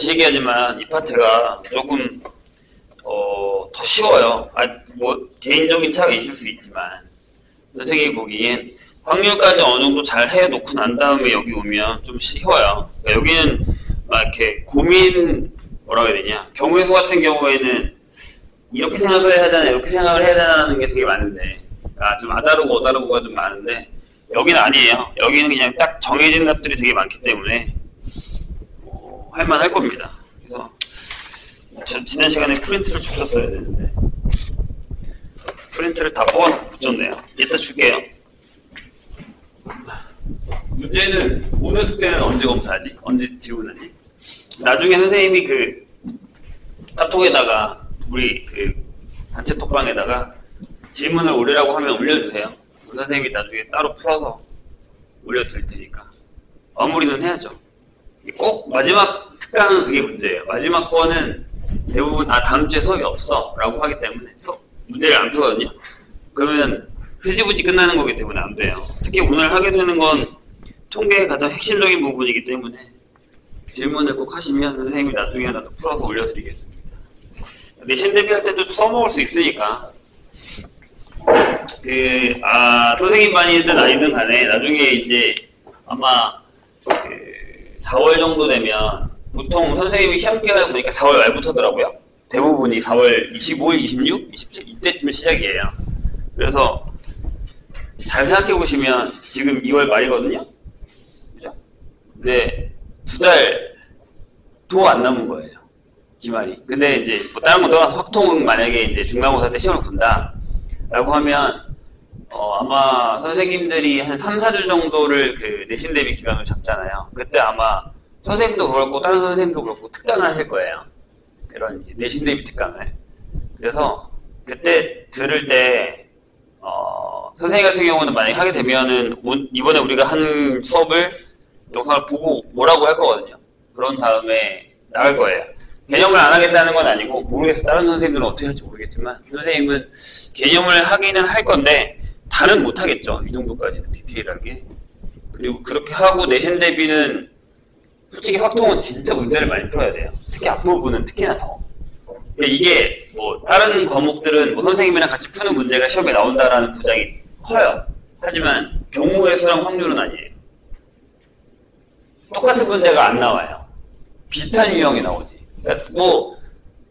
다시 얘기하지만 이 파트가 조금 어, 더 쉬워요. 아, 뭐 개인적인 차가 있을 수 있지만 선생님이 보기엔 확률까지 어느 정도 잘 해놓고 난 다음에 여기 오면 좀 쉬워요. 그러니까 여기는 막 이렇게 고민 뭐라고 해야 되냐 경우의 수 같은 경우에는 이렇게 생각을 해야 되나 이렇게 생각을 해야 되나는 게 되게 많은데 아, 좀 아다르고 어다르고가 좀 많은데 여기는 아니에요. 여기는 그냥 딱 정해진 답들이 되게 많기 때문에 어, 할만할 겁니다. 그래서 저 지난 시간에 프린트를 줬었어야 되는데 프린트를 다 뽑아서 못 줬네요. 이따 줄게요. 문제는 오늘 숙제는 언제 검사하지? 언제 지우는지? 나중에 선생님이 그 카톡에다가 우리 그 단체 톡방에다가 질문을 올리라고 하면 올려주세요. 선생님이 나중에 따로 풀어서 올려드릴 테니까 마무리는 해야죠. 꼭 마지막 특강은 그게 문제예요. 마지막 거는 대부분 아 다음 주에 수업이 없어 라고 하기 때문에 수업 문제를 안 풀거든요. 그러면 흐지부지 끝나는 거기 때문에 안 돼요. 특히 오늘 하게 되는 건 통계의 가장 핵심적인 부분이기 때문에 질문을 꼭 하시면 선생님이 나중에 나도 풀어서 올려드리겠습니다. 내신 대비할 때도 써먹을 수 있으니까 그, 아, 선생님 반이든 아니든 간에 나중에 이제 아마 그 4월 정도 되면 보통 선생님이 시험 기간을 보니까 4월 말부터더라고요. 대부분이 4월 25일, 26, 27 이때쯤 시작이에요. 그래서 잘 생각해 보시면 지금 2월 말이거든요. 그죠? 근데 두 달도 안 남은 거예요. 기말이. 근데 이제 뭐 다른 건 떠나서 확통 만약에 이제 중간고사 때 시험을 본다. 라고 하면 어, 아마 선생님들이 한 3, 4주 정도를 그 내신 대비 기간으로 잡잖아요. 그때 아마 선생님도 그렇고 다른 선생님도 그렇고 특강을 하실 거예요. 그런 내신 대비 특강을. 그래서 그때 들을 때 어, 선생님 같은 경우는 만약에 하게 되면은 오- 이번에 우리가 한 수업을 영상을 보고 뭐라고 할 거거든요. 그런 다음에 나갈 거예요. 개념을 안 하겠다는 건 아니고 모르겠어. 다른 선생님들은 어떻게 할지 모르겠지만 선생님은 개념을 하기는 할 건데 다는 못 하겠죠. 이 정도까지는 디테일하게. 그리고 그렇게 하고 내신 대비는 솔직히 확통은 진짜 문제를 많이 풀어야 돼요. 특히 앞부분은 특히나 더. 그러니까 이게 뭐 다른 과목들은 뭐 선생님이랑 같이 푸는 문제가 시험에 나온다라는 보장이 커요. 하지만 경우의 수랑 확률은 아니에요. 똑같은 문제가 안 나와요. 비슷한 유형이 나오지. 그러니까 뭐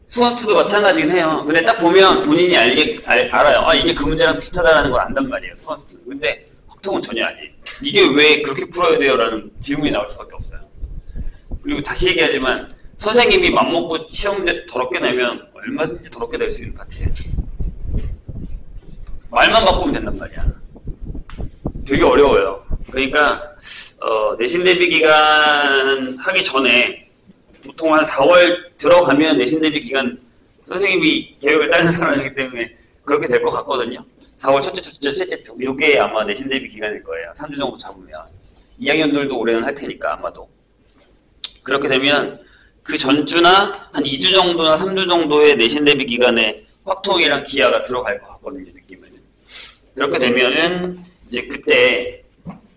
수학투도 마찬가지긴 해요. 근데 딱 보면 본인이 알게 알, 알아요. 아 이게 그 문제랑 비슷하다라는 걸 안단 말이에요. 수학투. 근데 확통은 전혀 아니에요. 이게 왜 그렇게 풀어야 돼요?라는 질문이 나올 수밖에 없어요. 그리고 다시 얘기하지만 선생님이 맘먹고 시험 문제 더럽게 내면 얼마든지 더럽게 낼수 있는 파트예요. 말만 바꾸면 된단 말이야. 되게 어려워요. 그러니까 어, 내신 대비 기간 하기 전에 보통 한 4월 들어가면 내신 대비 기간 선생님이 계획을 짜는 사람이기 때문에 그렇게 될 것 같거든요. 4월 첫째 주, 둘째, 셋째 주 이게 아마 내신 대비 기간일 거예요. 3주 정도 잡으면 2학년들도 올해는 할 테니까 아마도 그렇게 되면 그 전주나 한 2주 정도나 3주 정도의 내신 대비 기간에 확통이랑 기아가 들어갈 것 같거든요. 느낌은 그렇게 되면은 이제 그때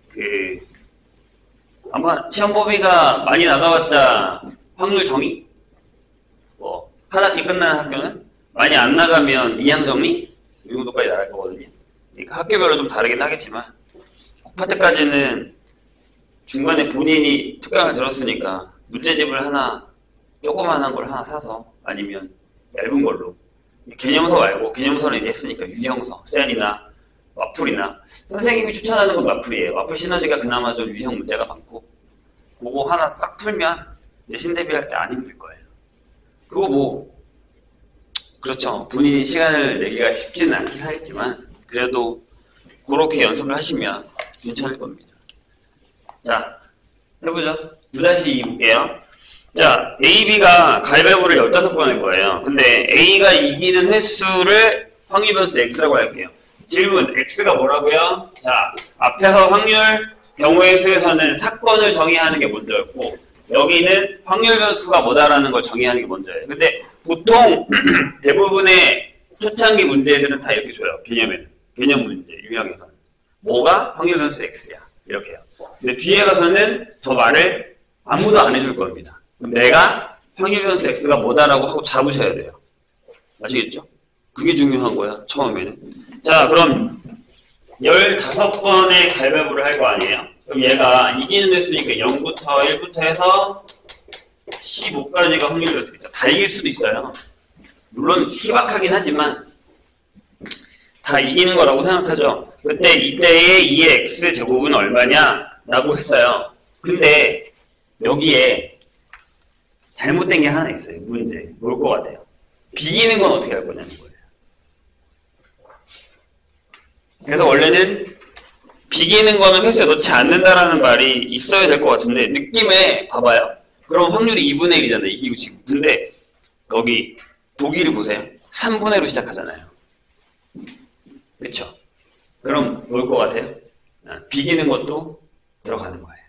그 아마 시험 범위가 많이 나가봤자 확률 정의 뭐한 학기 끝나는 학교는 많이 안 나가면 이항 정리 이 정도까지 나갈 거거든요. 그러니까 학교별로 좀 다르긴 하겠지만 코파트까지는 중간에 본인이 특강을 들었으니까 문제집을 하나 조그만한 걸 하나 사서 아니면 얇은 걸로 개념서 말고 개념서는 이제 했으니까 유형서 센이나 와플이나 선생님이 추천하는 건 와플이에요. 와플 시너지가 그나마 좀 유형 문제가 많고 그거 하나 싹 풀면 내신 대비할 때 안 힘들 거예요. 그거 뭐 그렇죠. 본인이 시간을 내기가 쉽지는 않긴 하겠지만 그래도 그렇게 연습을 하시면 괜찮을 겁니다. 자, 해보죠. 2-2 볼게요. 자, A, B가 가위바위보를 15번 할 거예요. 근데 A가 이기는 횟수를 확률 변수 X라고 할게요. 질문, X가 뭐라고요? 자, 앞에서 확률, 경우의 수에서는 사건을 정의하는 게 먼저였고, 여기는 확률 변수가 뭐다라는 걸 정의하는 게 먼저예요. 근데 보통 대부분의 초창기 문제들은 다 이렇게 줘요. 개념에는. 개념 문제, 유형에서는. 뭐가 확률 변수 X야. 이렇게요. 근데 뒤에 가서는 저 말을 아무도 안 해줄 겁니다. 내가 확률 변수 x가 뭐다라고 하고 잡으셔야 돼요. 아시겠죠? 그게 중요한 거야, 처음에는. 자, 그럼 15번의 갈바보를 할 거 아니에요? 그럼 얘가 이기는 횟수니까 0부터 1부터 해서 15까지가 확률 변수겠죠. 다 이길 수도 있어요. 물론 희박하긴 하지만 다 이기는 거라고 생각하죠. 그때 이때의 2x 제곱은 얼마냐? 라고 했어요. 근데 여기에 잘못된 게 하나 있어요. 문제. 뭘 것 같아요? 비기는 건 어떻게 할 거냐는 거예요. 그래서 원래는 비기는 거는 횟수에 넣지 않는다라는 말이 있어야 될 것 같은데 느낌에 봐봐요. 그럼 확률이 2분의 1이잖아요. 이기고 지고. 근데 거기 보기를 보세요. 3분의 1로 시작하잖아요. 그쵸? 그럼 뭘것 같아요? 아, 비기는 것도 들어가는 거예요.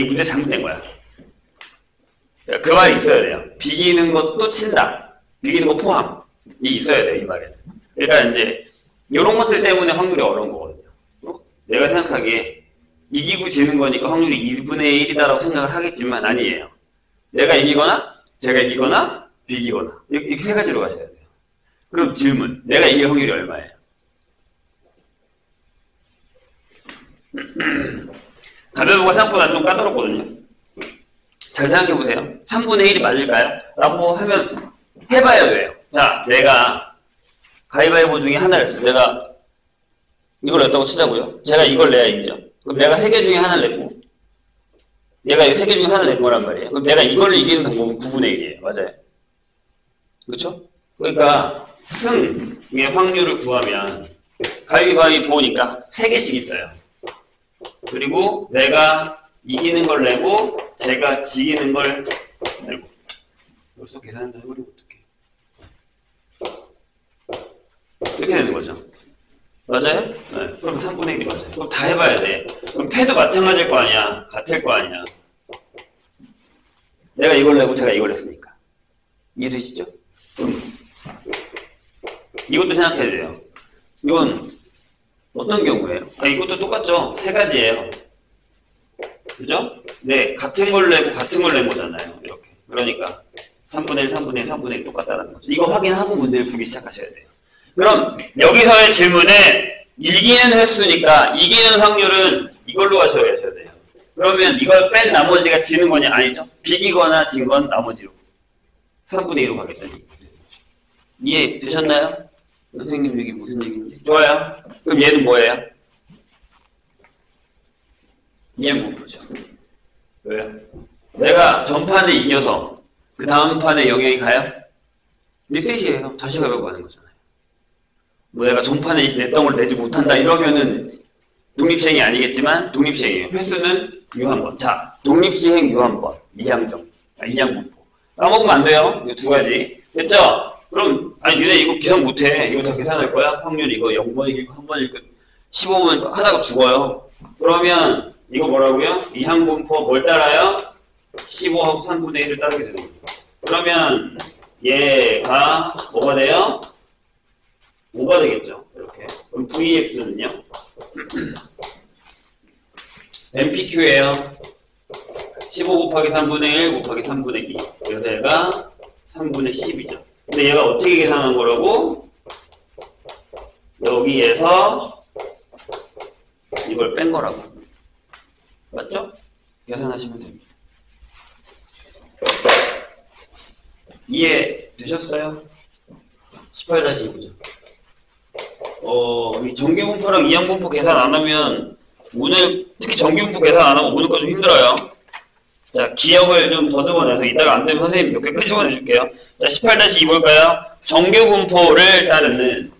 이 문제 잘못된 거야. 그 말이 있어야 돼요. 비기는 것도 친다. 비기는 거 포함 이 있어야 돼요, 이 말에는. 그러니까 이제, 이런 것들 때문에 확률이 어려운 거거든요. 어? 내가 생각하기에 이기고 지는 거니까 확률이 1분의 1이다라고 생각을 하겠지만 아니에요. 내가 이기거나, 제가 이기거나, 비기거나. 이렇게 세 가지로 가셔야 돼요. 그럼 질문. 내가 이길 확률이 얼마예요? 가벼우가 생각보다 좀 까다롭거든요. 잘 생각해 보세요. 3분의 1이 맞을까요? 라고 하면 해봐야 돼요. 자, 내가 가위바위보 중에 하나를 했어. 내가 이걸 냈다고 치자고요. 제가 이걸 내야 이기죠. 그럼 내가 세 개 중에 하나를 냈고 내가 이세개 중에 하나를 낸 거란 말이에요. 그럼 내가 이걸로 이기는 방법은 9분의 1이에요. 맞아요. 그렇죠? 그러니까 승의 확률을 구하면 가위바위보니까 세 개씩 있어요. 그리고 내가 이기는 걸 내고 제가 지기는 걸 내고 여기서 계산도 해버리면 어떡해 이렇게 되는 거죠 맞아요? 네. 그럼 3분의 1이 맞아요 그럼 다 해봐야 돼 그럼 패도 마찬가지일 거 아니야 같을 거 아니야 내가 이걸 내고 제가 이걸 했으니까 이해되시죠? 이것도 생각해야 돼요 이건 어떤 경우에요? 아, 이것도 똑같죠? 세 가지예요. 그죠? 네, 같은 걸 내고 같은 걸낸 거잖아요. 이렇게. 그러니까 3분의 1, 3분의 1, 3분의 1 똑같다는 거죠. 이거 확인하고 문제를 풀기 시작하셔야 돼요. 그럼 여기서의 질문은 이기는 횟수니까 이기는 확률은 이걸로 가셔야 돼요. 그러면 이걸 뺀 나머지가 지는 거냐? 아니죠. 비기거나 진 건 나머지로. 3분의 1로 가겠다니. 이해 되셨나요? 선생님 이게 무슨 얘기인지. 좋아요. 그럼 얘는 뭐예요? 이행분포죠. 왜요? 내가 전판에 이겨서 그 다음 판에 영향이 가요? 리셋이에요. 다시 가려고 하는 거잖아요. 뭐 내가 전판에 냈던 걸 내지 못한다 이러면은 독립시행이 아니겠지만 독립시행이에요. 횟수는 유한번. 자, 독립시행 유한번. 이항정. 아, 이항분포. 까먹으면 안 돼요. 이두 가지. 됐죠? 그럼 아니 니네 이거 계산 못해 이거 다 계산할 거야? 확률 이거 0번이고 1번이고 15번 하다가 죽어요 그러면 이거 뭐라고요? 이항분포 뭘 따라요? 15하고 3분의 1을 따르게 되는 거예요 그러면 얘가 뭐가 돼요? 5가 되겠죠 이렇게 그럼 VX는요? MPQ예요 15 곱하기 3분의 1 곱하기 3분의 2 그래서 얘가 3분의 10이죠 근데 얘가 어떻게 계산한 거라고? 여기에서 이걸 뺀 거라고. 맞죠? 계산하시면 됩니다. 이해 되셨어요? 18-2죠. 어, 이 정규분포랑 이항분포 계산 안 하면 오늘 특히 정규분포 계산 안 하면 오늘 거 좀 힘들어요. 자, 기억을 좀 더듬어내서 이따가 안 되면 선생님 몇 개 끄집어내 줄게요. 자, 18-2 볼까요? 정규분포를 따르는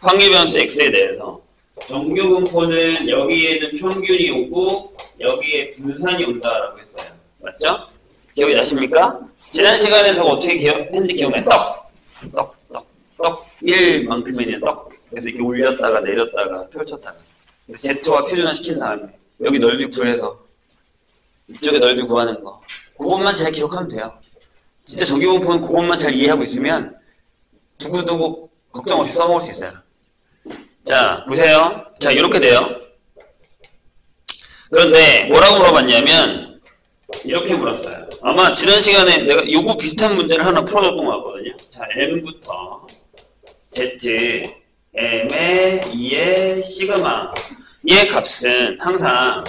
확률변수 x에 대해서 정규분포는 여기에는 평균이 오고 여기에 분산이 온다라고 했어요. 맞죠? 기억이 나십니까? 지난 시간에 저거 어떻게 기억, 했는지 기억나요? 떡! 떡, 떡, 떡. 1만큼의 떡. 그래서 이렇게 올렸다가 내렸다가 펼쳤다가 Z와 표준화 시킨 다음에 여기 넓이 구해서 이쪽에 넓이 구하는 거. 그것만 잘 기억하면 돼요. 진짜 전기공포는 그것만 잘 이해하고 있으면 두고두고 걱정 없이 써먹을 수 있어요. 자, 보세요. 자, 이렇게 돼요. 그런데 뭐라고 물어봤냐면 이렇게 물었어요. 아마 지난 시간에 내가 요거 비슷한 문제를 하나 풀어줬던 것 같거든요. 자, m부터 z, m의 2의 시그마 얘 값은 항상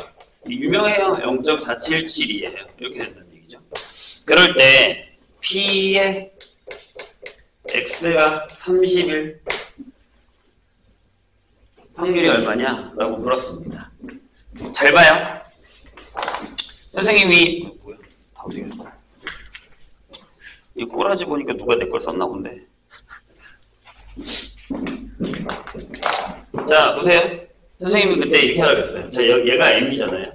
유명해요. 0.4772예요. 이렇게 된다는 얘기죠. 그럴 때 p의 x가 31 확률이 얼마냐? 라고 물었습니다. 잘 봐요. 선생님이? 이 꼬라지 보니까 누가 내 걸 썼나 본데. 자, 보세요. 선생님이 그때 이렇게 하라고 했어요. 자, 얘- 얘가 m이잖아요.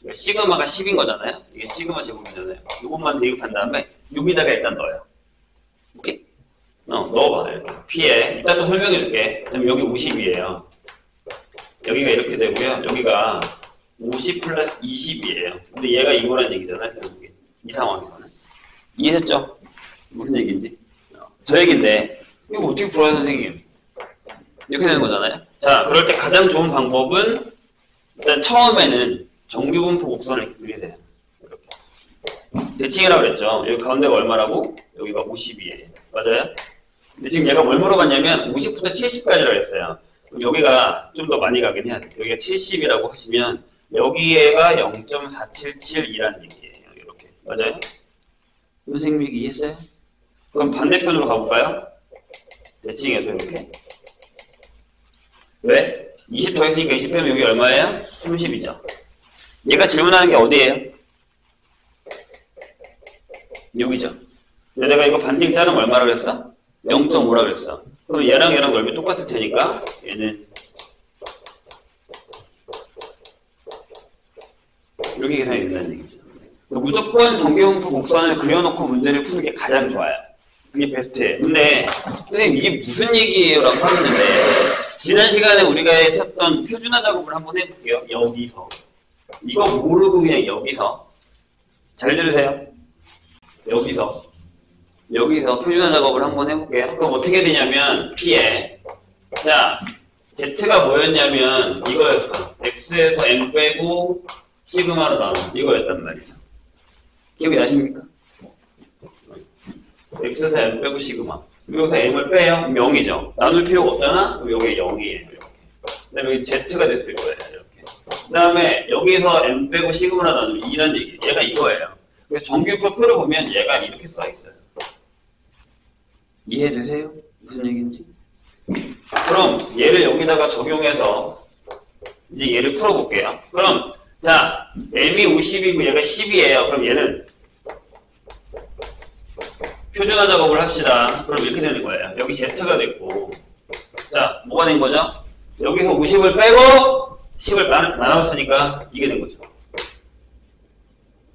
그러니까 시그마가 10인 거잖아요. 이게 시그마 제곱이잖아요. 이것만 대입한 다음에 여기다가 일단 넣어요. 오케이? 어, 넣어봐. 이렇게. P에. 일단 또 설명해 줄게. 그럼 여기 50이에요. 여기가 이렇게 되고요. 여기가 50 플러스 20이에요. 근데 얘가 이거란 얘기잖아요. 이 상황에서는. 이해했죠? 무슨 얘기인지? 어, 저 얘기인데, 이거 어떻게 풀어요, 선생님? 이렇게 되는 거잖아요. 자, 그럴 때 가장 좋은 방법은 일단 처음에는 정규분포 곡선을 그리세요. 이렇게. 대칭이라고 그랬죠. 여기 가운데가 얼마라고? 여기가 50이에요. 맞아요? 근데 지금 얘가 뭘 물어봤냐면 50부터 70까지라고 했어요. 그럼 여기가 좀 더 많이 가긴 해야 돼. 여기가 70이라고 하시면 여기에가 0.477이라는 얘기예요. 이렇게. 맞아요? 선생님이 이해했어요? 그럼 반대편으로 가볼까요? 대칭해서 이렇게. 왜? 20 더했으니까 20 빼면 여기 얼마예요? 30이죠. 얘가 질문하는 게 어디예요? 여기죠. 내가 이거 반띵 자르면 얼마라 그랬어? 0.5라 그랬어. 그럼 얘랑 얘랑 넓이 똑같을 테니까 얘는 이렇게 계산이 된다는 얘기죠. 무조건 정규분포 곡선을 그려놓고 문제를 푸는 게 가장 좋아요. 그게 베스트예요. 근데 선생님 이게 무슨 얘기예요? 라고 하는데 지난 시간에 우리가 했었던 표준화 작업을 한번 해볼게요. 여기서. 이거 모르고 그냥 여기서. 잘 들으세요. 여기서. 여기서 표준화 작업을 한번 해볼게요. 그럼 어떻게 되냐면, P에. 자, Z가 뭐였냐면, 이거였어. X에서 M 빼고, 시그마로 나눈 이거였단 말이죠. 기억이 나십니까? X에서 M 빼고 시그마. 여기서 M을 빼요. 0이죠. 나눌 필요가 없잖아? 그럼 여기 0이에요. 이렇게. 그 다음에 여기 Z가 됐을 거예요. 이렇게. 그 다음에 여기서 M 빼고 시그마로 나누면 2란 얘기. 얘가 이거예요. 그래서 정규표 표를 보면 얘가 이렇게 써 있어요. 이해되세요? 무슨 얘기인지? 그럼 얘를 여기다가 적용해서 이제 얘를 풀어볼게요. 그럼 자 m이 50이고 얘가 10이에요. 그럼 얘는 표준화 작업을 합시다. 그럼 이렇게 되는 거예요. 여기 Z가 됐고 자 뭐가 된 거죠? 여기서 50을 빼고 10을 나눴으니까 이게 된 거죠.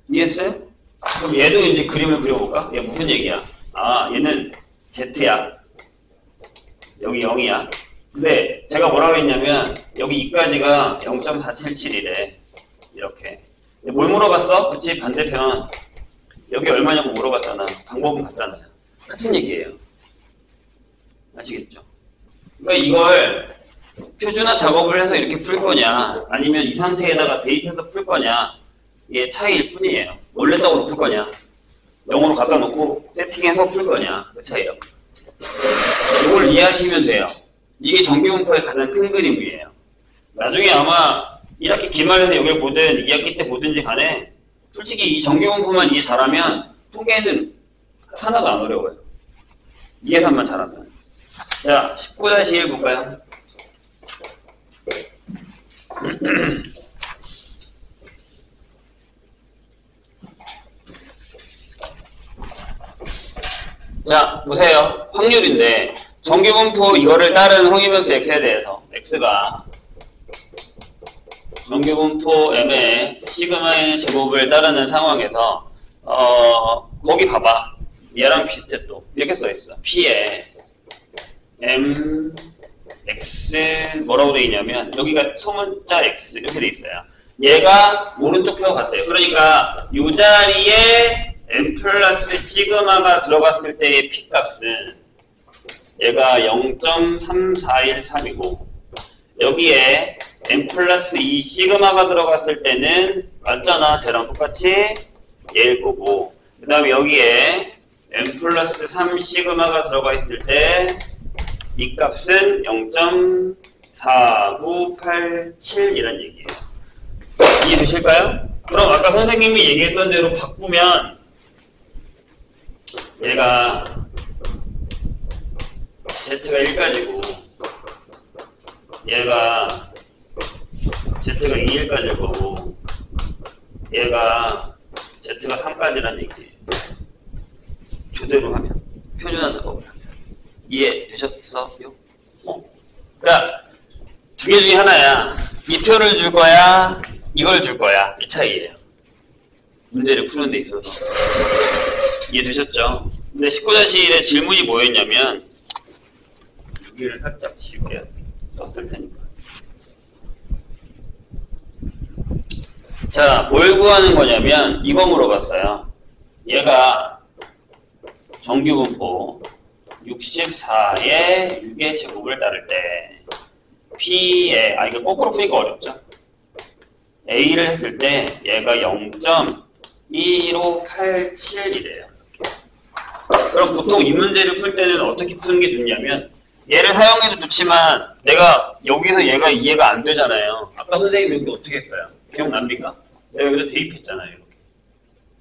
이해했어요? 그럼 얘도 이제 그림을 그려볼까? 얘 무슨 얘기야? 아 얘는 Z야. 여기 0이야. 근데 제가 뭐라고 했냐면 여기 2까지가 0.477이래. 이렇게. 뭘 물어봤어? 그치? 반대편. 여기 얼마냐고 물어봤잖아. 방법은 같잖아요. 같은 얘기예요. 아시겠죠? 그러니까 이걸 표준화 작업을 해서 이렇게 풀 거냐 아니면 이 상태에다가 대입해서 풀 거냐 이게 차이일 뿐이에요. 원래 떡으로 풀 거냐 0으로 갖다 놓고 세팅해서 풀 거냐 그 차이요. 이걸 이해하시면 돼요. 이게 정규분포의 가장 큰 그림이에요. 나중에 아마 1학기 기말에서 여기 보든 2학기 때 보든지 간에 솔직히 이 정규분포만 이해 잘하면 통계는 하나도 안 어려워요. 이 계산만 잘하면. 자, 19-1 볼까요? 자, 보세요. 확률인데 정규분포 이거를 따른 황희변수 x에 대해서 x가 정규분포 m의 시그마의 제곱을 따르는 상황에서 어 거기 봐봐. 얘랑 비슷해 또. 이렇게 써 있어. P에 m x 뭐라고 돼 있냐면 여기가 소문자 x 이렇게 돼 있어요. 얘가 오른쪽 표 같대요. 그러니까 이 자리에 m 플러스 시그마가 들어갔을 때의 p 값은 얘가 0.3413이고 여기에 n 플러스 2 시그마가 들어갔을 때는 맞잖아. 쟤랑 똑같이 얘일 거고 그 다음에 여기에 n 플러스 3 시그마가 들어가 있을 때 이 값은 0.4987 이란 얘기예요. 이해되실까요? 그럼 아까 선생님이 얘기했던 대로 바꾸면 얘가 z가 1까지고 얘가 z가 2일까지일 거고 얘가 z가 3까지란 얘기예요. 조대로 하면 표준화 작업을 하면 이해되셨어요? 어. 그러니까 두 개 중에 하나야. 이 표를 줄 거야, 이걸 줄 거야. 이 차이예요. 문제를 푸는 데 있어서. 이해되셨죠? 근데 19자실의 질문이 뭐였냐면 여기를 살짝 지울게요. 썼을 테니까. 자, 뭘 구하는 거냐면 이거 물어봤어요. 얘가 정규분포 64의 6의 제곱을 따를 때 P에 아 이거 거꾸로 푸니까 어렵죠. A를 했을 때 얘가 0.1587이래요. 그럼 보통 이 문제를 풀 때는 어떻게 푸는 게 좋냐면 얘를 사용해도 좋지만 내가 여기서 얘가 이해가 안 되잖아요. 아까 선생님 여기 어떻게 했어요? 기억납니까? 내가 여기다 대입했잖아요. 이렇게.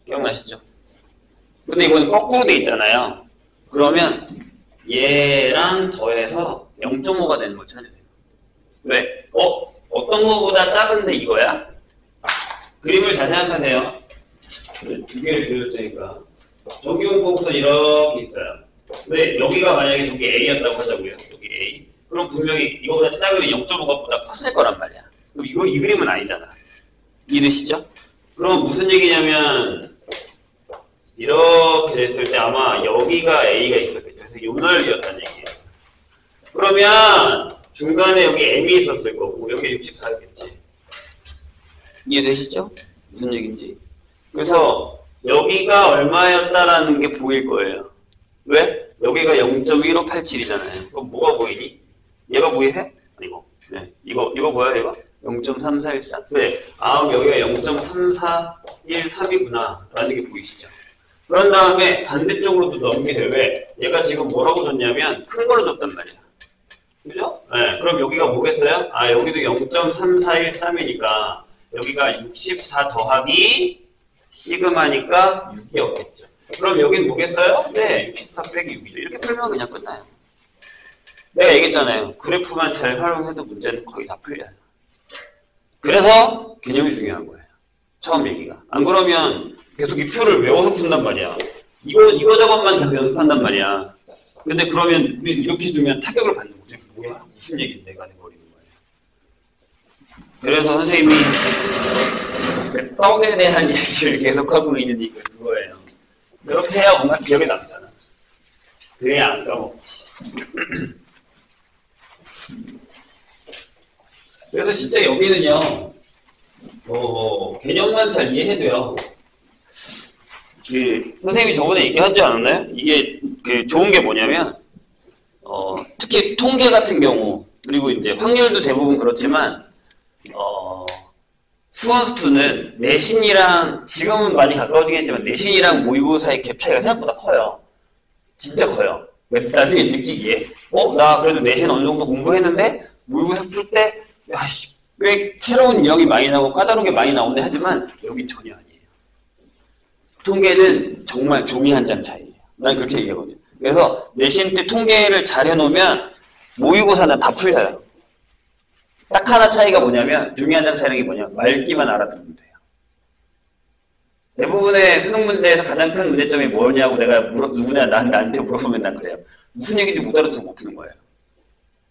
기억나시죠? 근데 이거는 거꾸로 돼 있잖아요. 그러면 얘랑 더해서 0.5가 되는 걸 찾으세요. 왜? 어? 어떤 거보다 작은데 이거야? 그림을 잘 생각하세요. 두 개를 그려줬으니까. 정규분포선 이렇게 있어요. 근데 여기가 만약에 여기 A였다고 하자고요. 여기 A. 그럼 분명히 이거보다 작으면 0.5가 컸을 거란 말이야. 그럼 이거 이 그림은 아니잖아. 이해되시죠? 그럼 무슨 얘기냐면 이렇게 됐을 때 아마 여기가 A가 있었겠죠. 그래서 요 넓이였다는 얘기예요. 그러면 중간에 여기 M이 있었을 거고 여기 64였겠지. 이해되시죠? 무슨 얘기인지. 그래서 여기가 얼마였다라는 게 보일 거예요. 왜? 여기가 0.1587이잖아요. 그럼 뭐가 보이니? 얘가 보이해? 아니고. 네. 이거, 이거 뭐야, 얘가? 0.3413? 그래. 아, 여기가 0.3413이구나. 라는 게 보이시죠? 그런 다음에 반대쪽으로도 넘기세요. 왜? 얘가 지금 뭐라고 줬냐면 큰 걸로 줬단 말이야. 그죠? 네. 그럼 여기가 뭐겠어요? 아, 여기도 0.3413이니까 여기가 64 더하기 시그마니까 6이었겠죠. 그럼 여긴 뭐겠어요? 네, 64 빼기 6이죠. 이렇게 풀면 그냥 끝나요. 내가 얘기했잖아요. 그래프만 잘 활용해도 문제는 거의 다 풀려요. 그래서 개념이 중요한 거예요. 처음 얘기가. 안 그러면 계속 이 표를 외워서 푼단 말이야. 이거, 이거 저것만 계속 연습한단 말이야. 근데 그러면 이렇게 주면 타격을 받는 거죠. 뭐야? 무슨 얘기인데? 가 돼버리는 거예요. 그래서 선생님이 그 떡에 대한 얘기를 계속하고 있는 이유가 그거예요. 그렇게 해야 뭔가 기억에 남잖아. 그래야 안 까먹지. 그래서 진짜 여기는요, 어, 개념만 잘 이해해도요, 그, 선생님이 저번에 얘기하지 않았나요? 이게, 그, 좋은 게 뭐냐면, 어, 특히 통계 같은 경우, 그리고 이제 확률도 대부분 그렇지만, 어, 수원수투는 내신이랑, 지금은 많이 가까워지겠지만, 내신이랑 모의고사의 갭 차이가 생각보다 커요. 진짜 커요. 나중에 느끼기에, 어, 나 그래도 내신 어느 정도 공부했는데, 모의고사 풀 때, 꽤 새로운 유형이 많이 나오고 까다로운 게 많이 나오네 하지만, 여긴 전혀 아니에요. 통계는 정말 종이 한 장 차이예요. 난 그렇게 얘기하거든요. 그래서 내신 때 통계를 잘 해놓으면 모의고사는 다 풀려요. 딱 하나 차이가 뭐냐면 종이 한장 차이라는 게 뭐냐 말기만 알아들으면 돼요. 대부분의 수능 문제에서 가장 큰 문제점이 뭐냐고 내가 물어, 누구나 나, 나한테 물어보면 난 그래요. 무슨 얘기인지 못 알아들어서 못 푸는 거예요.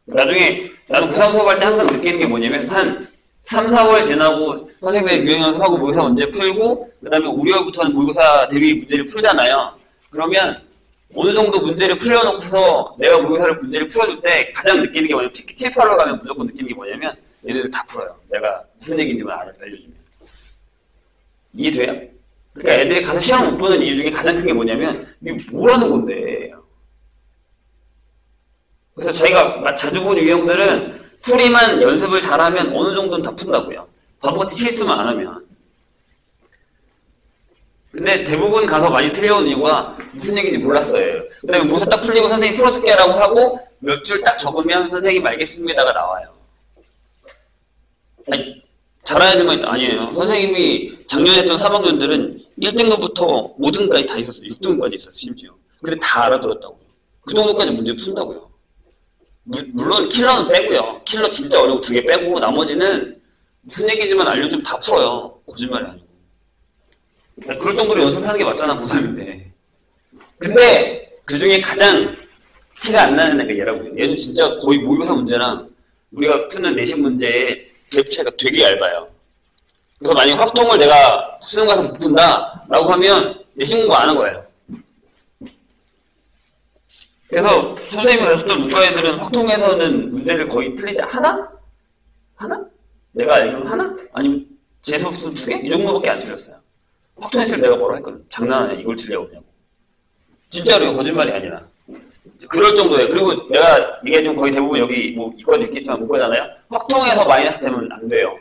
나중에 나는 고3 수업할 때 항상 느끼는 게 뭐냐면 한 3, 4월 지나고 선생님의 유형 연습하고 모의고사 문제 풀고 그 다음에 5, 6월부터는 모의고사 대비 문제를 풀잖아요. 그러면 어느 정도 문제를 풀려놓고서 내가 모의고사를 문제를 풀어줄 때 가장 느끼는 게 뭐냐면 특히 7, 8월 가면 무조건 느끼는 게 뭐냐면 얘네들 다 풀어요. 내가 무슨 얘기인지만 알려주면. 이해돼요? 그러니까 애들이 가서 시험 못 보는 이유 중에 가장 큰 게 뭐냐면 이게 뭐라는 건데. 그래서 저희가 자주 본 유형들은 풀이만 연습을 잘하면 어느 정도는 다 푼다고요. 바보같이 실수만 안 하면. 근데 대부분 가서 많이 틀려온 이유가 무슨 얘기인지 몰랐어요. 그 다음에 무서 딱 풀리고 선생님 풀어줄게라고 하고 몇 줄 딱 적으면 선생님 알겠습니다가 나와요. 아니, 잘해야 되는 건 아니에요. 선생님이 작년에 했던 3학년들은 1등급부터 5등까지 다 있었어요. 6등급까지 있었어요, 심지어. 근데 다 알아들었다고요. 그 정도까지 문제 푼다고요. 무, 물론 킬러는 빼고요. 킬러 진짜 어려워 두개 빼고 나머지는 무슨 얘기지만 알려주면 다 풀어요. 거짓말이 아니고. 그럴 정도로 연습하는 게 맞잖아, 고3인데. 근데 그 중에 가장 티가 안 나는 애가 얘라고요. 얘는 진짜 거의 모의고사 문제랑 우리가 푸는 내신 문제의 갭 차이가 되게 얇아요. 그래서 만약에 확통을 내가 수능 가서 못 푼다 라고 하면 내신 공부 안 한 거예요. 그래서 선생님이 가르쳤던 문과 애들은 확통에서는 문제를 거의 틀리지 하나? 하나? 내가 알기로는 하나? 아니면 재수없으면 두 개? 이 정도밖에 안 틀렸어요. 확통했을 때 내가 뭐라 했거든. 장난하냐 이걸 틀려오냐고. 진짜로요. 거짓말이 아니라. 그럴 정도예요. 그리고 내가 이게 좀 거의 대부분 여기 뭐 이과도 있겠지만 문과잖아요. 확통해서 마이너스 되면 안 돼요.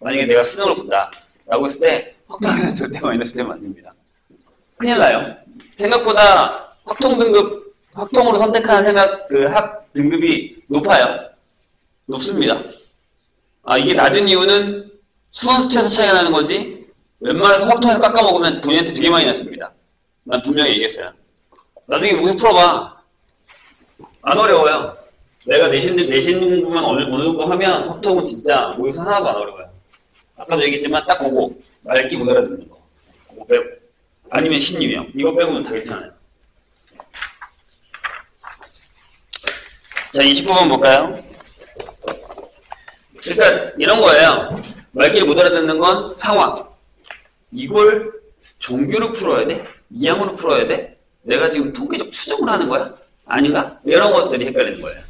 만약에 내가 수능을 본다 라고 했을 때 확통해서 절대 마이너스 되면 안 됩니다. 큰일 나요. 생각보다 확통 등급 확통으로 선택하는 생각 그 학 등급이 높아요. 높습니다. 아 이게 낮은 이유는 수원 수치에서 차이가 나는 거지 웬만해서 확통해서 깎아 먹으면 본인한테 되게 많이 났습니다. 난 분명히 얘기했어요. 나중에 무슨 풀어봐. 안 어려워요. 내가 내신, 내신 공부만 어느, 어느 정도 하면 확통은 진짜 모의고사 하나도 안 어려워요. 아까도 얘기했지만 딱 그거 말기 못 알아듣는 거. 그거 빼고. 아니면 신유형. 이거 빼고는 다 괜찮아요. 자, 29번 볼까요? 그러니까 이런 거예요. 말귀를 못 알아듣는 건 상황. 이걸 정규로 풀어야 돼? 이항으로 풀어야 돼? 내가 지금 통계적 추정을 하는 거야? 아닌가? 이런 것들이 헷갈리는 거예요.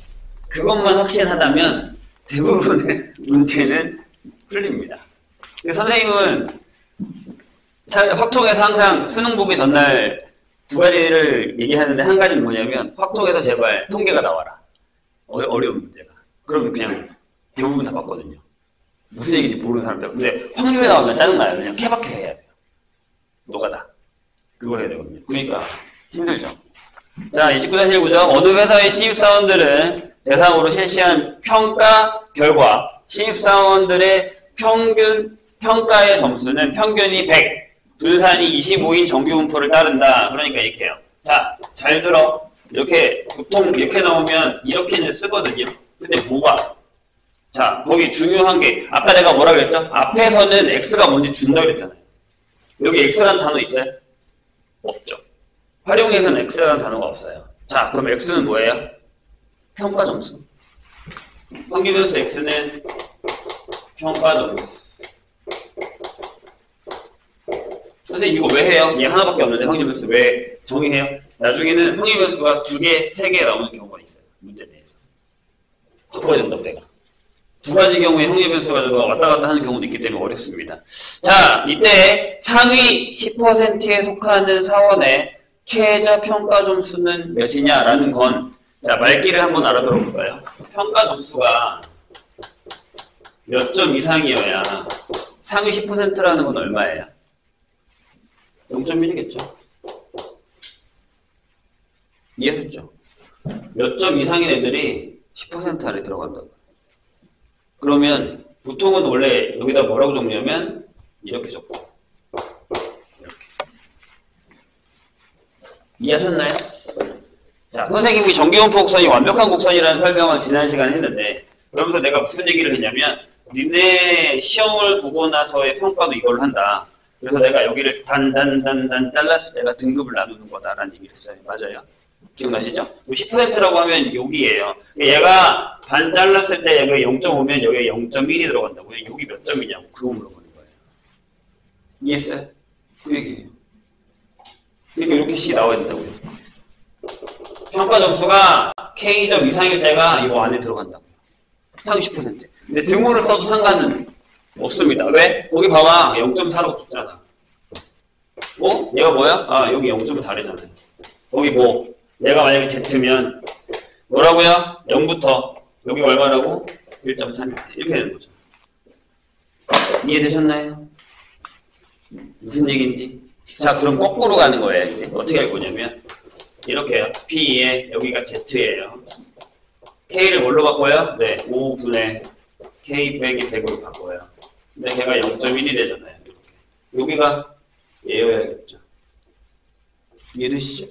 그것만 확신하다면 대부분의 문제는 풀립니다. 선생님은 확통에서 항상 수능 보기 전날 두 가지를 얘기하는데 한 가지는 뭐냐면 확통에서 제발 통계가 나와라. 어려운 문제가. 그러면 그냥 대부분 다 봤거든요. 무슨 얘기인지 모르는 사람들. 근데 확률에 나오면 짜증나요. 그냥 케바케 해야 돼요. 노가다. 그거 해야 되거든요. 그러니까 힘들죠. 자, 29단 실구죠. 어느 회사의 신입사원들은 대상으로 실시한 평가 결과 신입사원들의 평균 평가의 점수는 평균이 100, 분산이 25인 정규 분포를 따른다. 그러니까 이렇게 해요. 자, 잘 들어. 이렇게 보통 이렇게 나오면 이렇게는 쓰거든요. 근데 뭐가? 자, 거기 중요한 게 아까 내가 뭐라 그랬죠? 앞에서는 x가 뭔지 준다 그랬잖아요. 여기 x라는 단어 있어요? 없죠. 활용해서는 x라는 단어가 없어요. 자, 그럼 x는 뭐예요? 평가 점수. 평균변수 x는 평가 점수. 선생님 이거 왜 해요? 얘 하나밖에 없는데 확률변수 왜 정의해요? 나중에는 확률변수가 두 개, 세 개 나오는 경우가 있어요. 문제 내에서. 바꿔야 된다고 내가. 두 가지 경우에 확률변수가 왔다 갔다 하는 경우도 있기 때문에 어렵습니다. 자, 이때 상위 10%에 속하는 사원의 최저 평가 점수는 몇이냐라는 건, 자, 말귀를 한번 알아들어 볼까요? 평가 점수가 몇 점 이상이어야 상위 10%라는 건 얼마예요? 0.1이겠죠. 이해했죠? 몇 점 이상인 애들이 10% 안에 들어간다고. 그러면 보통은 원래 여기다 뭐라고 적냐면 이렇게 적고 이렇게 이해하셨나요? 자, 선생님이 정기원포 곡선이 완벽한 곡선이라는 설명을 지난 시간에 했는데 그러면서 내가 무슨 얘기를 했냐면 니네 시험을 보고 나서의 평가도 이걸로 한다. 그래서 내가 여기를 단단단단 잘랐을 때가 등급을 나누는 거다라는 얘기를 했어요. 맞아요? 기억나시죠? 10%라고 하면 여기에요. 얘가 반 잘랐을 때 여기 0.5면 여기에 0.1이 들어간다고요. 여기 몇 점이냐고 그거 물어보는 거예요. 이해했어요? 그 얘기예요. 그러니까 이렇게 C 나와야 된다고요. 평가 점수가 K점 이상일 때가 이거 안에 들어간다고요. 상위 10%. 근데 등호를 써도 상관은 없습니다. 왜? 거기 봐봐. 0.4라고 줬잖아. 어? 얘가 뭐야? 아, 여기 0.을 다르잖아요. 거기 뭐, 얘가 만약에 Z면, 뭐라고요? 0부터, 여기 얼마라고? 1.3 이렇게 되는 거죠. 이해되셨나요? 무슨 얘기인지? 자, 그럼 거꾸로 가는 거예요. 이제 어떻게 할 거냐면 이렇게요. P에 여기가 Z예요. K를 뭘로 바꿔요? 네, 5분의 K 빼기 100으로 바꿔요. 근데 걔가 0.1이 되잖아요. 이렇게. 여기가 얘여야겠죠. 이해되시죠?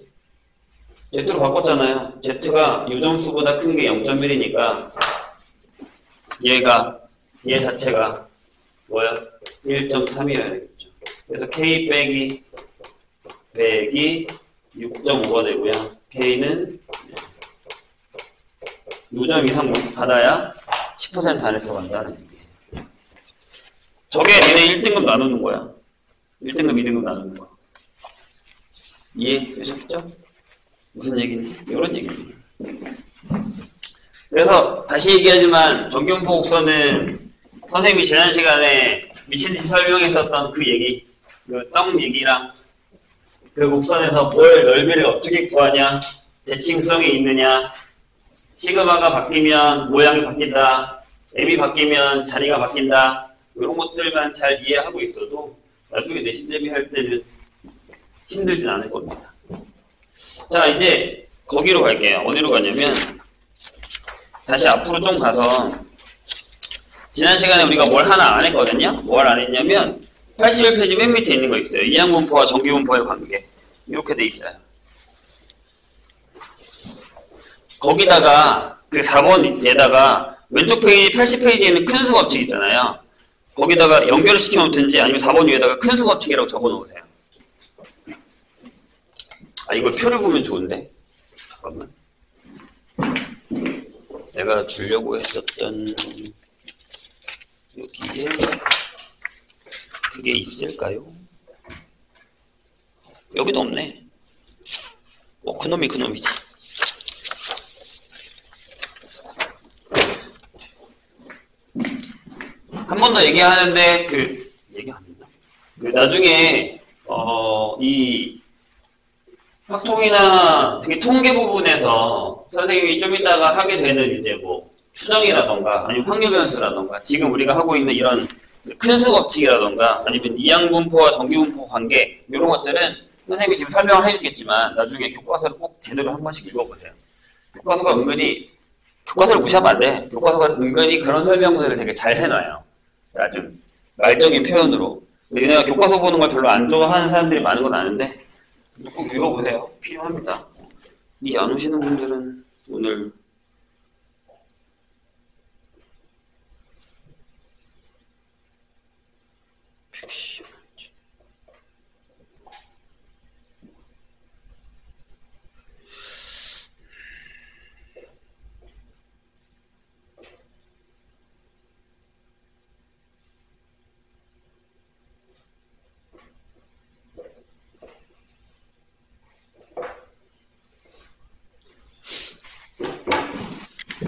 Z로 바꿨잖아요. Z가 요점수보다 큰 게 0.1이니까 얘가 얘 자체가 뭐야? 1.3이어야겠죠. 그래서 K 빼기 100이 6.5가 되고요. K는 요점 이상 받아야 10% 안에 들어간다는 얘기예요. 저게 니네 1등급 나누는 거야. 1등급, 2등급 나누는 거야. 이해되셨죠? 무슨 얘기인지? 이런 얘기입니다. 그래서 다시 얘기하지만 정균포 곡선은 선생님이 지난 시간에 미친 듯이 설명했었던 그 얘기, 그 떡 얘기랑 그 곡선에서 뭘 넓이를 어떻게 구하냐, 대칭성이 있느냐, 시그마가 바뀌면 모양이 바뀐다, M이 바뀌면 자리가 바뀐다, 이런 것들만 잘 이해하고 있어도 나중에 내신 대비할 때는 힘들진 않을 겁니다. 자, 이제 거기로 갈게요. 어디로 가냐면 다시 앞으로 좀 가서 지난 시간에 우리가 뭘 하나 안 했거든요. 뭘 안 했냐면 81페이지 맨 밑에 있는 거 있어요. 이항분포와 정기분포의 관계. 이렇게 돼 있어요. 거기다가 그 4번에다가 왼쪽 페이지 80페이지에 있는 큰수 법칙 있잖아요. 거기다가 연결을 시켜 놓든지 아니면 4번 위에다가 큰수 법칙이라고 적어 놓으세요. 아 이걸 표를 보면 좋은데 잠깐만 내가 주려고 했었던 여기에 그게 있을까요? 여기도 없네 어 그놈이 그놈이지 한 번 더 얘기하는데 그 얘기 안 했나? 그 나중에 어 이 확통이나 특히 통계 부분에서 선생님이 좀 이따가 하게 되는 이제 뭐 추정이라던가 아니면 확률 변수라던가 지금 우리가 하고 있는 이런 큰수 법칙이라던가 아니면 이항분포와 정기분포 관계 이런 것들은 선생님이 지금 설명을 해주겠지만 나중에 교과서를 꼭 제대로 한 번씩 읽어보세요. 교과서가 은근히 교과서를 무시하면 안 돼. 교과서가 은근히 그런 설명들을 되게 잘 해놔요. 좀 말적인 표현으로. 근데 내가 교과서 보는 걸 별로 안 좋아하는 사람들이 많은 건 아는데 꼭 읽어보세요. 필요합니다. 이 안 오시는 분들은 오늘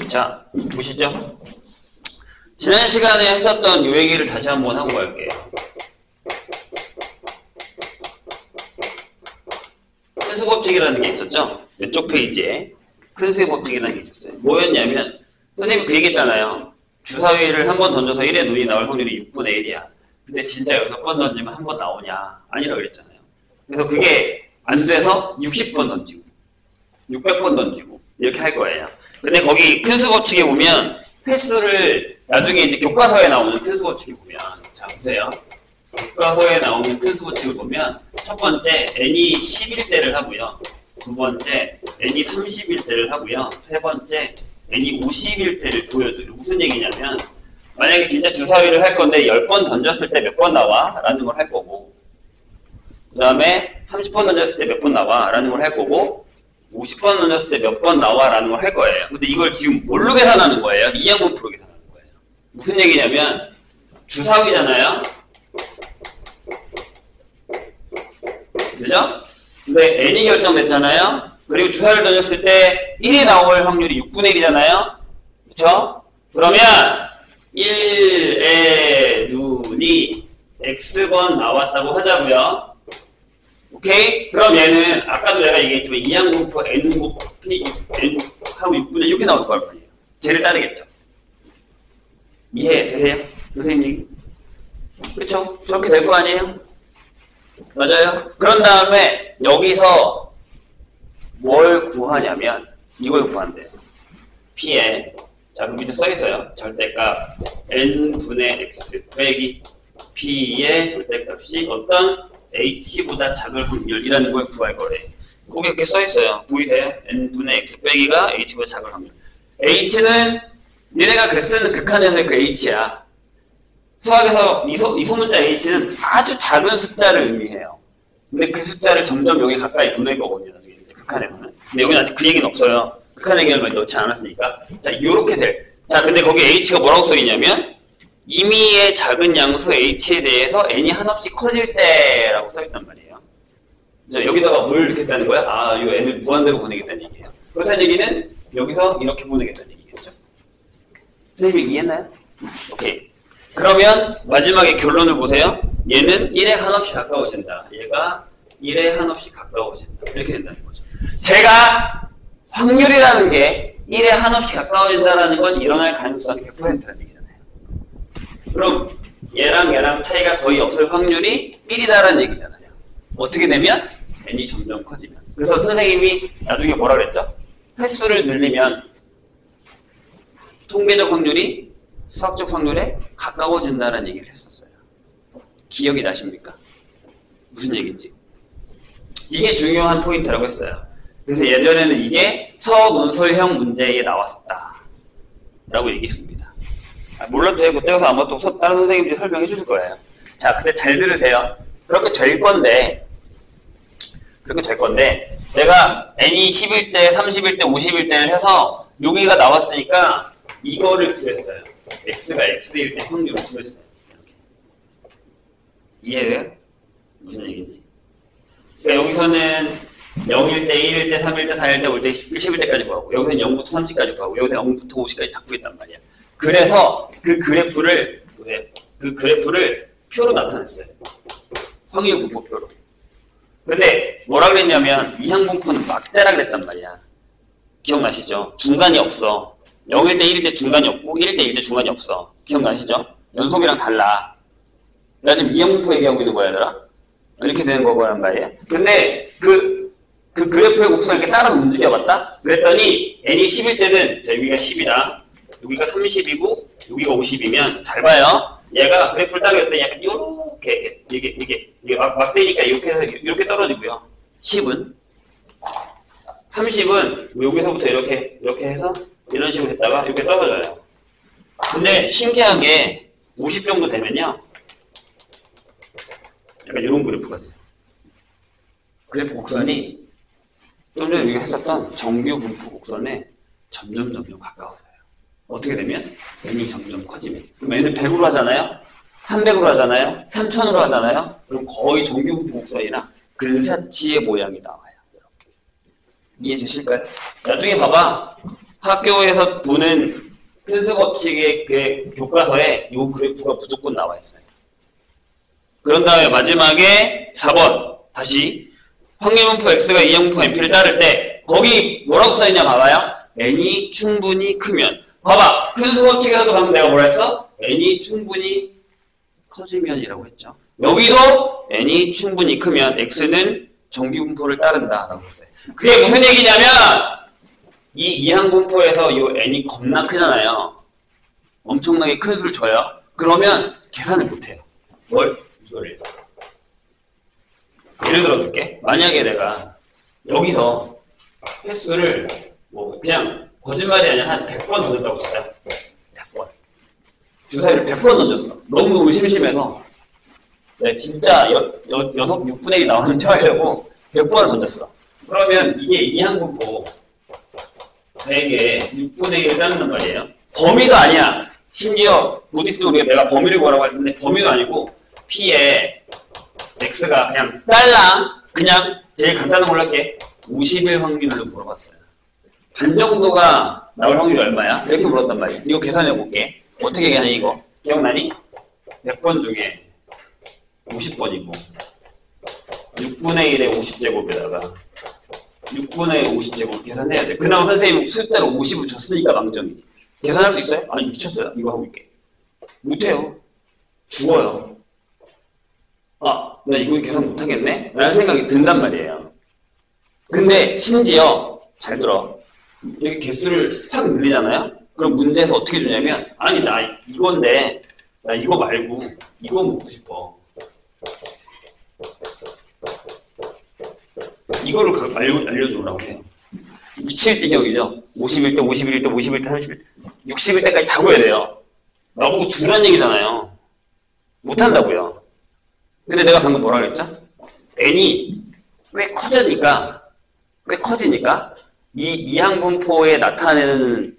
자, 보시죠. 지난 시간에 했었던 요 얘기를 다시 한번 하고 갈게요. 큰수 법칙이라는 게 있었죠? 왼쪽 페이지에 큰수 법칙이라는 게 있었어요. 뭐였냐면 선생님이 그 얘기했잖아요. 주사위를 한 번 던져서 1의 눈이 나올 확률이 6분의 1이야. 근데 진짜 여섯 번 던지면 한 번 나오냐? 아니라 그랬잖아요. 그래서 그게 안 돼서 60번 던지고 600번 던지고 이렇게 할 거예요. 근데 거기 큰수 법칙에 보면 횟수를 나중에 이제 교과서에 나오는 큰수 법칙에 보면 자 보세요. 교과서에 나오는 큰수 법칙을 보면 첫 번째 n이 11대를 하고요. 두 번째 n이 31대를 하고요. 세 번째 n이 51대를 보여줘요. 무슨 얘기냐면 만약에 진짜 주사위를 할 건데 10번 던졌을 때 몇 번 나와? 라는 걸 할 거고 그 다음에 30번 던졌을 때 몇 번 나와? 라는 걸 할 거고 50번 던졌을 때 몇 번 나와? 라는 걸 할 거예요. 근데 이걸 지금 뭘로 계산하는 거예요? 이항분포로 계산하는 거예요. 무슨 얘기냐면 주사위잖아요. 그죠? 근데 n이 결정됐잖아요. 그리고 주사위를 던졌을 때 1이 나올 확률이 6분의 1이잖아요. 그쵸? 그러면 1의 눈이 x번 나왔다고 하자고요. 오케이? 그럼 얘는 아까도 내가 얘기했지만 이항분포 n 곱하기 n 하고 6분의 이렇게 나올 거란 말이에요. 쟤를 따르겠죠. 이해 되세요? 선생님? 그쵸? 저렇게 될 거 아니에요? 맞아요? 그런 다음에 여기서 뭘 구하냐면 이걸 구한대요. P에 자, 그 밑에 써 있어요. 절대값 n분의 x 빼기 P의 절대값이 어떤 h보다 작을 확률이라는 걸 구할 거래. 거기 이렇게 써 있어요. 보이세요? n분의 x 빼기가 h보다 작을 확률. h는 얘네가 그 쓰는 극한에서의 그 h야. 수학에서 이, 소, 이 소문자 h는 아주 작은 숫자를 의미해요. 근데 그 숫자를 점점 여기 가까이 보낼 거거든요. 나중에 극한에서는. 근데 여기는 아직 그 얘기는 없어요. 극한의 개념을 넣지 않았으니까. 자, 요렇게 될. 자, 근데 거기 h가 뭐라고 써있냐면 임의의 작은 양수 h에 대해서 n이 한없이 커질 때라고 써있단 말이에요. 자, 여기다가 뭘 넣겠다는 거야? 아, 요 n을 무한대로 보내겠다는 얘기예요. 그렇다는 얘기는 여기서 이렇게 보내겠다는 얘기겠죠. 선생님이 이해했나요? 오케이. 그러면 마지막에 결론을 보세요. 얘는 1에 한없이 가까워진다. 얘가 1에 한없이 가까워진다. 이렇게 된다는 거죠. 제가 확률이라는 게 1에 한없이 가까워진다는 건 일어날 가능성이 100%라는 얘기잖아요. 그럼 얘랑 얘랑 차이가 거의 없을 확률이 1이다라는 얘기잖아요. 어떻게 되면 n이 점점 커지면. 그래서 선생님이 나중에 뭐라 그랬죠? 횟수를 늘리면 통계적 확률이 수학적 확률에 가까워진다는 얘기를 했었어요. 기억이 나십니까? 무슨 얘기인지. 이게 중요한 포인트라고 했어요. 그래서 예전에는 이게 서문설형 문제에 나왔었다. 라고 얘기했습니다. 아, 몰라도 돼요. 그때 가서 또 서- 다른 선생님들이 설명해 주실 거예요. 자, 근데 잘 들으세요. 그렇게 될 건데, 그렇게 될 건데, 내가 n이 10일 때, 30일 때, 50일 때를 해서 여기가 나왔으니까 이거를 구했어요. x가 x일 때 확률을 구했어요. 이해돼요? 무슨 얘기인지. 그러니까 여기서는 0일 때, 1일 때, 3일 때, 4일 때, 5일 때, 10일 때까지 구하고 여기서는 0부터 30까지 구하고 여기서 0부터 50까지 다 구했단 말이야. 그래서 그 그래프를 그 그래프를 표로 나타냈어요. 확률 분포표로. 근데 뭐라 그랬냐면 이항분포는 막대라 그랬단 말이야. 기억나시죠? 중간이 없어. 0일 때 1일 때 중간이 없고 1일 때 1일 때 중간이 없어. 기억나시죠? 연속이랑 달라. 나 지금 이항분포 얘기하고 있는 거야, 얘들아? 이렇게 되는 거란 말이에요. 근데 그, 그 그래프의 곡선을 이렇게 따라서 움직여봤다? 그랬더니 n이 10일 때는 자, 여기가 10이다. 여기가 30이고 여기가 50이면 잘 봐요. 얘가 그래프를 따르겠더니 약간 요렇게 이게 이게 이게 막, 막대니까 이렇게 해서 이렇게 떨어지고요. 10은 30은 여기서부터 이렇게 이렇게 해서 이런 식으로 했다가 이렇게 떨어져요. 근데 신기한 게 50 정도 되면요. 약간 이런 그래프가 돼요. 그래프 곡선이 좀 전에 우리가 했었던 정규 분포 곡선에 점점 점점 가까워져요. 어떻게 되면 n이 점점 커지면 그럼 n을 100으로 하잖아요. 300으로 하잖아요. 3000으로 하잖아요. 그럼 거의 정규 분포 곡선이나 근사치의 모양이 나와요. 이렇게. 이해되실까요? 나중에 봐봐. 학교에서 보는 필수 법칙의 그 교과서에 이 그래프가 무조건 나와 있어요. 그런 다음에 마지막에 4번 다시 확률분포 x가 이항분포 np를 따를 때 거기 뭐라고 써있냐 봐봐요. n이 충분히 크면 봐봐 필수 법칙에서도 방금 내가 뭐라 했어? n이 충분히 커지면이라고 했죠. 여기도 n이 충분히 크면 x는 정규분포를 따른다라고 했어요. 그게 무슨 얘기냐면 이 이항분포에서 이 n이 겁나 크잖아요. 엄청나게 큰 수를 줘요. 그러면 계산을 못해요. 뭘? 이거를. 예를 들어 줄게. 만약에 내가 여기서 횟수를 뭐 그냥 거짓말이 아니라 한 100번 던졌다고 치자. 100번. 주사위를 100번 던졌어. 너무너무 심심해서 내가 진짜 여, 여, 여섯 6분의 1이 나오는지 하려고 100번을 던졌어. 그러면 이게 이항분포 100에 6분의 1을 따는단 말이에요. 범위도 아니야. 심지어 무디스 우리가 내가 범위를 구하라고 했는데 범위도 아니고 P에 X가 그냥 딸랑 그냥 제일 간단한 걸로 할게. 50일 확률로 물어봤어요. 반 정도가 나올 확률이 얼마야? 이렇게 물었단 말이야. 이거 계산해 볼게. 어떻게 계산해 이거? 기억나니? 100번 중에 50번이고 6분의 1의 50제곱에다가 6분의 50제곱 계산해야 돼. 그나마 선생님 숫자로 50을 줬으니까 망정이지. 계산할 수 있어요? 아니 미쳤어요. 이거 하고 있게. 못해요. 죽어요. 아, 나 이건 계산 못하겠네? 라는 생각이 든단 말이에요. 근데 심지어, 잘 들어. 여기 개수를 확 늘리잖아요? 그럼 문제에서 어떻게 주냐면, 아니, 나 이건데, 나 이거 말고, 이거 묻고 싶어. 이거를 가- 알려, 알려주라고 해요. 미칠 지경이죠. 51대, 51대, 51대, 31대, 60일대까지 다 구해야 돼요. 나보고 죽으란 얘기잖아요. 못한다고요. 근데 내가 방금 뭐라 그랬죠? n이 꽤 커지니까, 꽤 커지니까, 이 이항분포에 나타내는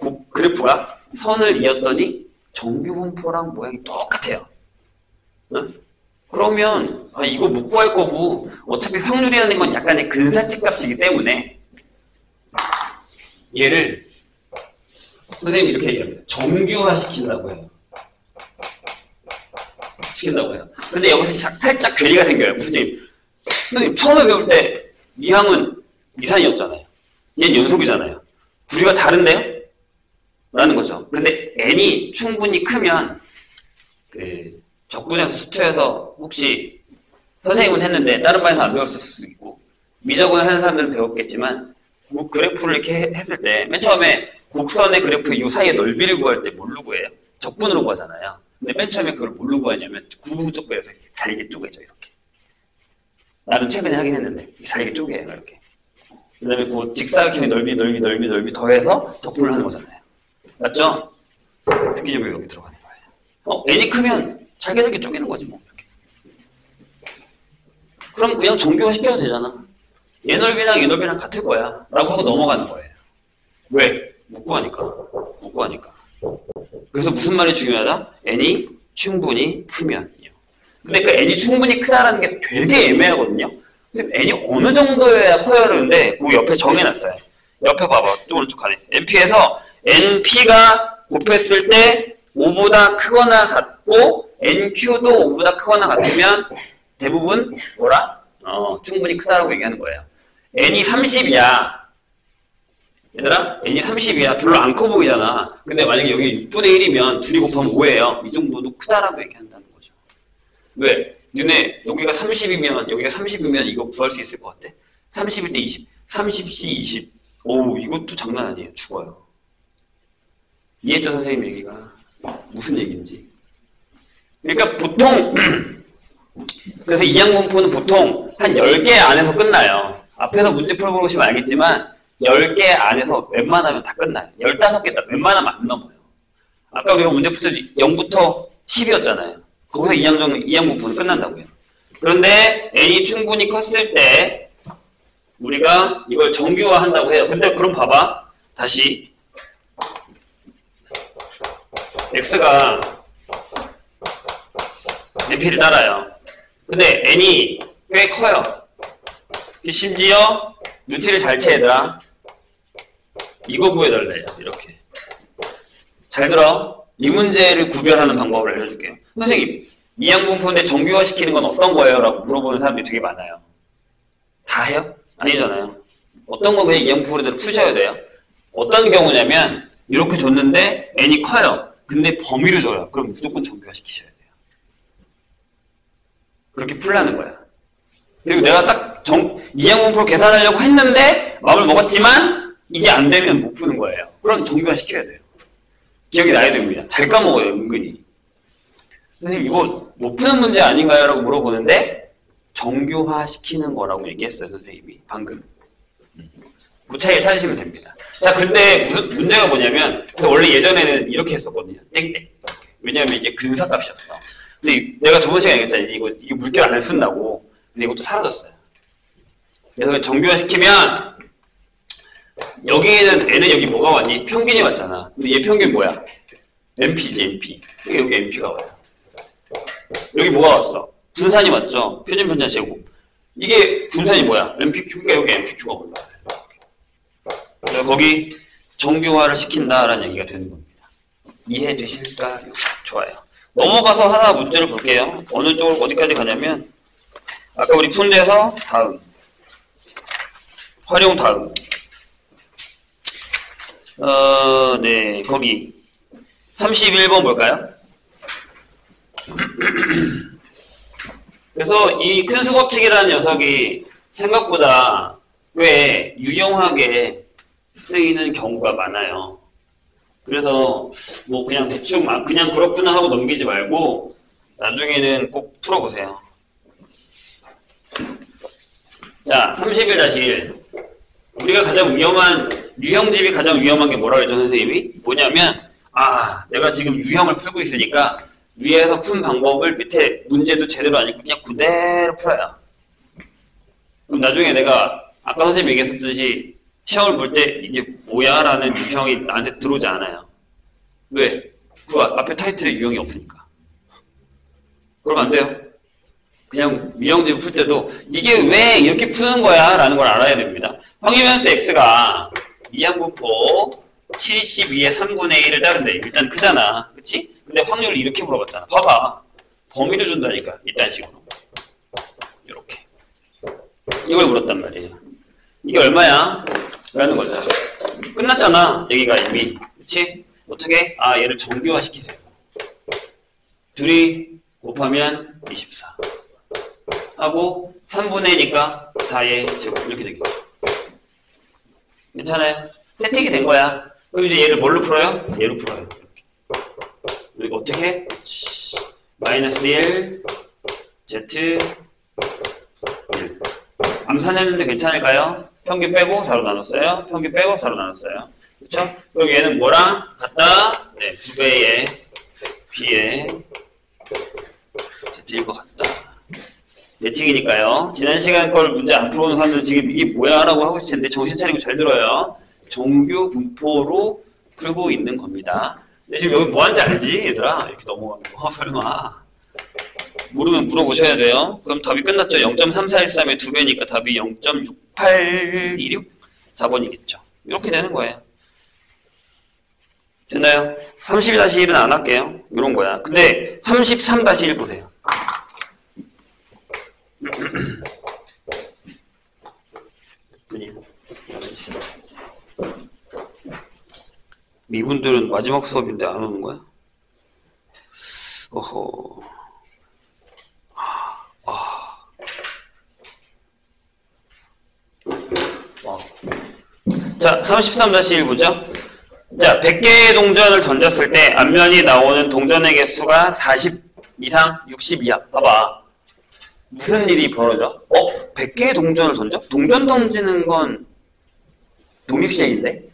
그 그래프가 선을 이었더니 정규분포랑 모양이 똑같아요. 응? 그러면 아, 이거 못 구할 거고 어차피 확률이라는 건 약간의 근사치 값이기 때문에 얘를 선생님이 이렇게 얘기합니다. 정규화 시킨다고 해요. 시킨다고 해요. 근데 여기서 사- 살짝 괴리가 생겨요. 얘기? 선생님 처음에 배울 때 이항은 이산이었잖아요. 얘는 연속이잖아요. 부류가 다른데요? 라는 거죠. 근데 n이 충분히 크면 그 적분에서 수투에서 혹시 선생님은 했는데 다른 반에서 안 배웠을 수도 있고 미적분 하는 사람들은 배웠겠지만 뭐 그래프를 이렇게 해- 했을 때 맨 처음에 곡선의 그래프 이 사이의 넓이를 구할 때 뭘로 구해요? 적분으로 구하잖아요. 근데 맨 처음에 그걸 뭘로 구하냐면 구부족배에서 잘게 쪼개져 이렇게. 나는 최근에 하긴 했는데 잘게 쪼개요 이렇게. 그 다음에 그 직사각형의 넓이 넓이 넓이 넓이 더해서 적분을 하는 거잖아요. 맞죠? 특기적으로 여기 들어가는 거예요. 어, n이 크면 잘게 쪼개는 거지 뭐 이렇게. 그럼 그냥 정교화 시켜도 되잖아. 얘 넓이랑 얘 넓이랑 같을 거야. 라고 하고 넘어가는 거예요. 왜? 못 구하니까. 못 구하니까. 그래서 무슨 말이 중요하다? n이 충분히 크면요. 근데 그 n이 충분히 크다라는 게 되게 애매하거든요. 근데 n이 어느 정도여야 커요? 그러는데 그 옆에 정해놨어요. 옆에 봐봐. 좀 오른쪽 칸에. np에서 np가 곱했을 때 5보다 크거나 같고 nq도 5보다 크거나 같으면 대부분 뭐라? 어, 충분히 크다라고 얘기하는 거예요. n이 30이야. 얘들아, n이 30이야. 별로 안 커 보이잖아. 근데 만약에 여기 6분의 1이면 둘이 곱하면 5예요. 이 정도도 크다라고 얘기한다는 거죠. 왜? 너네 여기가 30이면 여기가 30이면 이거 구할 수 있을 것 같아? 31대 20, 30C 20. 오, 이것도 장난 아니에요. 죽어요. 이해했죠, 선생님 얘기가? 무슨 얘기인지. 그러니까 보통 그래서 이항분포는 보통 한 10개 안에서 끝나요. 앞에서 문제 풀어보시면 알겠지만 10개 안에서 웬만하면 다 끝나요. 15개 다 웬만하면 안 넘어요. 아까 우리가 문제 풀 때 0부터 10이었잖아요. 거기서 이항정, 이항분포는 끝난다고요. 그런데 n이 충분히 컸을 때 우리가 이걸 정규화한다고 해요. 근데 그럼 봐봐. 다시 x가 np를 따라요. 근데 n이 꽤 커요. 심지어 눈치를 잘 채 얘들아. 이거 구해달래요. 이렇게. 잘 들어. 이 문제를 구별하는 방법을 알려줄게요. 선생님, 이항분포인데 정규화 시키는 건 어떤 거예요? 라고 물어보는 사람들이 되게 많아요. 다 해요? 아니잖아요. 어떤 건 그냥 이항분포대로 푸셔야 돼요. 어떤 경우냐면 이렇게 줬는데 n이 커요. 근데 범위를 줘요. 그럼 무조건 정규화 시키셔야 돼요. 그렇게 풀라는 거야. 그리고 내가 딱 정, 이항분포를 계산하려고 했는데 마음을 먹었지만 이게 안 되면 못 푸는 거예요. 그럼 정규화 시켜야 돼요. 기억이 나야 됩니다. 잘 까먹어요, 은근히. 선생님, 이거 못 푸는 문제 아닌가요? 라고 물어보는데 정규화 시키는 거라고 얘기했어요, 선생님이. 방금. 그 차이를 찾으시면 됩니다. 자, 근데 무슨 문제가 뭐냐면, 원래 예전에는 이렇게 했었거든요. 땡땡. 왜냐하면 이게 근사값이었어. 근데 이- 내가 저번 시간에 얘기했잖아요. 이거, 이거 물결 안 쓴다고. 근데 이것도 사라졌어요. 그래서 정규화 시키면, 여기는 얘는 여기 뭐가 왔니? 평균이 왔잖아. 근데 얘 평균 뭐야? NP지, NP. 여기, 여기 NP가 와요. 여기 뭐가 왔어? 분산이 왔죠? 표준 편차 제곱. 이게 분산이 뭐야? NPQ가 여기 NPQ가 올라와요. 거기 정규화를 시킨다라는 얘기가 되는 겁니다. 이해되실까요? 좋아요. 넘어가서 하나 문제를 볼게요. 어느 쪽으로 어디까지 가냐면 아까 우리 푼 데서 다음 활용 다음 어, 네, 거기 31번 볼까요? 그래서 이 큰 수법칙이라는 녀석이 생각보다 꽤 유용하게 쓰이는 경우가 많아요. 그래서 뭐 그냥 대충 아, 그냥 그렇구나 하고 넘기지 말고 나중에는 꼭 풀어보세요. 자, 31-1. 우리가 가장 위험한, 유형집이 가장 위험한 게 뭐라 그랬죠, 선생님이? 뭐냐면, 아, 내가 지금 유형을 풀고 있으니까 위에서 푼 방법을 밑에 문제도 제대로 안 읽고 그냥 그대로 풀어요. 그럼 나중에 내가 아까 선생님 얘기했었듯이 시험을 볼 때 이게 뭐야? 라는 유형이 나한테 들어오지 않아요. 왜? 그 앞에 타이틀에 유형이 없으니까. 그럼 안 돼요. 그냥 미형집 풀 때도 이게 왜 이렇게 푸는 거야? 라는 걸 알아야 됩니다. 확률변수 x가 이항분포 72의 3분의 1을 따른대. 일단 크잖아. 그치? 근데 확률을 이렇게 물어봤잖아. 봐봐. 범위를 준다니까. 이딴 식으로. 이렇게. 이걸 물었단 말이에요. 이게 얼마야? 라는 거죠. 끝났잖아. 여기가 이미. 그치? 어떻게? 아, 얘를 정교화 시키세요. 둘이 곱하면 24. 하고 3분의 2니까 4의 제곱 이렇게 되겠죠. 괜찮아요? 세팅이 된 거야. 그럼 이제 얘를 뭘로 풀어요? 얘로 풀어요. 그리고 어떻게? 마이너스 1 z 1 암산했는데 괜찮을까요? 평균 빼고 4로 나눴어요. 평균 빼고 4로 나눴어요. 그렇죠? 그럼 얘는 뭐랑 같다? 네, 2배의 b의 z일 것 같다. 내칭이니까요. 지난 시간 걸 문제 안 풀어오는 사람들은 지금 이게 뭐야? 라고 하고 있을 텐데 정신 차리고 잘 들어요. 정규 분포로 풀고 있는 겁니다. 근데 지금 여기 뭐 하는지 알지? 얘들아. 이렇게 넘어가는 거. 설마. 모르면 물어보셔야 돼요. 그럼 답이 끝났죠. 0.3413의 두 배니까 답이 0.6826? 4번이겠죠. 이렇게 되는 거예요. 됐나요? 32-1은 안 할게요. 이런 거야. 근데 33-1 보세요. 미분들은 마지막 수업인데 안 오는 거야? 어허. 자, 33-1 보죠. 자, 100개의 동전을 던졌을 때 앞면이 나오는 동전의 개수가 40 이상 60 이하. 봐봐. 무슨 일이 벌어져? 어? 100개의 동전을 던져? 동전 던지는 건 독립시행인데?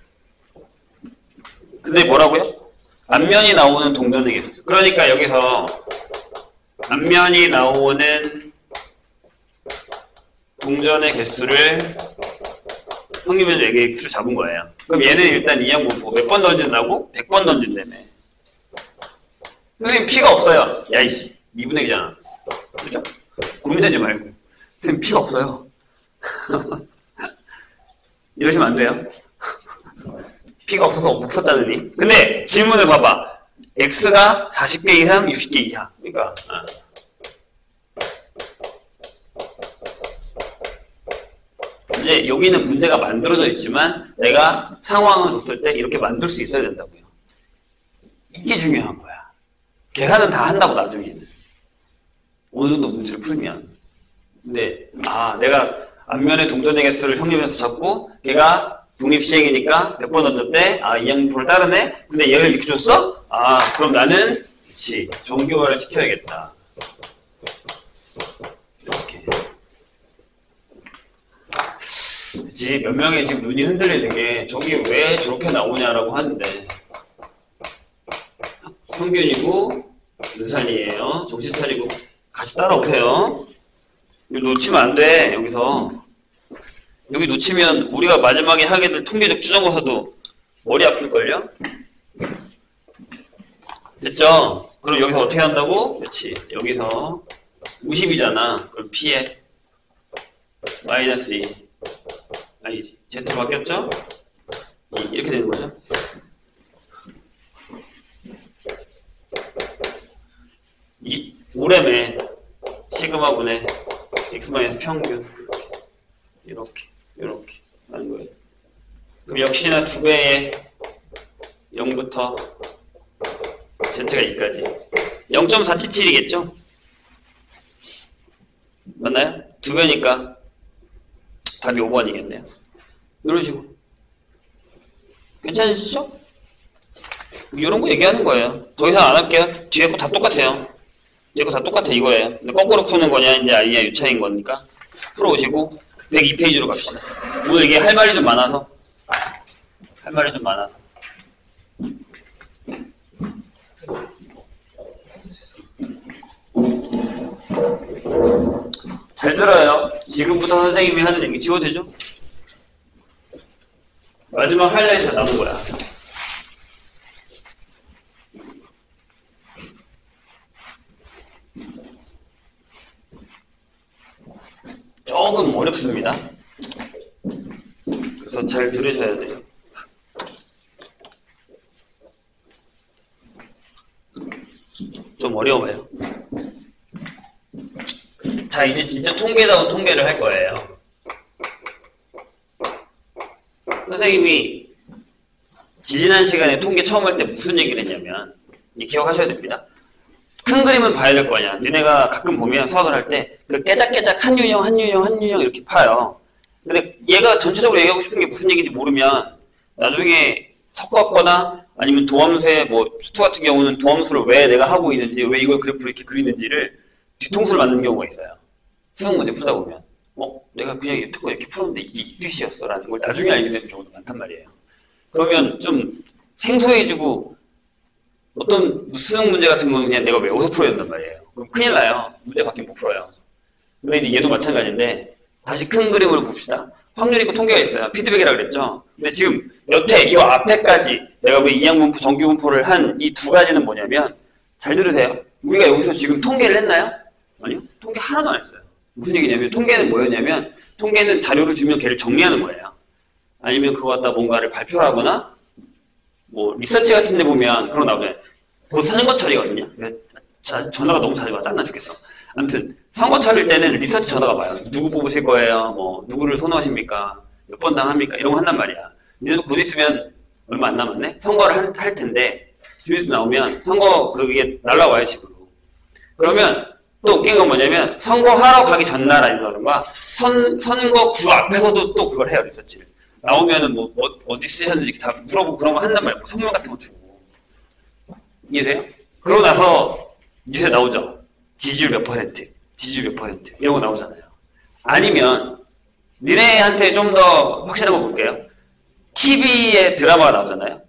근데 뭐라고요? 앞면이 나오는 동전의 개수. 그러니까 여기서 앞면이 나오는 동전의 개수를 평균면 4개의 수 잡은 거예요. 그럼 얘는 일단 이항분포 몇 번 던진다고? 100번 던진다며. 선생님 피가 없어요. 야이씨 미분액이잖아. 그죠? 고민하지 말고. 선생님 피가 없어요. 이러시면 안 돼요. 피가 없어서 못 푼다더니. 근데 질문을 봐봐. x가 40개 이상, 60개 이하. 그러니까 어. 이제 여기는 문제가 만들어져 있지만 내가 상황을 줬을 때 이렇게 만들 수 있어야 된다고요. 이게 중요한 거야. 계산은 다 한다고 나중에는. 어느 정도 문제를 풀면. 근데 아 내가 앞면에 동전의 개수를 형님에서 잡고 걔가 독립시행이니까 100번 던졌대. 아 이양분포를 따르네. 근데 얘를 이렇게 줬어? 아 그럼 나는 그치 정교화를 시켜야겠다. 이렇게. 그치 몇 명이 지금 눈이 흔들리는 게 저게 왜 저렇게 나오냐라고 하는데 평균이고 분산이에요. 정신 차리고 같이 따라오세요. 이거 놓치면 안 돼. 여기서 여기 놓치면 우리가 마지막에 하게 될 통계적 추정고사도 머리 아플걸요? 됐죠? 그럼 여기서 어떻게 한다고? 그렇지. 여기서 50이잖아. 그럼 피해. 마이너스 2. 아니지. Z로 바뀌었죠? 이- 이렇게 되는 거죠. 이 오렘의 시그마분의 x 마이너스 평균 이렇게 이렇게 하는 거예요. 그럼 역시나 두 배의 0부터 전체가 2까지. 0.477이겠죠? 맞나요? 두 배니까 답이 5번이겠네요. 이런 식으로. 괜찮으시죠? 이런 거 얘기하는 거예요. 더 이상 안 할게요. 뒤에 거 다 똑같아요. 뒤에 거다 똑같아 이거예요. 근데 거꾸로 푸는 거냐 이제 아니냐 유차인 거니까 풀어오시고 102페이지로 갑시다. 오늘 이게 할 말이 좀 많아서 할 말이 좀 많아서 잘 들어요. 지금부터 선생님이 하는 얘기 지워도 되죠? 마지막 하이라이트 남은 거야. 조금 어렵습니다. 그래서 잘 들으셔야 돼요. 좀 어려워요. 자, 이제 진짜 통계다운 통계를 할 거예요. 선생님이 지지난 시간에 통계 처음 할 때 무슨 얘기를 했냐면, 이 기억하셔야 됩니다. 큰 그림은 봐야 될 거 아니야. 니네가 가끔 보면 수학을 할 때 그 깨작깨작 한 유형, 한 유형, 한 유형 이렇게 파요. 근데 얘가 전체적으로 얘기하고 싶은 게 무슨 얘기인지 모르면 나중에 섞었거나 아니면 도함수의 뭐 수투 같은 경우는 도함수를 왜 내가 하고 있는지 왜 이걸 그래프로 이렇게 그리는지를 뒤통수를 맞는 경우가 있어요. 수능 문제 풀다 보면 어 내가 그냥 이렇게 이렇게 풀었는데 이게 이 뜻이었어라는 걸 나중에 알게 되는 경우도 많단 말이에요. 그러면 좀 생소해지고 어떤 수능 문제 같은 경우는 그냥 내가 외워서 풀어야 된단 말이에요. 그럼 큰일 나요. 문제 바뀌면 못 풀어요. 근데 이제 얘도 마찬가지인데 다시 큰 그림으로 봅시다. 확률 있고 통계가 있어요. 피드백이라 그랬죠. 근데 지금 여태 이 앞에까지 내가 왜 이항분포, 정규분포를 한 이 두 가지는 뭐냐면 잘 들으세요. 우리가 여기서 지금 통계를 했나요? 아니요. 통계 하나도 안 했어요. 무슨 얘기냐면 통계는 뭐였냐면 통계는 자료를 주면 걔를 정리하는 거예요. 아니면 그거 갖다 뭔가를 발표하거나 뭐 리서치 같은 데 보면 그런 거 나오잖아요. 곧 선거 처리거든요. 자, 전화가 너무 자주 와 짜증나 죽겠어. 아무튼 선거 처리일 때는 리서치 전화가 와요. 누구 뽑으실 거예요? 뭐 누구를 선호하십니까? 몇 번 당합니까? 이런 거 한단 말이야. 이제도 곧 있으면 얼마 안 남았네? 선거를 한, 할 텐데 주유수 나오면 선거 그게 날라와요 집으로. 그러면 또 웃긴 건 뭐냐면 선거하러 가기 전날 아니라든가 선, 선거 구 앞에서도 또 그걸 해요 리서치를. 나오면은 뭐, 뭐 어 디 쓰셨는지 다 물어보고 그런 거 한단 말이에요. 뭐 선물 같은 거 주고. 이해돼요? 그러고 나서 뉴스에 나오죠. 지지율 몇 퍼센트, 지지율 몇 퍼센트 이런 거 나오잖아요. 아니면 니네한테 좀 더 확실한 거 볼게요. TV에 드라마가 나오잖아요.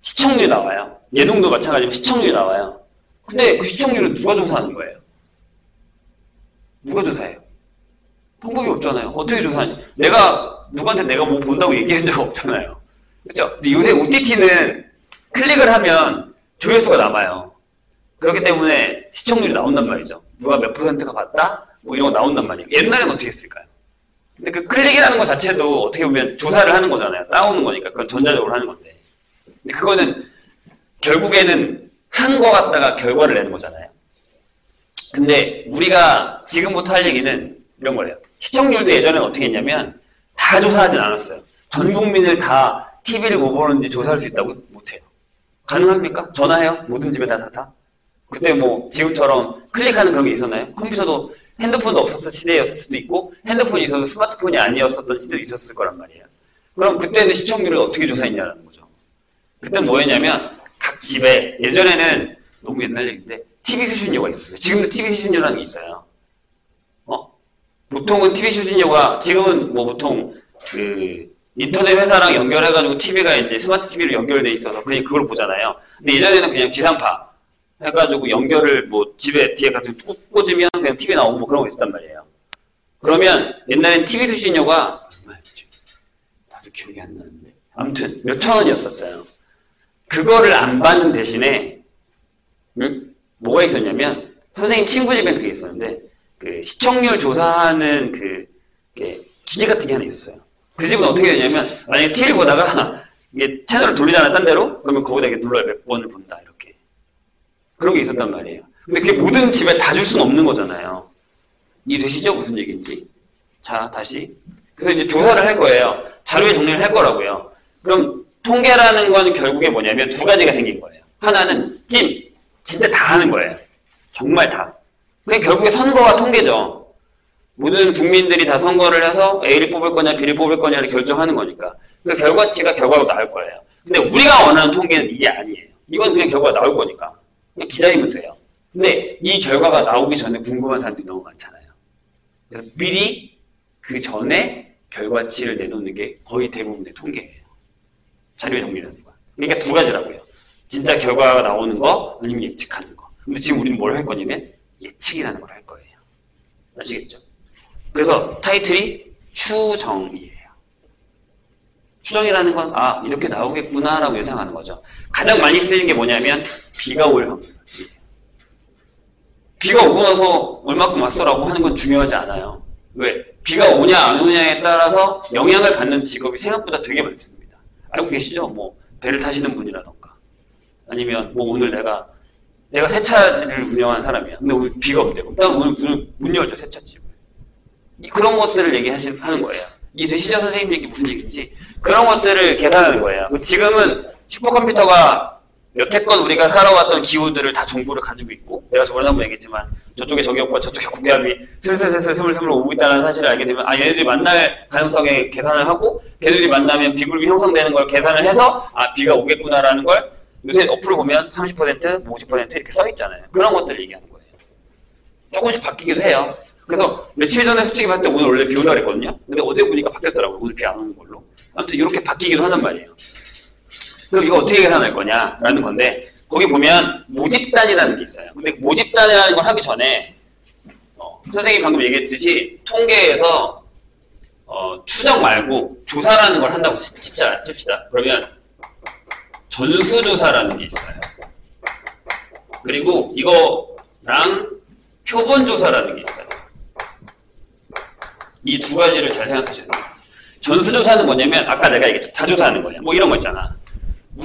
시청률이 나와요. 예능도 마찬가지로 시청률이 나와요. 근데 그 시청률은 누가 조사하는 거예요? 누가 조사해요? 방법이 없잖아요. 어떻게 조사하냐? 내가 누구한테 내가 뭐 본다고 얘기한 적 없잖아요. 그렇죠? 근데 요새 OTT는 클릭을 하면 조회수가 남아요. 그렇기 때문에 시청률이 나온단 말이죠. 누가 몇 퍼센트가 봤다? 뭐 이런 거 나온단 말이에요. 옛날에는 어떻게 했을까요? 근데 그 클릭이라는 것 자체도 어떻게 보면 조사를 하는 거잖아요. 따오는 거니까. 그건 전자적으로 하는 건데. 근데 그거는 결국에는 한 거 갖다가 결과를 내는 거잖아요. 근데 우리가 지금부터 할 얘기는 이런 거예요. 시청률도 예전에 어떻게 했냐면 다 조사하진 않았어요. 전 국민을 다 TV를 뭐 보는지 조사할 수 있다고? 못해요. 가능합니까? 전화해요? 모든 집에 다 다? 그때 뭐 지금처럼 클릭하는 그런 게 있었나요? 컴퓨터도 핸드폰도 없었던 시대였을 수도 있고 핸드폰이 있어도 스마트폰이 아니었었던 시대도 있었을 거란 말이에요. 그럼 그때는 시청률을 어떻게 조사했냐는 거죠. 그때는 뭐였냐면 각 집에 예전에는 너무 옛날 얘기인데 TV 수신료가 있었어요. 지금도 TV 수신료라는 게 있어요. 어? 보통은 TV 수신료가 지금은 뭐 보통 그 인터넷 회사랑 연결해가지고 TV가 이제 스마트 TV로 연결돼 있어서 그냥 그걸 보잖아요. 근데 예전에는 그냥 지상파 해가지고 연결을 뭐 집에 뒤에 같은 꽂으면 그냥 TV 나오고 뭐 그런 거 있었단 말이에요. 그러면 옛날엔 TV 수신료가? 나도 기억이 안 나는데 아무튼 몇 천 원이었었어요. 그거를 안 받는 대신에 응? 뭐가 있었냐면 선생님 친구 집에 그게 있었는데 그 시청률 조사하는 그 기계 같은 게 하나 있었어요. 그 집은 어떻게 되냐면 만약에 TV를 보다가 이게 채널을 돌리잖아요, 딴 데로. 그러면 거기다 이렇게 눌러요. 몇 번을 본다, 이렇게. 그런 게 있었단 말이에요. 근데 그게 모든 집에 다 줄 수는 없는 거잖아요. 이해되시죠? 무슨 얘기인지. 자, 다시. 그래서 이제 조사를 할 거예요. 자료에 정리를 할 거라고요. 그럼 통계라는 건 결국에 뭐냐면 두 가지가 생긴 거예요. 하나는 찐. 진짜 다 하는 거예요. 정말 다. 그게 결국에 선거와 통계죠. 모든 국민들이 다 선거를 해서 A를 뽑을 거냐 B를 뽑을 거냐를 결정하는 거니까 그 결과치가 결과로 나올 거예요. 근데 우리가 원하는 통계는 이게 아니에요. 이건 그냥 결과가 나올 거니까 그냥 기다리면 돼요. 근데 이 결과가 나오기 전에 궁금한 사람들이 너무 많잖아요. 그래서 미리 그 전에 결과치를 내놓는 게 거의 대부분의 통계예요. 자료 정리하는 거. 그러니까 두 가지라고요. 진짜 결과가 나오는 거 아니면 예측하는 거. 근데 지금 우리는 뭘 할 거냐면 예측이라는 걸 할 거예요. 아시겠죠? 그래서 타이틀이 추정이에요. 추정이라는 건, 아, 이렇게 나오겠구나라고 예상하는 거죠. 가장 많이 쓰이는 게 뭐냐면, 비가 올 확률. 비가 오고 나서 얼마큼 왔어라고 하는 건 중요하지 않아요. 왜? 비가 오냐, 안 오냐에 따라서 영향을 받는 직업이 생각보다 되게 많습니다. 알고 계시죠? 뭐, 배를 타시는 분이라던가. 아니면, 뭐, 오늘 내가, 내가 세차를 운영하는 사람이야. 근데 오늘 비가 온대요. 난 오늘 문을 못 열죠, 세차집을. 이- 그런 것들을 얘기하시는 거예요. 이 되시죠 선생님 얘기 무슨 얘기인지 그런 것들을 계산하는 거예요. 지금은 슈퍼컴퓨터가 여태껏 우리가 살아왔던 기후들을 다 정보를 가지고 있고 내가 저번에 한번 얘기했지만 저쪽에 저기였고 저쪽에 국대합이 슬슬슬슬 스물스물 오고 있다는 사실을 알게 되면 아 얘네들이 만날 가능성에 계산을 하고 걔네들이 만나면 비그룹이 형성되는 걸 계산을 해서 아 비가 오겠구나라는 걸 요새 어플을 보면 30%, 50% 이렇게 써 있잖아요. 그런 것들을 얘기하는 거예요. 조금씩 바뀌기도 해요. 그래서 며칠 전에 솔직히 봤을 때 오늘 원래 비 온다 그랬거든요. 근데 어제 보니까 바뀌었더라고요. 오늘 비 안 오는 걸로. 아무튼 이렇게 바뀌기도 한단 말이에요. 그럼 이거 어떻게 계산할 거냐라는 건데 거기 보면 모집단이라는 게 있어요. 근데 모집단이라는 걸 하기 전에 어, 선생님이 방금 얘기했듯이 통계에서 어, 추정 말고 조사라는 걸 한다고 칩시다. 칩시다. 그러면 전수조사라는 게 있어요. 그리고 이거랑 표본조사라는 게 있어요. 이 두 가지를 잘 생각하셔야 돼요. 전수조사는 뭐냐면 아까 내가 얘기했죠. 다 조사하는 거예요. 뭐 이런 거 있잖아.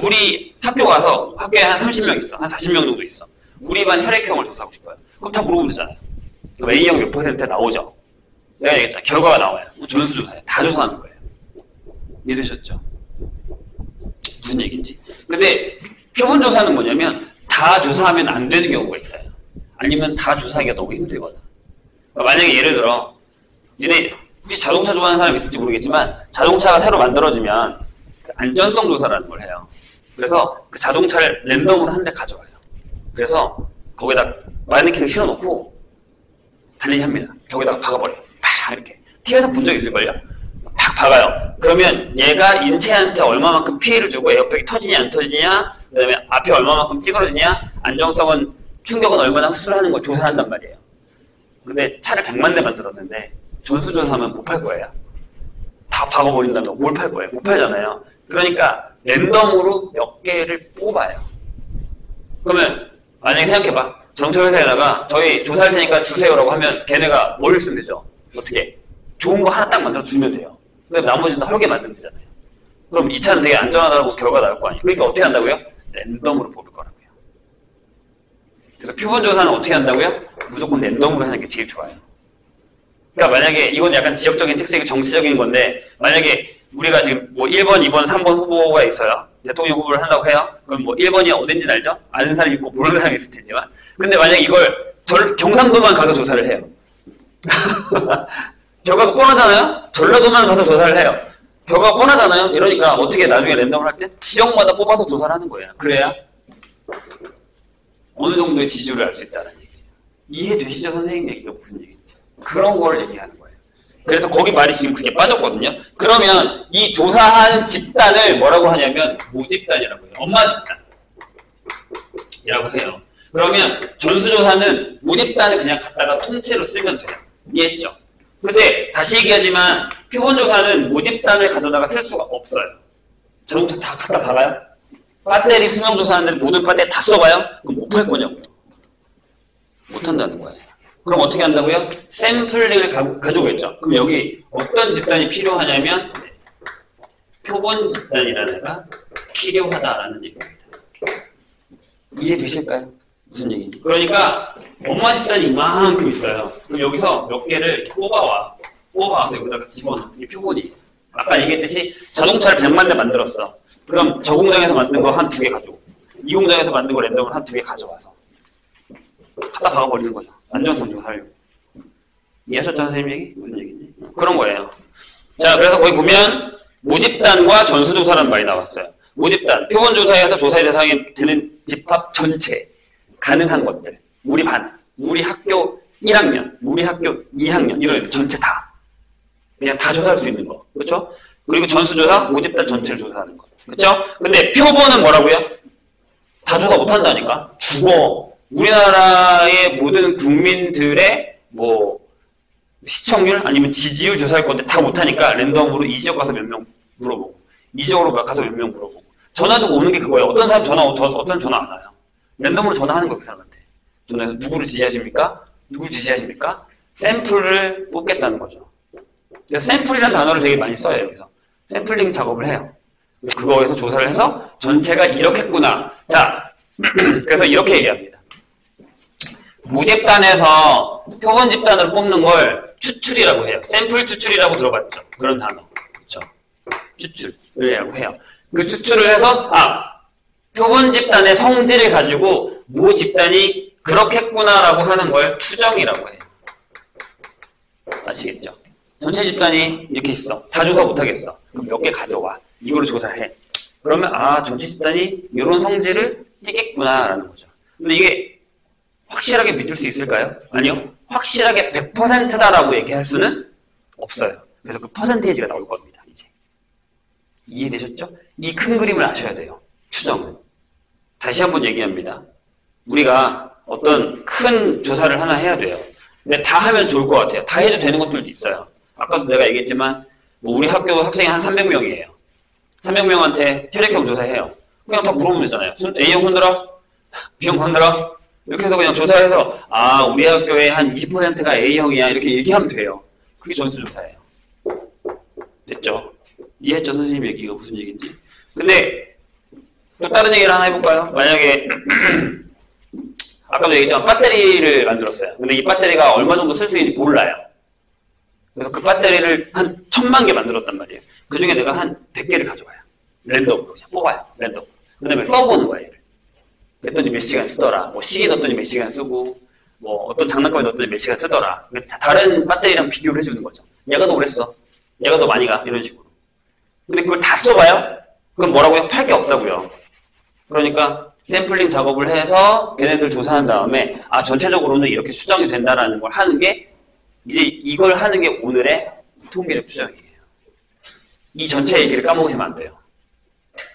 우리 학교 가서 학교에 한 30명 있어. 한 40명 정도 있어. 우리 반 혈액형을 조사하고 싶어요. 그럼 다 물어보면 되잖아요. 그럼 A형 몇 퍼센트 나오죠? 내가 얘기했잖아. 결과가 나와요. 전수조사예요. 다 조사하는 거예요. 이해되셨죠? 무슨 얘기인지. 근데 표본조사는 뭐냐면 다 조사하면 안 되는 경우가 있어요. 아니면 다 조사하기가 너무 힘들거나. 그러니까 만약에 예를 들어 니네 혹시 자동차 좋아하는 사람이 있을지 모르겠지만 자동차가 새로 만들어지면 그 안전성 조사라는 걸 해요. 그래서 그 자동차를 랜덤으로 한 대 가져와요. 그래서 거기다 마네킹을 실어놓고 달리기 합니다. 거기다가 박아버려요. 팍 이렇게. TV에서 본 적 있을걸요? 팍 박아요. 그러면 얘가 인체한테 얼마만큼 피해를 주고 에어백이 터지냐 안 터지냐 그 다음에 앞에 얼마만큼 찌그러지냐 안정성은 충격은 얼마나 흡수를 하는 걸 조사한단 말이에요. 근데 차를 100만 대 만들었는데 전수조사하면 못 팔 거예요. 다 박아버린다면 뭘 팔 거예요? 못 팔잖아요. 그러니까 랜덤으로 몇 개를 뽑아요. 그러면 만약에 생각해봐. 자동차 회사에다가 저희 조사할 테니까 주세요라고 하면 걔네가 뭘 쓰면 되죠? 어떻게? 좋은 거 하나 딱 만들어 주면 돼요. 그럼 나머지는 다 헐게 만들면 되잖아요. 그럼 이 차는 되게 안전하다고 결과 나올 거 아니에요. 그러니까 어떻게 한다고요? 랜덤으로 뽑을 거라고요. 그래서 표본 조사는 어떻게 한다고요? 무조건 랜덤으로 하는 게 제일 좋아요. 그러니까 만약에 이건 약간 지역적인 특색이 정치적인 건데 만약에 우리가 지금 뭐 1번, 2번, 3번 후보가 있어요. 대통령 후보를 한다고 해요. 그럼 뭐 1번이 어딘지 알죠? 아는 사람이 있고 모르는 사람이 있을 테지만 근데 만약에 이걸 절, 경상도만 가서 조사를 해요. 결과가 뻔하잖아요? 전라도만 가서 조사를 해요. 결과가 뻔하잖아요? 이러니까 어떻게 나중에 랜덤을 할 때 지역마다 뽑아서 조사를 하는 거예요. 그래야 어느 정도의 지지율을 알 수 있다는 얘기예요. 이해되시죠? 선생님 얘기가 무슨 얘기인지. 그런 걸 얘기하는 거예요. 그래서 거기 말이 지금 그게 빠졌거든요. 그러면 이 조사하는 집단을 뭐라고 하냐면 모집단이라고 해요. 엄마 집단이라고 해요. 그러면 전수조사는 모집단을 그냥 갖다가 통째로 쓰면 돼요. 이해했죠? 근데 다시 얘기하지만 표본조사는 모집단을 가져다가 쓸 수가 없어요. 자동차 다 갖다 박아요? 배터리 수명조사하는데 모든 배터리 다 써봐요? 그럼 못 팔 거냐고요. 못 한다는 거예요. 그럼 어떻게 한다고요? 샘플링을 가, 가지고 있죠. 그럼 여기 어떤 집단이 필요하냐면 표본 집단이라는 애가 필요하다라는 얘기입니다. 이해되실까요? 무슨 얘기인지. 그러니까 엄마 집단이 이만큼 있어요. 그럼 여기서 몇 개를 뽑아와. 뽑아와서 여기다가 집어넣어. 이 표본이. 아까 얘기했듯이 자동차를 100만 대 만들었어. 그럼 저 공장에서 만든 거 한 두 개 가지고. 이 공장에서 만든 거 랜덤을 한 두 개 가져와서 갖다 박아버리는 거죠. 안전성 조사하려고. 이해하셨죠, 선생님 얘기? 무슨 얘기인지? 그런 거예요. 자, 그래서 거기 보면 모집단과 전수조사라는 말이 나왔어요. 모집단, 표본조사에서 조사의 대상이 되는 집합 전체, 가능한 것들. 우리 반, 우리 학교 1학년, 우리 학교 2학년, 이런 전체 다. 그냥 다 조사할 수 있는 거. 그렇죠? 그리고 전수조사, 모집단 전체를 조사하는 거. 그렇죠? 근데 표본은 뭐라고요? 다 조사 못 한다니까? 죽어. 우리나라의 모든 국민들의 뭐 시청률 아니면 지지율 조사할 건데 다 못하니까 랜덤으로 이 지역 가서 몇 명 물어보고 이 지역으로 가서 몇 명 물어보고 전화도 오는 게 그거예요. 어떤 사람 전화 오, 저, 어떤 전화 안 와요. 랜덤으로 전화하는 거예요, 그 사람한테. 전화해서 누구를 지지하십니까? 누구를 지지하십니까? 샘플을 뽑겠다는 거죠. 샘플이라는 단어를 되게 많이 써요, 여기서. 샘플링 작업을 해요. 그거에서 조사를 해서 전체가 이렇겠구나. 자, 그래서 이렇게 얘기합니다. 모집단에서 표본 집단을 뽑는 걸 추출이라고 해요. 샘플 추출이라고 들어봤죠. 그런 단어. 그렇죠. 추출이라고 해요. 그 추출을 해서 아 표본 집단의 성질을 가지고 모 집단이 그렇겠구나라고 하는 걸 추정이라고 해요. 아시겠죠? 전체 집단이 이렇게 있어. 다 조사 못하겠어. 그럼 몇 개 가져와. 이거를 조사해. 그러면 아 전체 집단이 이런 성질을 띠겠구나라는 거죠. 근데 이게 확실하게 믿을 수 있을까요? 아니요. 확실하게 100%다라고 얘기할 수는 없어요. 그래서 그 퍼센테이지가 나올 겁니다. 이제 이해되셨죠? 이 큰 그림을 아셔야 돼요. 추정은. 다시 한번 얘기합니다. 우리가 어떤 큰 조사를 하나 해야 돼요. 근데 다 하면 좋을 것 같아요. 다 해도 되는 것들도 있어요. 아까도 내가 얘기했지만 뭐 우리 학교 학생이 한 300명이에요. 300명한테 혈액형 조사해요. 그냥 다 물어보면 되잖아요. A형 흔들어? B형 흔들어? 이렇게 해서 그냥 조사해서 아 우리 학교에 한 20%가 A형이야 이렇게 얘기하면 돼요. 그게 전수조사예요. 됐죠? 이해했죠 선생님 얘기가 무슨 얘기인지? 근데 또 다른 얘기를 하나 해볼까요? 만약에 아까도 얘기했지만 배터리를 만들었어요. 근데 이 배터리가 얼마 정도 쓸 수 있는지 몰라요. 그래서 그 배터리를 한 천만 개 만들었단 말이에요. 그 중에 내가 한 100개를 가져와요. 랜덤으로 그냥 뽑아요. 랜덤. 그 다음에 써보는 거예요. 얘를. 그랬더니 몇 시간 쓰더라. 뭐 시계 넣었더니 몇 시간 쓰고 뭐 어떤 장난감에 넣었더니 몇 시간 쓰더라. 다른 배터리랑 비교를 해주는 거죠. 얘가 더 오래 써. 얘가 더 많이 가. 이런 식으로. 근데 그걸 다 써봐요? 그럼 뭐라고요? 팔 게 없다고요. 그러니까 샘플링 작업을 해서 걔네들 조사한 다음에 아 전체적으로는 이렇게 수정이 된다라는 걸 하는 게 이제 이걸 하는 게 오늘의 통계적 추정이에요. 이 전체 얘기를 까먹으시면 안 돼요.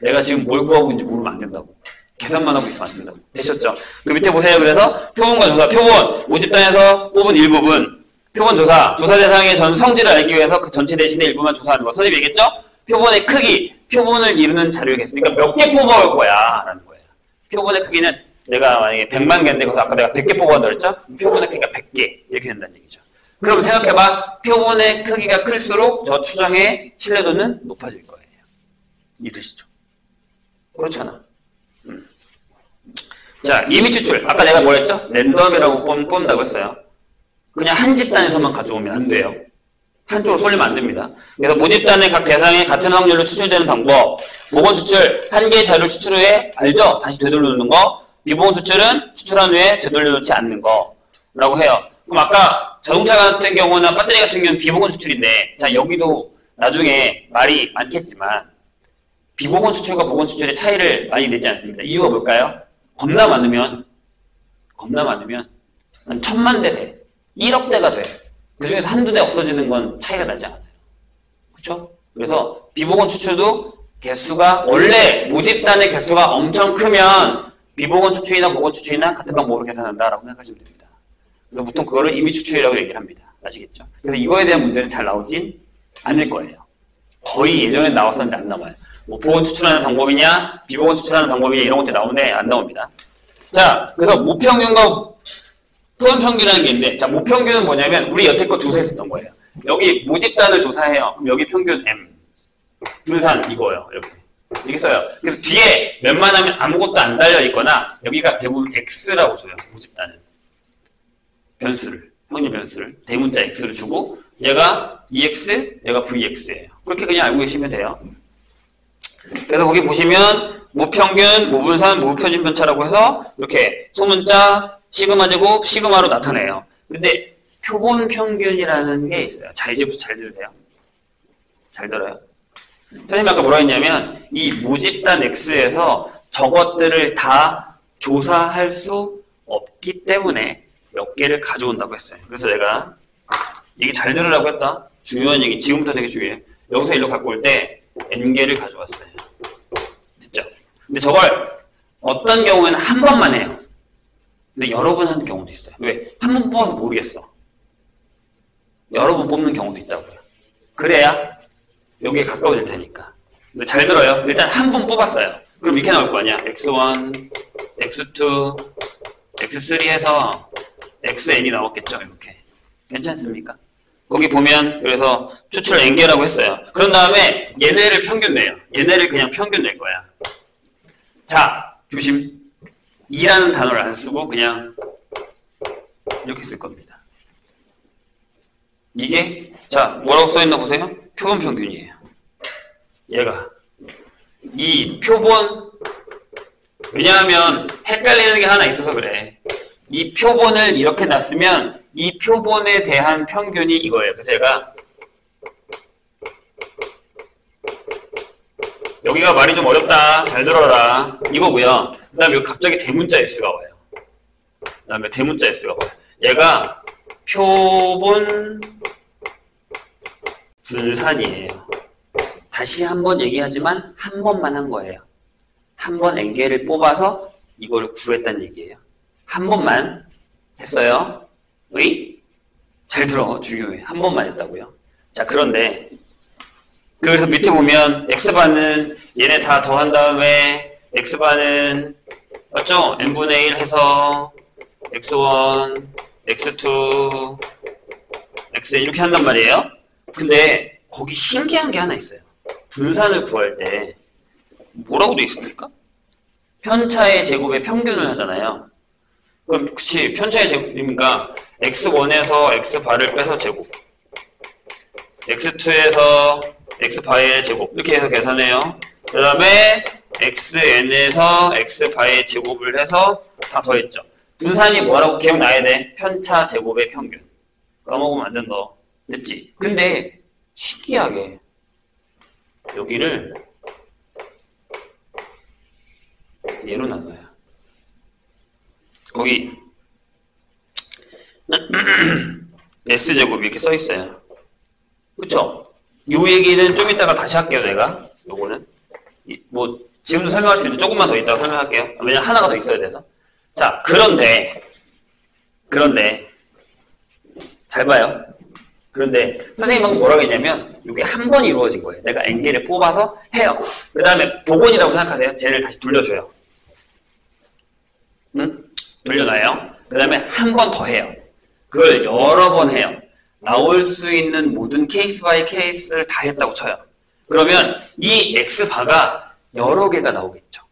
내가 지금 뭘 구하고 있는지 모르면 안 된다고. 계산만 하고 있으면 안 된다고. 되셨죠? 그 밑에 보세요. 그래서 표본과 조사, 표본, 모집단에서 뽑은 일부분, 표본 조사, 조사 대상의 전 성질을 알기 위해서 그 전체 대신에 일부만 조사하는 거. 선생님이 얘기했죠? 표본의 크기, 표본을 이루는 자료겠으니까 몇 개 뽑아올 거야. 라는 거예요. 표본의 크기는 내가 만약에 100만 개인데 거기서 아까 내가 100개 뽑아온다 그랬죠? 표본의 크기가 100개. 이렇게 된다는 얘기죠. 그럼 생각해봐. 표본의 크기가 클수록 저 추정의 신뢰도는 높아질 거예요. 이해되시죠? 그렇잖아. 음. 자, 이미 추출. 아까 내가 뭐 했죠? 랜덤이라고 뽑, 뽑는다고 했어요. 그냥 한 집단에서만 가져오면 안 돼요. 한쪽으로 쏠리면 안 됩니다. 그래서 모집단의 각 대상에 같은 확률로 추출되는 방법. 보건 추출, 한 개의 자료를 추출 후에, 알죠? 다시 되돌려 놓는 거. 비보건 추출은 추출한 후에 되돌려 놓지 않는 거. 라고 해요. 그럼 아까 자동차 같은 경우나 배터리 같은 경우는 비보건 추출인데, 자, 여기도 나중에 말이 많겠지만, 비보건 추출과 보건 추출의 차이를 많이 내지 않습니다. 이유가 뭘까요? 겁나 많으면, 겁나 많으면, 한 천만 대 돼. 1억 대가 돼. 그 중에서 한두 대 없어지는 건 차이가 나지 않아요. 그쵸? 그래서 비보건 추출도 개수가, 원래 모집단의 개수가 엄청 크면 비보건 추출이나 보건 추출이나 같은 방법으로 계산한다라고 생각하시면 됩니다. 그래서 보통 그거를 임의 추출이라고 얘기를 합니다. 아시겠죠? 그래서 이거에 대한 문제는 잘 나오진 않을 거예요. 거의 예전에 나왔었는데 안 나와요. 뭐 보건 추출하는 방법이냐, 비보건 추출하는 방법이냐 이런 것들이 나오는데 안 나옵니다. 자, 그래서 모평균과 소원평균이라는 게 있는데, 자, 모평균은 뭐냐면, 우리 여태껏 조사했었던 거예요. 여기 모집단을 조사해요. 그럼 여기 평균 M. 분산 이거예요. 이렇게. 이렇게 써요. 그래서 뒤에 웬만하면 아무것도 안 달려 있거나, 여기가 대부분 X라고 줘요. 모집단은. 변수를. 확률 변수를. 대문자 X를 주고, 얘가 EX, 얘가 VX예요. 그렇게 그냥 알고 계시면 돼요. 그래서 거기 보시면, 무평균, 무분산, 무표준 편차라고 해서 이렇게 소문자 시그마 제곱 시그마로 나타내요. 근데 표본 평균이라는 게 있어요. 자 이제부터 잘 들으세요. 잘 들어요. 선생님 아까 뭐라 했냐면 이 모집단 X에서 저것들을 다 조사할 수 없기 때문에 몇 개를 가져온다고 했어요. 그래서 내가 이게 잘 들으라고 했다. 중요한 얘기. 지금부터 되게 중요해. 여기서 일로 갖고 올 때 n개를 가져왔어요. 됐죠? 근데 저걸 어떤 경우에는 한 번만 해요. 근데 여러 번 하는 경우도 있어요. 왜? 한 번 뽑아서 모르겠어. 여러 번 뽑는 경우도 있다고요. 그래야 여기에 가까워질 테니까. 근데 잘 들어요. 일단 한 번 뽑았어요. 그럼 이렇게 나올 거 아니야. x1, x2, x3 해서 xn이 나왔겠죠. 이렇게. 괜찮습니까? 거기 보면 그래서 추출 n개라고 했어요. 그런 다음에 얘네를 평균 내요. 얘네를 그냥 평균 낼 거야. 자, 조심. 2라는 단어를 안 쓰고 그냥 이렇게 쓸 겁니다. 이게 자 뭐라고 써있나 보세요. 표본 평균이에요. 얘가 이 표본 왜냐하면 헷갈리는 게 하나 있어서 그래. 이 표본을 이렇게 놨으면 이 표본에 대한 평균이 이거예요. 그래서 제가 여기가 말이 좀 어렵다. 잘 들어라. 이거고요. 그 다음에 갑자기 대문자 S가 와요. 그 다음에 대문자 S가 와요. 얘가 표본 분산이에요. 다시 한 번 얘기하지만 한 번만 한 거예요. 한번 N개를 뽑아서 이걸 구했다는 얘기예요. 한 번만 했어요. 의? 잘 들어. 중요해. 한 번만 했다고요. 자, 그런데 그래서 밑에 보면 X반은 얘네 다 더한 다음에 X반은 맞죠? n분의 1 해서 X1, X2, Xn 이렇게 한단 말이에요. 근데 거기 신기한 게 하나 있어요. 분산을 구할 때 뭐라고 돼 있습니까? 편차의 제곱의 평균을 하잖아요. 그럼 그치 편차의 제곱이니까 x1에서 x바를 빼서 제곱 x2에서 x바의 제곱 이렇게 해서 계산해요. 그 다음에 xn에서 x바의 제곱을 해서 다 더했죠. 분산이 뭐라고 기억나야 돼? 편차 제곱의 평균. 까먹으면 안 된다. 됐지? 근데 신기하게 여기를 얘로 나눠요. 거기 S제곱 이렇게 써 있어요. 그쵸? 요 얘기는 좀 이따가 다시 할게요, 내가. 요거는. 이, 뭐, 지금도 설명할 수 있는데 조금만 더 이따가 설명할게요. 왜냐면 하나가 더 있어야 돼서. 자, 그런데, 그런데, 잘 봐요. 그런데 선생님 방금 뭐라고 했냐면 이게 한 번 이루어진 거예요. 내가 n개를 뽑아서 해요. 그 다음에 복원이라고 생각하세요. 쟤를 다시 돌려줘요. 응? 돌려놔요. 그 다음에 한 번 더 해요. 그걸 여러 번 해요. 나올 수 있는 모든 case by case를 다 했다고 쳐요. 그러면 이 x바가 여러 개가 나오겠죠.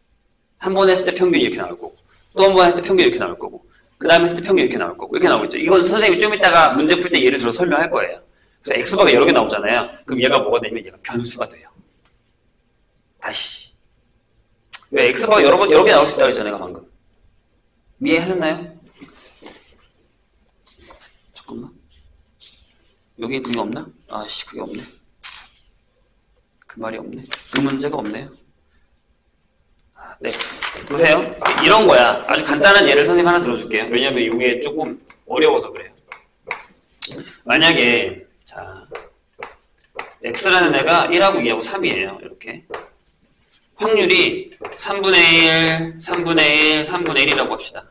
한 번 했을 때 평균이 이렇게 나올 거고 또 한 번 했을 때 평균이 이렇게 나올 거고 그 다음에 했을 때 평균이 이렇게 나올 거고 이렇게 나오겠죠. 이건 선생님이 좀 이따가 문제 풀 때 예를 들어 설명할 거예요. 그래서 x바가 여러 개 나오잖아요. 그럼 얘가 뭐가 되냐면 얘가 변수가 돼요. 다시. 왜 x바가 여러 번 여러 개 나올 수 있다고 했잖아요. 방금. 이해하셨나요? 잠깐만. 여기 그게 없나? 아씨 그게 없네. 그 말이 없네. 그 문제가 없네요. 아, 네. 보세요. 이런 거야. 아주 간단한 예를 선생님 하나 들어줄게요. 왜냐면 이게 조금 어려워서 그래요. 만약에 자 x라는 애가 1하고 2하고 3이에요. 이렇게. 확률이 3분의 1, 3분의 1, 3분의 1이라고 합시다.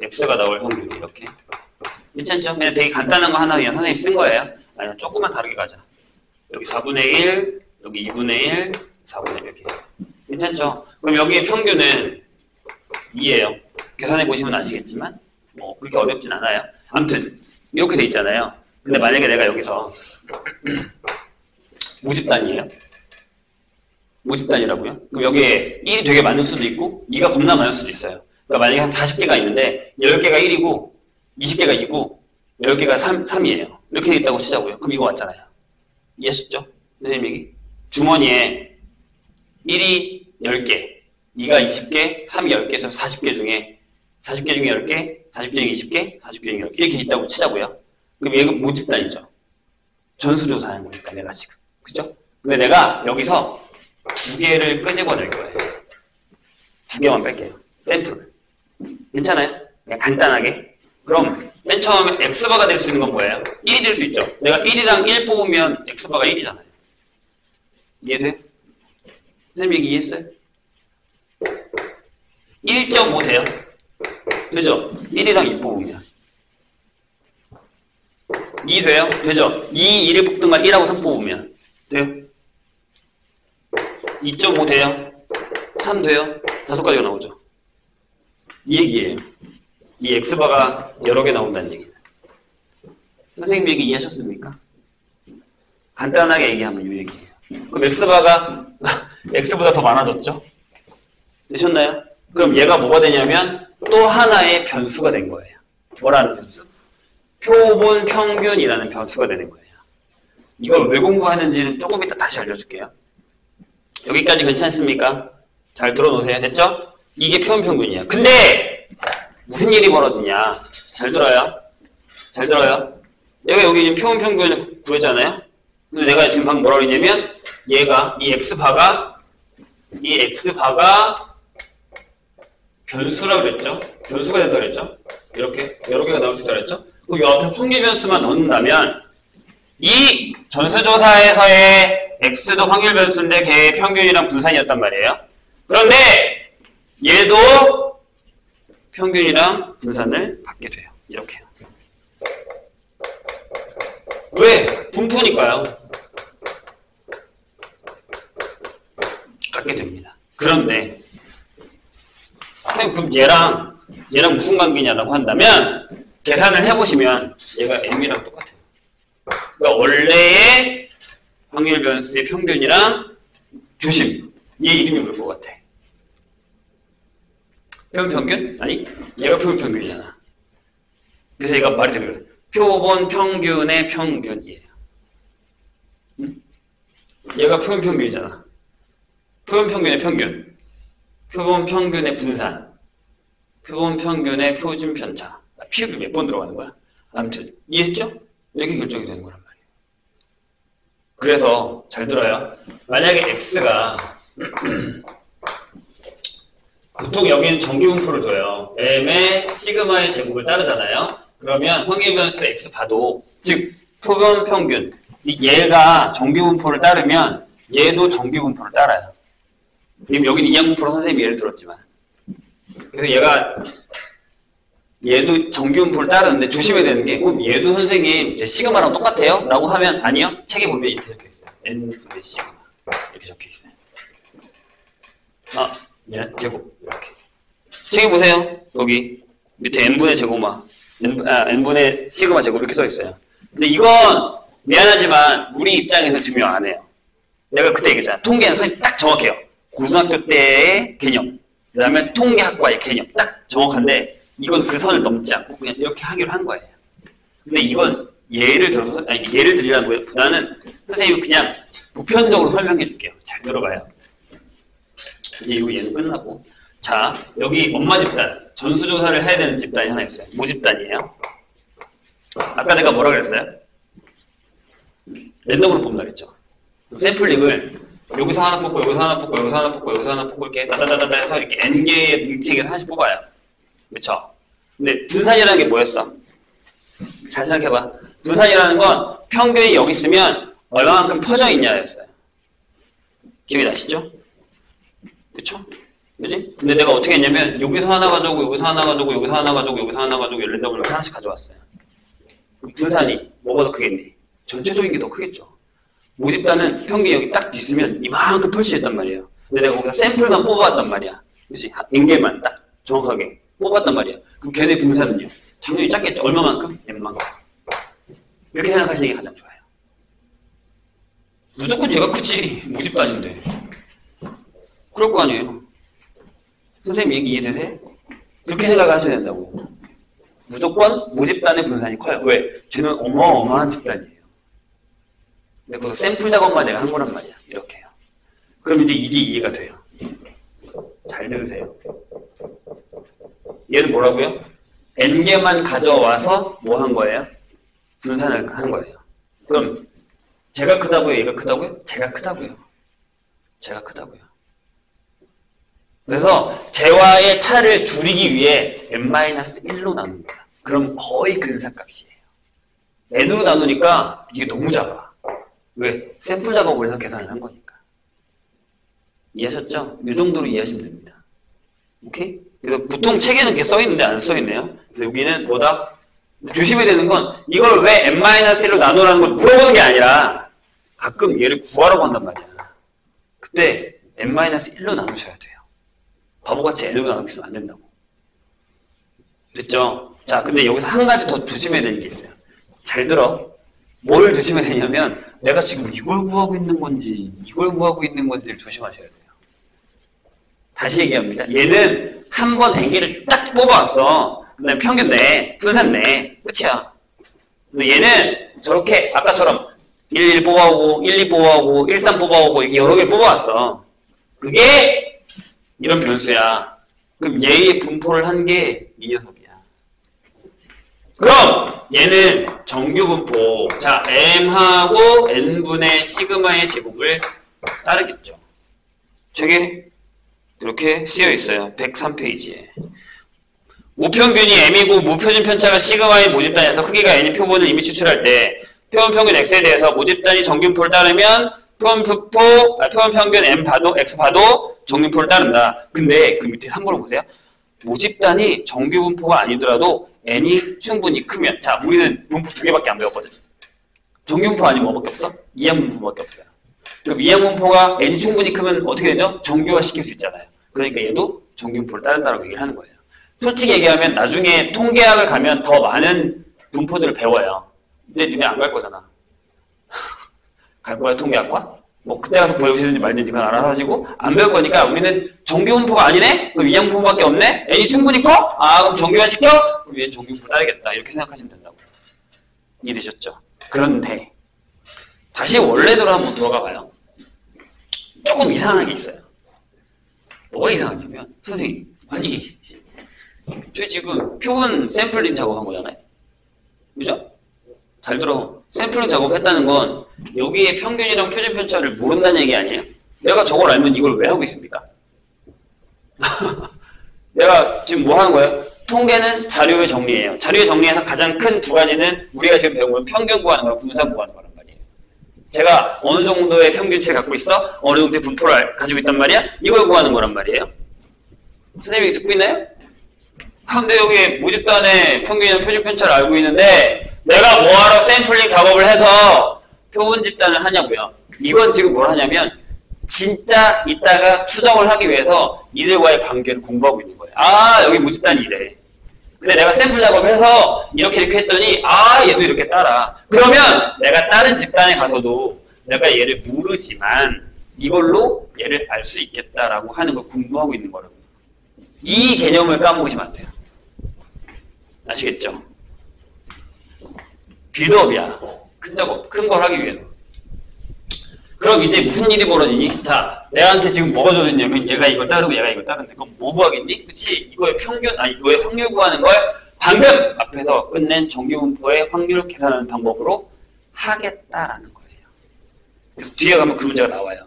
x가 나올 확률이 이렇게. 괜찮죠? 그냥 되게 간단한 거 하나 그냥 선생님 쓴 거예요. 아니면 조금만 다르게 가자. 여기 4분의 1, 여기 2분의 1, 4분의 1 이렇게. 괜찮죠? 그럼 여기에 평균은 2예요. 계산해 보시면 아시겠지만 뭐 그렇게 어렵진 않아요. 아무튼 이렇게 돼 있잖아요. 근데 만약에 내가 여기서 모집단이에요. 모집단이라고요? 그럼 여기에 1이 되게 많을 수도 있고 2가 겁나 많을 수도 있어요. 그러니까 만약에 한 40개가 있는데 10개가 1이고 20개가 2고 10개가 3, 3이에요. 이렇게 돼 있다고 치자고요. 그럼 이거 맞잖아요. 이해하셨죠? 선생님 얘기? 주머니에 1이 10개, 2가 20개, 3이 10개에서 40개 중에 40개 중에 10개, 40개 중에 20개, 40개 중에 10개 이렇게 있다고 치자고요. 그럼 얘가 모집단이죠. 전수조사하는 거니까 내가 지금. 그죠? 근데 내가 여기서 두 개를 끄집어낼 거예요. 두 개만 뺄게요. 샘플. 괜찮아요? 그냥 간단하게. 그럼 맨 처음에 x바가 될 수 있는 건 뭐예요? 1이 될 수 있죠. 내가 1이랑 1 뽑으면 x바가 1이잖아요. 이해돼요? 선생님 얘기 이해했어요? 1.5 돼요? 되죠? 1이랑 2 뽑으면 2 돼요? 되죠? 2, 1을 뽑든가 1하고 3 뽑으면 돼요? 2.5 돼요? 3 돼요? 다섯 가지가 나오죠? 이 얘기예요. 이 x바가 여러 개 나온다는 얘기는. 선생님 얘기 이해하셨습니까? 간단하게 얘기하면 이 얘기예요. 그럼 x바가 x보다 더 많아졌죠? 되셨나요? 그럼 얘가 뭐가 되냐면 또 하나의 변수가 된 거예요. 뭐라는 변수? 표본 평균이라는 변수가 되는 거예요. 이걸 왜 공부하는지는 조금 이따 다시 알려줄게요. 여기까지 괜찮습니까? 잘 들어놓으세요. 됐죠? 이게 표본 평균이야. 근데 무슨 일이 벌어지냐? 잘 들어요. 잘 들어요. 얘가 여기 지금 표본 평균을 구했잖아요. 근데 내가 지금 방금 뭐라고 했냐면 얘가 이 x바가 이 x바가 변수라고 그랬죠? 변수가 된다고 그랬죠? 이렇게 여러 개가 나올 수 있다고 그랬죠? 그럼 이 앞에 확률 변수만 넣는다면 이 전수조사에서의 x도 확률 변수인데 걔의 평균이랑 분산이었단 말이에요. 그런데 얘도 평균이랑 분산을 받게 돼요. 이렇게요. 왜? 분포니까요. 갖게 됩니다. 그런데 그럼 얘랑 얘랑 무슨 관계냐라고 한다면 계산을 해보시면 얘가 m이랑 똑같아요. 그러니까 원래의 확률 변수의 평균이랑 조심 얘 이름이 뭘 것 같아? 표본 평균? 아니 얘가 표본 평균이잖아. 그래서 얘가 말이 되는 표본 평균의 평균이에요. 응? 얘가 표본 평균이잖아. 표본 평균의 평균. 표본 평균의 분산. 표본 평균의 표준 편차. 피읍이 몇 번 들어가는 거야? 아무튼 이해했죠? 이렇게 결정이 되는 거란 말이에요. 그래서 잘 들어요. 만약에 x가 보통 여기는 정규분포를 줘요. m의 시그마의 제곱을 따르잖아요. 그러면 확률 변수 x 봐도 즉 표본 평균 얘가 정규분포를 따르면 얘도 정규분포를 따라요. 여기는 이항분포로 선생님이 예를 들었지만 그래서 얘가 얘도 정규분포를 따르는데 조심해야 되는 게 그럼 얘도 선생님 제 시그마랑 똑같아요? 라고 하면 아니요. 책에 보면 이렇게 적혀 있어요. n분의 시그마 이렇게 적혀 있어요. 아, 예, 제곱 이렇게 책에 보세요. 여기 밑에 n분의 제곱마 n, 아, n분의 시그마 제곱 이렇게 써 있어요. 근데 이건 미안하지만 우리 입장에서 증명 안 해요. 내가 그때 얘기했잖아. 통계는 선생님 딱 정확해요. 고등학교 때의 개념, 그 다음에 통계학과의 개념 딱 정확한데 이건 그 선을 넘지 않고 그냥 이렇게 하기로 한 거예요. 근데 이건 예를 들어서 아니 예를 들이라보다는 선생님이 그냥 보편적으로 설명해 줄게요. 잘 들어봐요. 이제 이거 얘는 끝나고 자 여기 엄마 집단 전수조사를 해야 되는 집단이 하나 있어요. 모 집단이에요. 아까 내가 뭐라 그랬어요? 랜덤으로 뽑는다 그랬죠. 샘플링을 여기서 하나 뽑고 여기서 하나 뽑고 여기서 하나 뽑고 여기서 하나 뽑고 이렇게 따다다다다 해서 이렇게 n 개의 뭉치에서 하나씩 뽑아요. 그쵸? 근데 분산이라는 게 뭐였어? 잘 생각해봐. 분산이라는 건 평균이 여기 있으면 얼마만큼 퍼져 있냐였어요. 기억이 나시죠? 그쵸? 그지? 근데 내가 어떻게 했냐면 여기서 하나 가져오고 여기서 하나 가져오고 여기서 하나 가져오고 여기서 하나 가져오고 랜덤으로 하나씩 가져왔어요. 그 분산이 뭐가 더 크겠니? 전체적인 게 더 크겠죠. 모집단은 평균이 여기 딱 있으면 이만큼 펼쳐졌단 말이에요. 근데 내가 거기서 샘플만 뽑아왔단 말이야. 그치? 인계만 딱 정확하게 뽑았단 말이야. 그럼 걔네 분산은요? 당연히 작겠죠. 얼마만큼? n만큼. 그렇게 생각하시는 게 가장 좋아요. 무조건 제가 크지. 모집단인데. 그럴 거 아니에요. 선생님 얘기 이해되세요? 그렇게 생각하셔야 된다고. 무조건 모집단의 분산이 커요. 왜? 쟤는 어마어마한 집단이에요. 근데 그 샘플 작업만 내가 한 거란 말이야. 이렇게요. 그럼 이제 이게 이해가 돼요. 잘 들으세요. 얘는 뭐라고요? n개만 가져와서 뭐 한 거예요? 분산을 한 거예요. 그럼 제가 크다고요? 얘가 크다고요? 제가 크다고요. 제가 크다고요. 그래서 제와의 차를 줄이기 위해 n-1로 나눕니다. 그럼 거의 근사값이에요. n으로 나누니까 이게 너무 작아. 왜? 샘플 작업을 해서 계산을 한 거니까. 이해하셨죠? 이 정도로 이해하시면 됩니다. 오케이? 그래서 보통 책에는 이렇게 써있는데 안 써있네요. 그래서 여기는 뭐다? 조심해야 되는 건 이걸 왜 n-1로 나누라는 걸 물어보는 게 아니라 가끔 얘를 구하라고 한단 말이야. 그때 n-1로 나누셔야 돼요. 바보같이 n으로 나누기 있으면 안 된다고. 됐죠? 자, 근데 여기서 한 가지 더 조심해야 되는 게 있어요. 잘 들어. 뭘 조심해야 되냐면 내가 지금 이걸 구하고 있는 건지 이걸 구하고 있는 건지를 조심하셔야 돼요. 다시 얘기합니다. 얘는 한번 n개를 딱 뽑아왔어. 그다음에 평균 내, 분산 내, 끝이야. 근데 얘는 저렇게 아까처럼 1, 1 뽑아오고 1, 2 뽑아오고 1, 3 뽑아오고 이게 여러 개 뽑아왔어. 그게 이런 변수야. 그럼 얘의 분포를 한 게 이 녀석이야. 그럼 얘는 정규 분포. 자, m하고 n분의 시그마의 제곱을 따르겠죠. 책에 이렇게 쓰여 있어요. 103페이지에. 모평균이 m이고 모표준 편차가 시그마의 모집단에서 크기가 n인 표본을 이미 추출할 때 표본 평균 x에 대해서 모집단이 정균표를 따르면 표본 표포, 아, 표본 평균 m 봐도 x 봐도 정균표를 따른다. 근데 그 밑에 3번을 보세요. 모집단이 정규 분포가 아니더라도 n이 충분히 크면 자 우리는 분포 두 개밖에 안 배웠거든. 정규 분포 아니면 뭐밖에 없어? 이항 분포밖에 없어요. 그럼 이항 분포가 n 충분히 크면 어떻게 되죠? 정규화 시킬 수 있잖아요. 그러니까 얘도 정규 분포를 따른다고 얘기를 하는 거예요. 솔직히 얘기하면 나중에 통계학을 가면 더 많은 분포들을 배워요. 근데 니네 안 갈 거잖아. 갈 거야 통계학과? 뭐 그때 가서 보여주시든지 말든지 그건 알아서 하시고 안 배울 거니까 우리는 정규 분포가 아니네? 그럼 이항 분포밖에 없네? n이 충분히 커? 아 그럼 정규화 시켜? 그럼 얘는 정규 분포 따르겠다 이렇게 생각하시면 된다고. 이해되셨죠? 그런데 다시 원래대로 한번 돌아가 봐요. 조금 이상한 게 있어요. 뭐가 이상하냐면 선생님 아니 저희 지금 표본 샘플링 작업한 거잖아요. 그죠? 잘 들어. 샘플링 작업했다는 건 여기에 평균이랑 표준 편차를 모른다는 얘기 아니에요? 내가 저걸 알면 이걸 왜 하고 있습니까? 내가 지금 뭐 하는 거예요? 통계는 자료의 정리예요. 자료의 정리에서 가장 큰 두 가지는 우리가 지금 배운 건 평균 구하는 거야, 분산 구하는 거란 말이에요. 제가 어느 정도의 평균치를 갖고 있어? 어느 정도의 분포를 가지고 있단 말이야? 이걸 구하는 거란 말이에요. 선생님이 듣고 있나요? 근데 여기 모집단의 평균이나 표준 편차를 알고 있는데 내가 뭐하러 샘플링 작업을 해서 표본 집단을 하냐고요. 이건 지금 뭘 하냐면 진짜 이따가 추정을 하기 위해서 이들과의 관계를 공부하고 있는 거예요. 아 여기 모집단이 이래. 근데 내가 샘플 작업을 해서 이렇게 이렇게 했더니 아 얘도 이렇게 따라. 그러면 내가 다른 집단에 가서도 내가 얘를 모르지만 이걸로 얘를 알 수 있겠다라고 하는 걸 공부하고 있는 거라고. 이 개념을 까먹으시면 안 돼요. 아시겠죠? 빌드업이야. 큰 작업, 큰 걸 하기 위해서. 그럼 이제 무슨 일이 벌어지니? 자, 내한테 지금 뭐가 줬냐면 얘가 이걸 따르고 얘가 이걸 따르는데 그럼 뭐 구하겠니? 그치? 이거의 평균, 아니 이거의 확률 구하는 걸 방금 앞에서 끝낸 정규분포의 확률 계산하는 방법으로 하겠다라는 거예요. 그래서 뒤에 가면 그 문제가 나와요.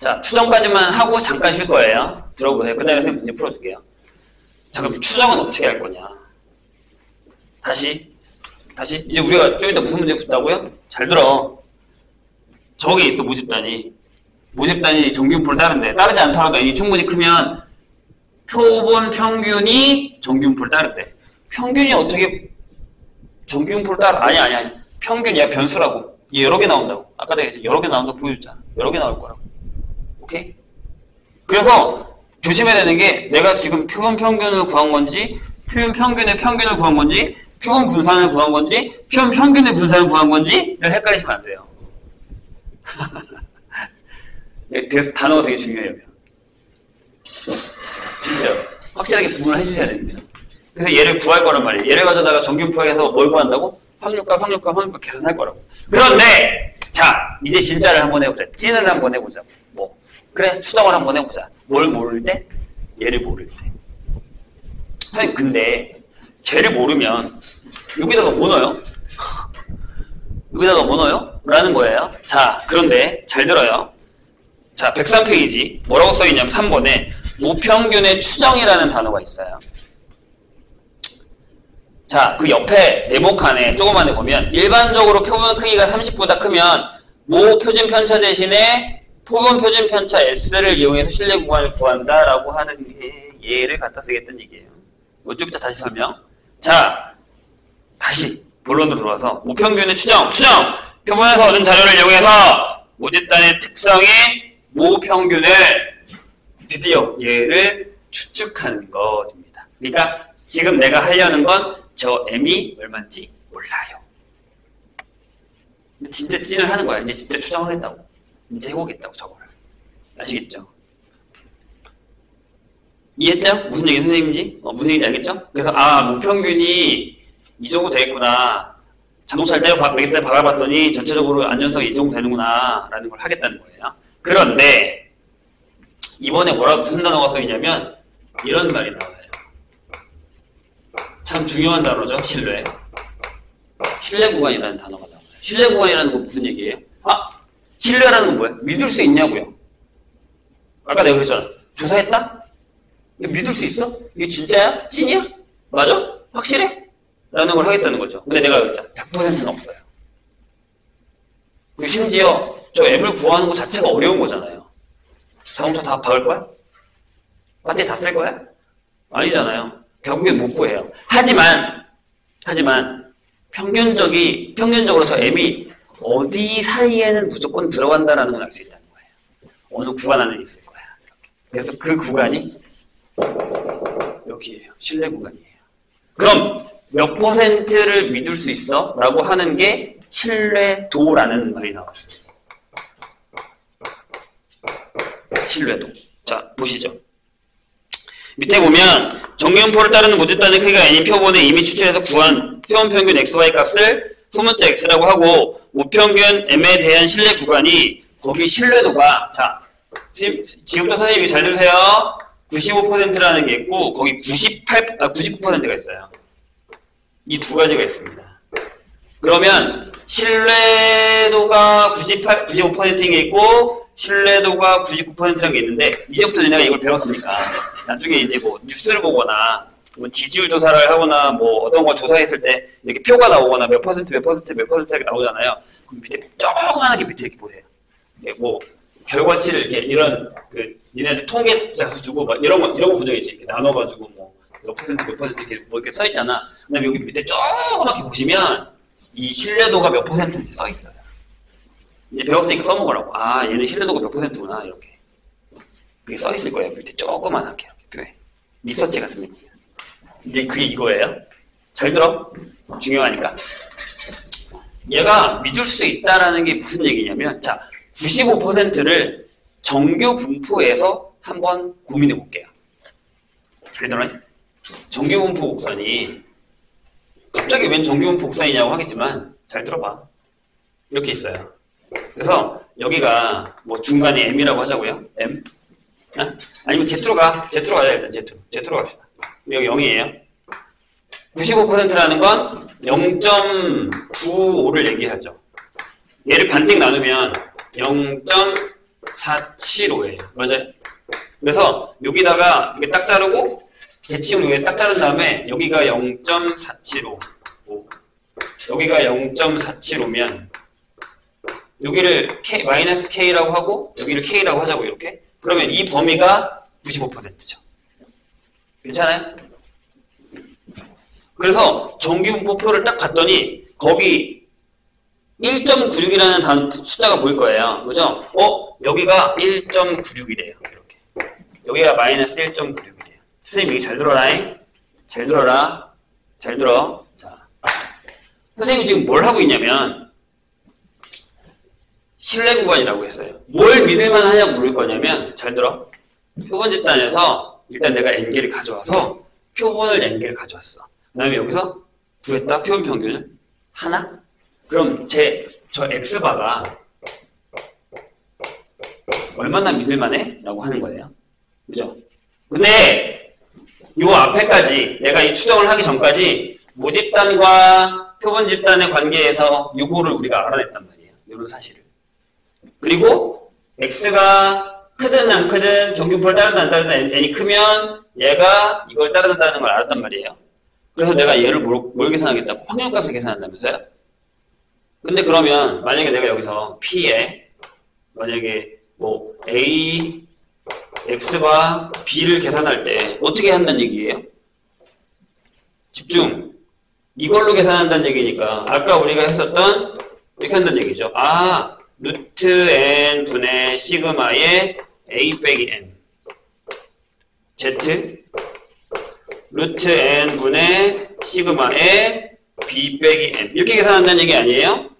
자, 추정까지만 하고 잠깐 쉴 거예요. 들어보세요. 그 다음에 선생님 문제 풀어줄게요. 자, 그럼 추정은 어떻게 할 거냐? 다시, 다시. 이제 우리가 좀 이따 무슨 문제 풀다고요? 잘 들어. 저게 있어, 모집단이. 모집단이 정균풀을 따른대. 따르지 않더라도 n이 충분히 크면 표본 평균이 정균풀을 따른대. 평균이 어떻게 정균풀을 따라? 아니, 아니, 아니. 평균이야, 변수라고. 얘 여러 개 나온다고. 아까 내가 여러 개 나온다고 보여줬잖아. 여러 개 나올 거라고. 오케이? 그래서 조심해야 되는 게 내가 지금 표본 평균을 구한 건지 표본 평균의 평균을 구한 건지 표본 분산을 구한 건지 표본 평균의 분산을 구한 건지를 헷갈리시면 안 돼요. 그래서 단어가 되게 중요해요. 진짜 확실하게 구분을 해주셔야 됩니다. 그래서 얘를 구할 거란 말이에요. 얘를 가져다가 정균표에서 뭘 구한다고? 확률값, 확률값, 확률값 계산할 거라고. 그런데 자 이제 진짜를 한번 해보자. 찐을 한번 해보자. 뭐 그래, 추정을 한번 해보자. 뭘 모를 때? 얘를 모를 때. 선생님, 근데 쟤를 모르면 여기다가 뭐 넣어요? 여기다가 뭐 넣어요? 라는 거예요. 자, 그런데 잘 들어요. 자, 103페이지 뭐라고 써있냐면 3번에 무평균의 추정이라는 단어가 있어요. 자, 그 옆에 네모칸에 조그만에 보면 일반적으로 표본 크기가 30보다 크면 모 표준 편차 대신에 표본 표준 편차 S를 이용해서 실내 구간을 구한다라고 하는 게 얘를 갖다 쓰겠다는 얘기예요. 이거 좀 이따 다시 설명. 자, 다시 본론으로 들어와서 모평균의 추정, 추정! 표본에서 얻은 자료를 이용해서 모집단의 특성의 모평균을 드디어 얘를 추측하는 것입니다. 그러니까 지금 내가 하려는 건 저 m이 얼마인지 몰라요. 진짜 찐을 하는 거야. 이제 진짜 추정하겠다고. 이제 해보겠다고 저거를. 아시겠죠? 이해했죠? 무슨 얘기 선생님인지? 어, 무슨 얘기인지 알겠죠? 그래서 아 모평균이 이 정도 되겠구나. 자동차를 때려 몇대 박아봤더니 전체적으로 안전성이 이 정도 되는구나 라는 걸 하겠다는 거예요. 그런데 이번에 뭐라 무슨 단어가 써있냐면 이런 말이 나와요. 참 중요한 단어죠. 신뢰. 신뢰 구간이라는 단어가 나와요. 신뢰 구간이라는 건 무슨 얘기예요? 아, 신뢰라는 건 뭐예요? 믿을 수 있냐고요. 아까 내가 그랬잖아. 조사했다? 믿을 수 있어? 이게 진짜야? 찐이야? 맞아? 확실해? 라는 걸 하겠다는 거죠. 근데 내가 그랬잖아. 100%는 없어요. 그리고 심지어 저 M을 구하는 것 자체가 어려운 거잖아요. 자동차 다 박을 거야? 배터리 다 쓸 거야? 아니잖아요. 결국엔 못 구해요. 하지만, 하지만, 평균적이, 평균적으로 저 M이 어디 사이에는 무조건 들어간다라는 걸 알 수 있다는 거예요. 어느 구간 안에 있을 거야. 이렇게. 그래서 그 구간이 여기에요. 신뢰 구간이에요. 그럼 몇 퍼센트를 믿을 수 있어? 라고 하는 게 신뢰도라는 말이 나와요. 신뢰도. 자, 보시죠. 밑에 보면 정규분포를 따르는 모집단의 크기가 n인 표본에 이미 추출해서 구한 표본 평균 xy 값을 소문자 x라고 하고 우평균 m에 대한 신뢰 구간이 거기 신뢰도가 자 지금 지금부터 선생님이 잘 들으세요. 95%라는 게 있고 거기 98, 아, 99%가 있어요. 이 두 가지가 있습니다. 그러면 신뢰도가 98, 95%인 게 있고 신뢰도가 99%라는 게 있는데 이제부터 내가 이걸 배웠으니까 나중에 이제 뭐 뉴스를 보거나 뭐 지지율 조사를 하거나 뭐 어떤 거 조사했을 때 이렇게 표가 나오거나 몇 퍼센트 몇 퍼센트 몇 퍼센트 이렇게 나오잖아요. 그럼 밑에 조그만하게 밑에 이렇게 보세요. 이게 뭐 결과치를 이렇게 이런 그 니네들 통계자 주고 막 이런 거 이런 거 있지? 이렇게 나눠가지고 뭐 몇 퍼센트 몇 퍼센트 이렇게 뭐 이렇게 써 있잖아. 그다음에 여기 밑에 조그맣게 보시면 이 신뢰도가 몇 퍼센트인지 써 있어요. 이제 배웠으니까 써먹으라고. 아, 얘는 신뢰도가 몇 퍼센트구나, 이렇게. 그게 써 있을 거예요. 밑에 조그만하게, 이렇게 표에. 리서치 같은 느낌. 이제 그게 이거예요. 잘 들어? 중요하니까. 얘가 믿을 수 있다라는 게 무슨 얘기냐면, 자, 95%를 정규 분포에서 한번 고민해 볼게요. 잘 들어? 정규 분포 곡선이, 갑자기 웬 정규 분포 곡선이냐고 하겠지만, 잘 들어봐. 이렇게 있어요. 그래서 여기가 뭐 중간에 M이라고 하자고요. M. 아? 아니면 Z로 가. Z로 가자 일단 Z. Z로 갑시다. 여기 0이에요. 95%라는 건 0.95를 얘기하죠. 얘를 반띵 나누면 0.475예요. 맞아요? 그래서 여기다가 이게 딱 자르고 대칭을 여기 딱 자른 다음에 여기가 0.475 여기가 0.475면 여기를 K, 마이너스 K라고 하고 여기를 K라고 하자고 이렇게 그러면 이 범위가 95%죠. 괜찮아요? 그래서 정규분포표를 딱 봤더니 거기 1.96이라는 단 숫자가 보일 거예요. 그죠? 어? 여기가 1.96이래요. 이렇게. 여기가 마이너스 1.96이래요. 선생님 여기 잘 들어라. 잘 들어라. 잘 들어. 자. 선생님이 지금 뭘 하고 있냐면 신뢰 구간이라고 했어요. 뭘 믿을만 하냐고 물을 거냐면 잘 들어. 표본 집단에서 일단 내가 n개를 가져와서 표본을 n개를 가져왔어. 그 다음에 여기서 구했다 표본 평균을 하나? 그럼 제 저 x바가 얼마나 믿을만해? 라고 하는 거예요. 그죠? 근데 요 앞에까지 내가 이 추정을 하기 전까지 모집단과 표본 집단의 관계에서 요거를 우리가 알아냈단 말이에요. 요런 사실을. 그리고 x가 크든 안 크든 정규표를 따른다 안 따른다 n이 크면 얘가 이걸 따른다는 걸 알았단 말이에요. 그래서 내가 얘를 뭘, 뭘 계산하겠다고 확률값을 계산한다면서요? 근데 그러면 만약에 내가 여기서 p에 만약에 뭐 a x와 b를 계산할 때 어떻게 한다는 얘기예요? 집중. 이걸로 계산한다는 얘기니까 아까 우리가 했었던 이렇게 한다는 얘기죠. 아 루트 n 분의 시그마의 a 빼기 n z 루트 n 분의 시그마의 b 빼기 n 이렇게 계산한다는 얘기 아니에요?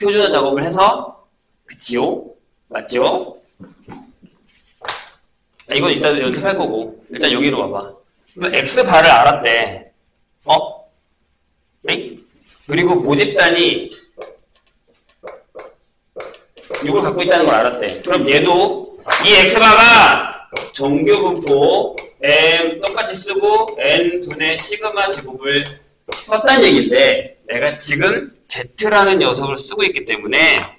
표준화 작업을 해서 그치요? 맞죠? 아, 이건 일단 연습할 거고 일단 여기로 와봐 그러면 x바를 알았대 어? 네? 그리고 모집단이 이걸 갖고 있다는 걸 알았대 그럼 얘도 이 x바가 정규분포 m 똑같이 쓰고 n 분의 시그마 제곱을 썼다는 얘기인데 내가 지금 z라는 녀석을 쓰고 있기 때문에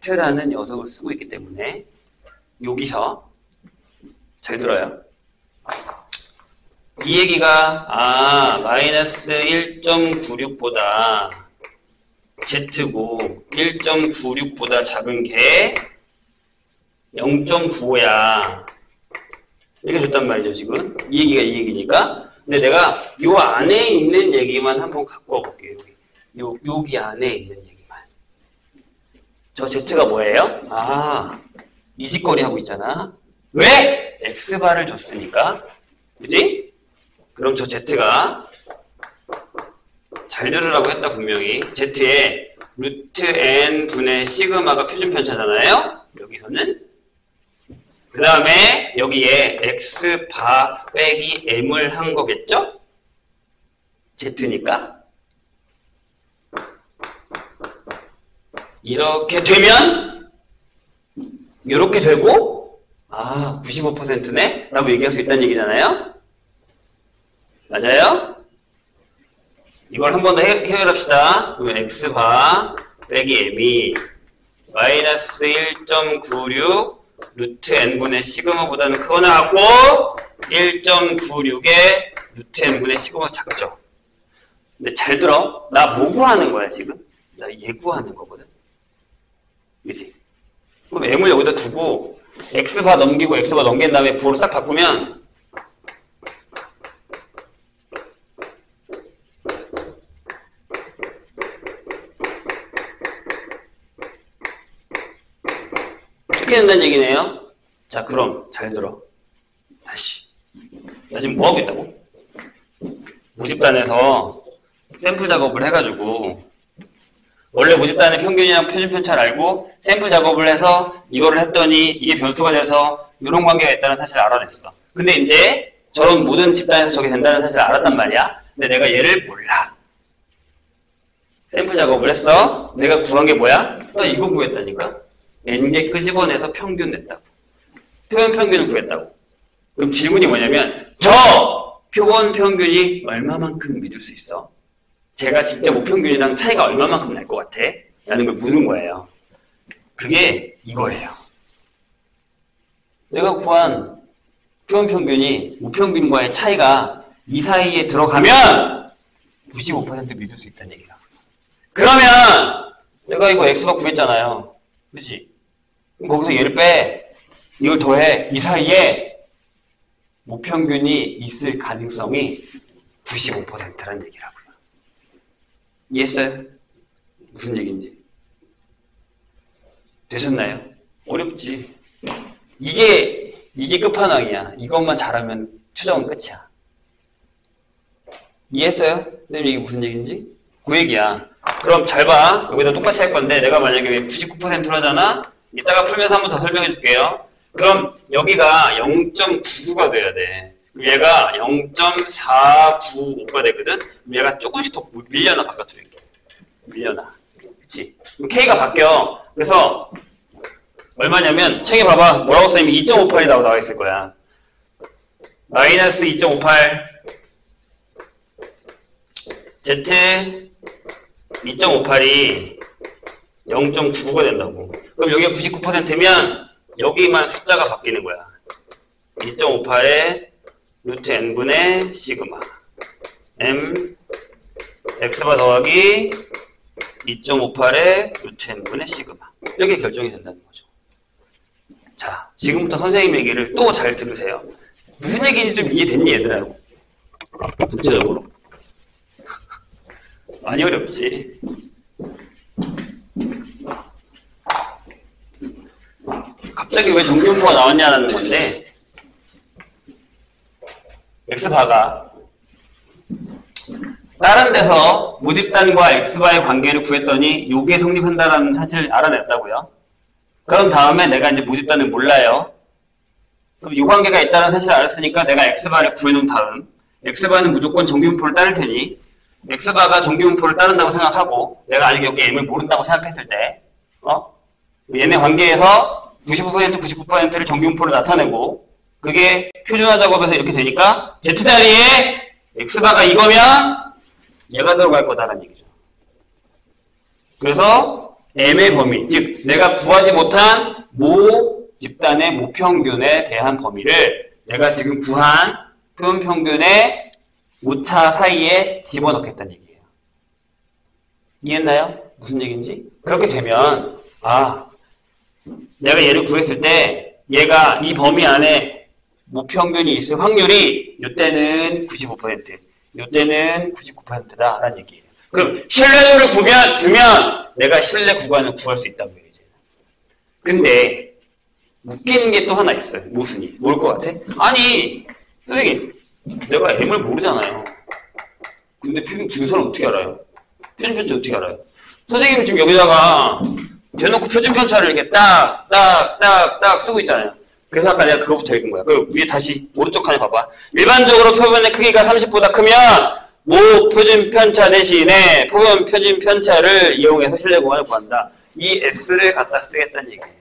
z라는 녀석을 쓰고 있기 때문에 여기서 잘 들어요. 이 얘기가 아 마이너스 1.96보다 z고 1.96보다 작은 게 0.95야 이렇게 줬단 말이죠 지금 이 얘기가 이 얘기니까 근데 내가 요 안에 있는 얘기만 한번 갖고 와볼게요 요, 여기 안에 있는 얘기만 저 z가 뭐예요? 아 이직거리 하고 있잖아 왜? x바를 줬으니까 그지? 그럼 저 z가 잘 들으라고 했다 분명히 z에 루트 n 분의 시그마가 표준 편차잖아요 여기서는 그 다음에 여기에 x바 빼기 m을 한 거겠죠? z니까 이렇게 되면 이렇게 되고 아 95%네? 라고 얘기할 수 있다는 얘기잖아요? 맞아요? 이걸 한 번 더 해결합시다. 그러면 x바 빼기 m이 마이너스 1.96 루트 n분의 시그마보다는 크거나 같고 1.96에 루트 n분의 시그마 작죠. 근데 잘 들어. 나 뭐 구하는 거야 지금? 나얘 구하는 거거든. 그지? 그럼 m을 여기다 두고 x바 넘기고 x바 넘긴 다음에 부호를 싹 바꾸면 이렇게 된다는 얘기네요. 자, 그럼 잘 들어. 다시. 나 지금 뭐 하고 있다고? 모집단에서 샘플 작업을 해가지고 원래 모집단의 평균이랑 표준 편차를 알고 샘플 작업을 해서 이거를 했더니 이게 변수가 돼서 이런 관계가 있다는 사실을 알아냈어. 근데 이제 저런 모든 집단에서 저게 된다는 사실을 알았단 말이야. 근데 내가 얘를 몰라. 샘플 작업을 했어. 내가 구한 게 뭐야? 나 이거 구했다니까. N개 끄집어내서 평균 냈다고. 표본 평균을 구했다고. 그럼 질문이 뭐냐면 저 표본 평균이 얼마만큼 믿을 수 있어? 제가 진짜 목평균이랑 차이가 얼마만큼 날 것 같아? 라는 걸 묻은 거예요. 그게 이거예요. 내가 구한 표본 평균이 목평균과의 차이가 이 사이에 들어가면 95% 믿을 수 있다는 얘기야. 그러면 내가 이거 x바 구했잖아요. 그치? 거기서 얘를 빼. 이걸 더해. 이 사이에 목평균이 있을 가능성이 95%라는 얘기라고요. 이해했어요? 무슨 얘기인지. 되셨나요? 어렵지. 이게, 이게 끝판왕이야. 이것만 잘하면 추정은 끝이야. 이해했어요? 선생님 이게 무슨 얘기인지? 그 얘기야. 그럼 잘 봐. 여기다 똑같이 할 건데 내가 만약에 99%로 하잖아? 이따가 풀면서 한번 더 설명해 줄게요. 그럼 여기가 0.99가 돼야 돼. 그럼 얘가 0.495가 되거든? 그럼 얘가 조금씩 더 밀려나 바깥으로. 밀려나. 그치? 그럼 K가 바뀌어. 그래서 얼마냐면 책에 봐봐 뭐라고 써있면 2.58이 나와 있을 거야 마이너스 2.58 Z 2.58이 0.99가 된다고 그럼 여기가 99%면 여기만 숫자가 바뀌는 거야 2.58에 루트 n분의 시그마 m x바 더하기 2.58에 루트 n분의 시그마 이렇게 결정이 된다는 거죠. 자, 지금부터 선생님 얘기를 또 잘 들으세요. 무슨 얘기인지 좀 이해됐니 얘들아? 구체적으로. 많이 어렵지. 갑자기 왜 정규분포가 나왔냐는 건데 x바가 다른 데서 모집단과 x바의 관계를 구했더니 요게 성립한다는 사실을 알아냈다고요. 그런 다음에 내가 이제 모집단을 몰라요. 그럼 요 관계가 있다는 사실을 알았으니까 내가 x바를 구해놓은 다음 x바는 무조건 정규분포를 따를 테니 x바가 정규분포를 따른다고 생각하고 내가 아직 여기 m을 모른다고 생각했을 때 어? 얘네 관계에서 95% 99%를 정규분포로 나타내고 그게 표준화 작업에서 이렇게 되니까 Z자리에 X바가 이거면 얘가 들어갈 거다라는 얘기죠. 그래서 M의 범위, 즉 내가 구하지 못한 모 집단의 모평균에 대한 범위를 내가 지금 구한 표현평균의 오차 사이에 집어넣겠다는 얘기예요. 이해했나요? 무슨 얘기인지? 그렇게 되면 아 내가 얘를 구했을 때 얘가 이 범위 안에 모평균이 있을 확률이 이때는 95%, 이때는 99%다 라는 얘기예요. 그럼 신뢰도를 구면, 주면 내가 신뢰 구간을 구할 수 있다고요, 이제. 근데 웃기는 게 또 하나 있어요. 모순이. 뭘 것 같아? 아니, 선생님, 내가 M을 모르잖아요. 근데 표준 분선을 어떻게 알아요? 표준 편차 어떻게 알아요? 선생님 지금 여기다가 대놓고 표준 편 차를 이렇게 딱, 딱, 딱, 딱 쓰고 있잖아요. 그래서 아까 내가 그거부터 읽은 거야. 그 위에 다시 오른쪽 칸에 봐봐. 일반적으로 표면의 크기가 30보다 크면 모 표준 편차 대신에 표면 표준 편차를 이용해서 실내 구간을 구한다. 이 S를 갖다 쓰겠다는 얘기예요.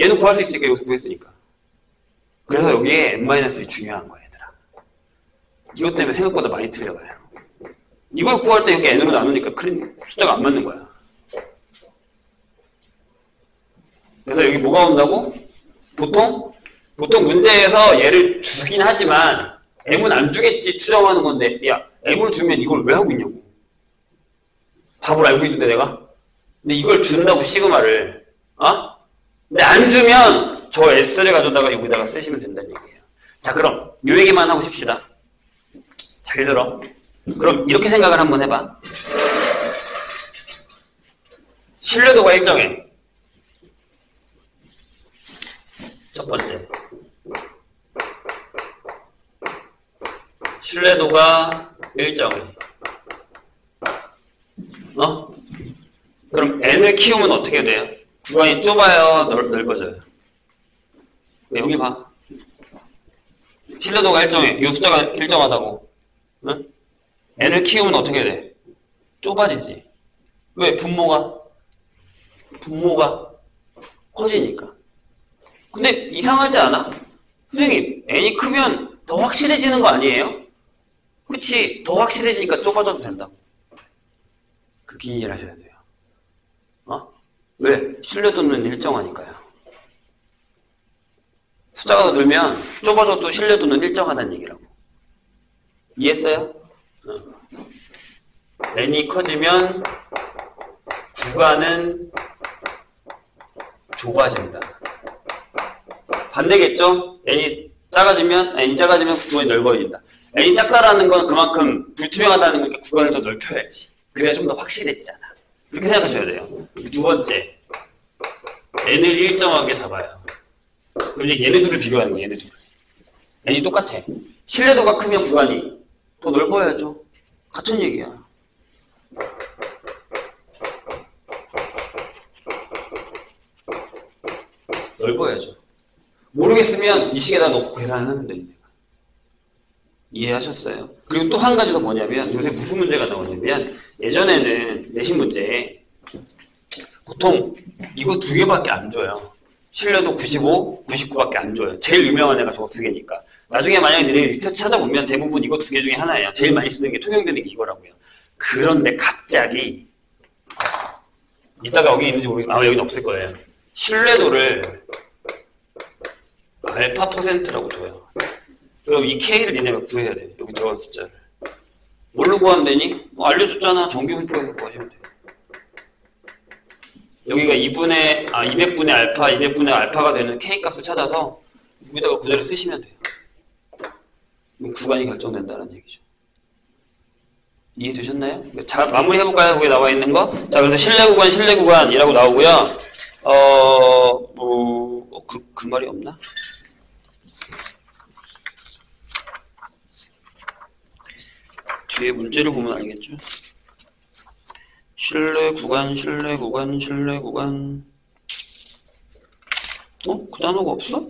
얘는 구할 수 있으니까 여기서 구했으니까. 그래서 여기에 N-이 중요한 거야, 얘들아. 이것 때문에 생각보다 많이 틀려가요. 이걸 구할 때 여기 N으로 나누니까 큰 숫자가 안 맞는 거야. 그래서 여기 뭐가 온다고? 보통? 보통 문제에서 얘를 주긴 하지만 M은 안 주겠지 추정하는 건데 야 M을 주면 이걸 왜 하고 있냐고. 답을 알고 있는데 내가? 근데 이걸 준다고 시그마를. 어? 근데 안 주면 저 S를 가져다가 여기다가 쓰시면 된다는 얘기예요. 자 그럼 요 얘기만 하고 싶시다. 잘 들어. 그럼 이렇게 생각을 한번 해봐. 신뢰도가 일정해 첫 번째. 신뢰도가 일정해. 어? 그럼 n을 키우면 어떻게 돼요? 구간이 좁아요? 넓, 넓어져요? 여기 봐. 신뢰도가 일정해. 이 숫자가 일정하다고. 응? n을 키우면 어떻게 돼? 좁아지지. 왜? 분모가? 분모가 커지니까. 근데 이상하지 않아? 선생님, n이 크면 더 확실해지는 거 아니에요? 그치? 더 확실해지니까 좁아져도 된다고. 그렇게 이해를 하셔야 돼요. 어? 왜? 신뢰도는 일정하니까요. 숫자가 더 늘면 좁아져도 신뢰도는 일정하다는 얘기라고. 이해했어요? 어. n이 커지면 구간은 좁아진다. 반대겠죠? n이 작아지면 n이 작아지면 구간이 넓어진다. n이 작다라는 건 그만큼 불투명하다는 거니까 구간을 더 넓혀야지. 그래야 좀 더 확실해지잖아. 그렇게 생각하셔야 돼요. 두 번째, n을 일정하게 잡아요. 그럼 이제 얘네 둘을 비교하는 거예요. 얘네 둘. n이 똑같아. 신뢰도가 크면 구간이 더 넓어야죠. 같은 얘기야. 넓어야죠. 모르겠으면 이 식에다 넣고 계산을 하면 됩니다. 이해하셨어요? 그리고 또 한 가지 더 뭐냐면 요새 무슨 문제가 나오냐면 예전에는 내신 문제 보통 이거 두 개밖에 안 줘요. 신뢰도 95, 99밖에 안 줘요. 제일 유명한 애가 저거 두 개니까. 나중에 만약에 리서치 찾아보면 대부분 이거 두 개 중에 하나예요. 제일 많이 쓰는 게 통용되는 게 이거라고요. 그런데 갑자기 이따가 여기 있는지 모르겠 아마 여기는 없을 거예요. 신뢰도를 알파 퍼센트라고 줘요. 그럼 이 K를 니네가 구해야 돼. 여기 들어간 숫자를. 뭘로 구하면 되니? 뭐 알려줬잖아. 정규분포에서 구하시면 돼. 여기가 2분의, 아, 200분의 알파, 200분의 알파가 되는 K 값을 찾아서 여기다가 그대로 쓰시면 돼요. 그럼 구간이 결정된다는 얘기죠. 이해되셨나요? 자, 마무리 해볼까요? 거기 나와 있는 거? 자, 그래서 신뢰 구간, 신뢰 구간이라고 나오고요. 어, 뭐, 어, 그, 그 말이 없나? 뒤에 문제를 보면 알겠죠? 신뢰 구간, 신뢰 구간, 신뢰 구간. 어? 그 단어가 없어?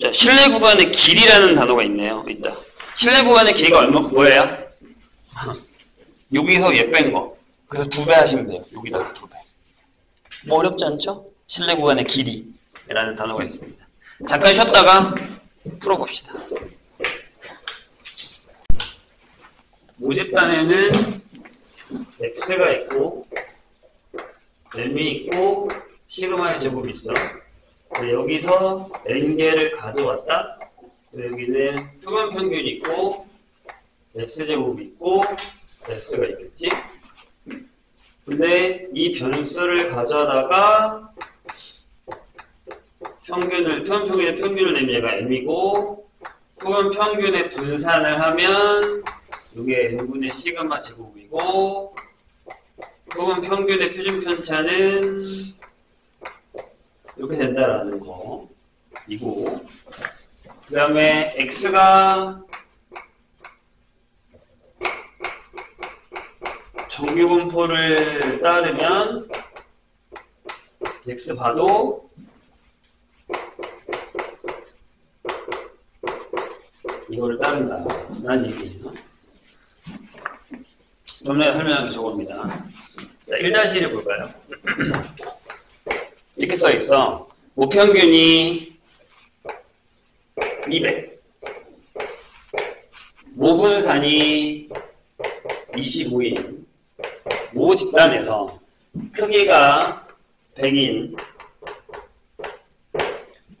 자, 신뢰 구간의 길이라는 단어가 있네요. 있다. 신뢰 구간의 길이가 얼마, 뭐예요? 여기서 얘 뺀 거. 그래서 두 배 하시면 돼요. 여기다가 두 배. 뭐 어렵지 않죠? 신뢰 구간의 길이라는 단어가 있습니다. 잠깐 쉬었다가 풀어봅시다. 모집단에는 x가 있고 m이 있고 시그마의 제곱이 있어. 여기서 n개를 가져왔다. 여기는 표본 평균이 있고 s제곱이 있고 s가 있겠지. 근데 이 변수를 가져다가 평균을 표본 평균의 평균을 내면 얘가 m이고 표본 평균의 분산을 하면 이게 n분의 시그마 제곱이고 표본 평균의 표준 편차는 이렇게 된다라는 거. 이고 그 다음에 x가 정규분포를 따르면 x 봐도 이거를 따른다. 라는 얘기죠 좀 전에 설명한 게 저겁니다. 자 1-1을 볼까요? 이렇게 써 있어. 모평균이 200 모분산이 25인. 모 집단에서 크기가 100인.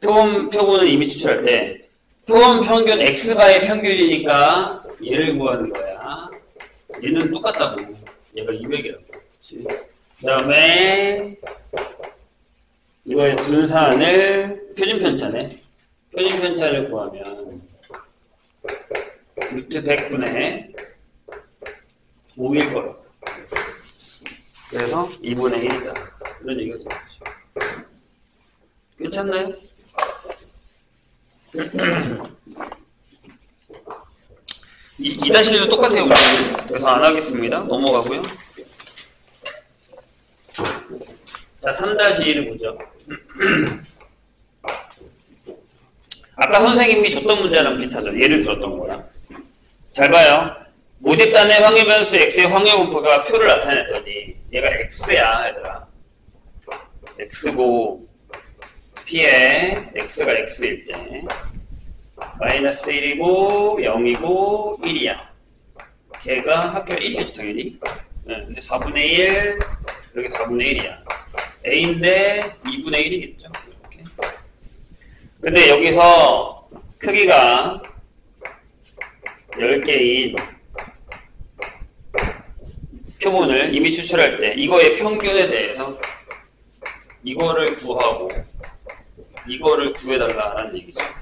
표본, 표본을 이미 추출할 때 표본 평균 x바의 평균이니까 얘를 구하는 거야 얘는 똑같다고 얘가 200이라고 그 다음에 이거의 분산을 표준 편차네 표준 편차를 구하면 루트 100분의 5일 거예요. 그래서 2분의 1이다. 이런 얘기가 되겠죠. 괜찮나요? 이, 2-1도 똑같아요. 그래서 안 하겠습니다. 넘어가고요. 자, 3-1을 보죠. 아까 선생님이 줬던 문제랑 비슷하죠. 예를 들었던 거랑. 잘 봐요. 모집단의 확률 변수 x의 확률 분포가 표를 나타냈더니 얘가 x야, 얘들아. x고 p에 x가 x일 때 마이너스 1이고 0이고 1이야. 걔가 학교 1이겠죠, 당연히. 네, 근데 4분의 1, 여기 4분의 1이야. a인데 2분의 1이겠죠. 이렇게. 근데 여기서 크기가 10개인 표본을 이미 추출할 때 이거의 평균에 대해서 이거를 구하고 이거를 구해달라는 얘기죠.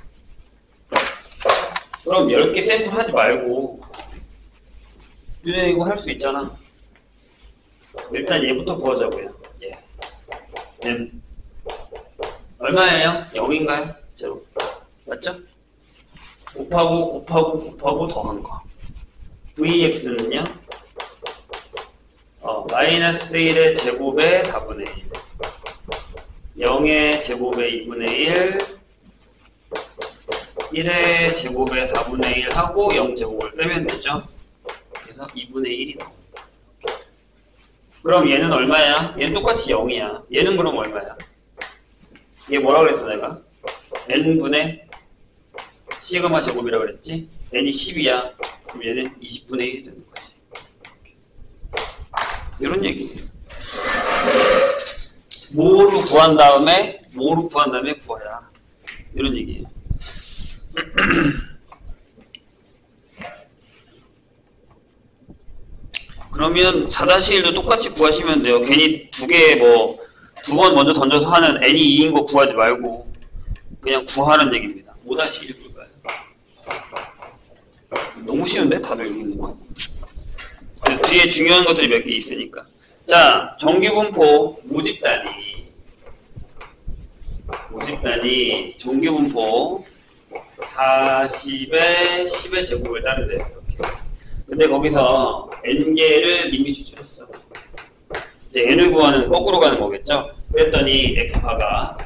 그럼 10개 샘플 하지 말고 너네 이거 할 수 있잖아. 일단 얘부터 구하자고요. 예. 얘는 얼마예요? 0인가요? 제로. 맞죠? 곱하고 곱하고 곱하고 더한 거. vx는요? 어, 마이너스 1의 제곱의 4분의 1 0의 제곱의 2분의 1 1의 제곱의 4분의 1 하고 0제곱을 빼면 되죠? 그래서 2분의 1이 나옵니다. 그럼 얘는 얼마야? 얘는 똑같이 0이야. 얘는 그럼 얼마야? 얘 뭐라 그랬어 내가? n분의 시그마 제곱이라고 그랬지? n이 10이야. 그럼 얘는 20분의 1이 되는 거지. 이런 얘기예요. 뭐로 구한 다음에 뭐로 구한 다음에 구하라. 이런 얘기예요. 그러면 4-1도 똑같이 구하시면 돼요. 괜히 두 개 뭐 두 번 먼저 던져서 하는 n이 2인 거 구하지 말고 그냥 구하는 얘기입니다. 5-1 볼까요? 너무 쉬운데? 다들 여기 있는 거. 그 뒤에 중요한 것들이 몇 개 있으니까. 자, 정규분포 모집 단위. 모집 단위 정규분포 40에 10의 제곱을 따는데. 근데 거기서 n개를 이미 추출했어. 이제 n을 구하는 거꾸로 가는 거겠죠? 그랬더니 x파가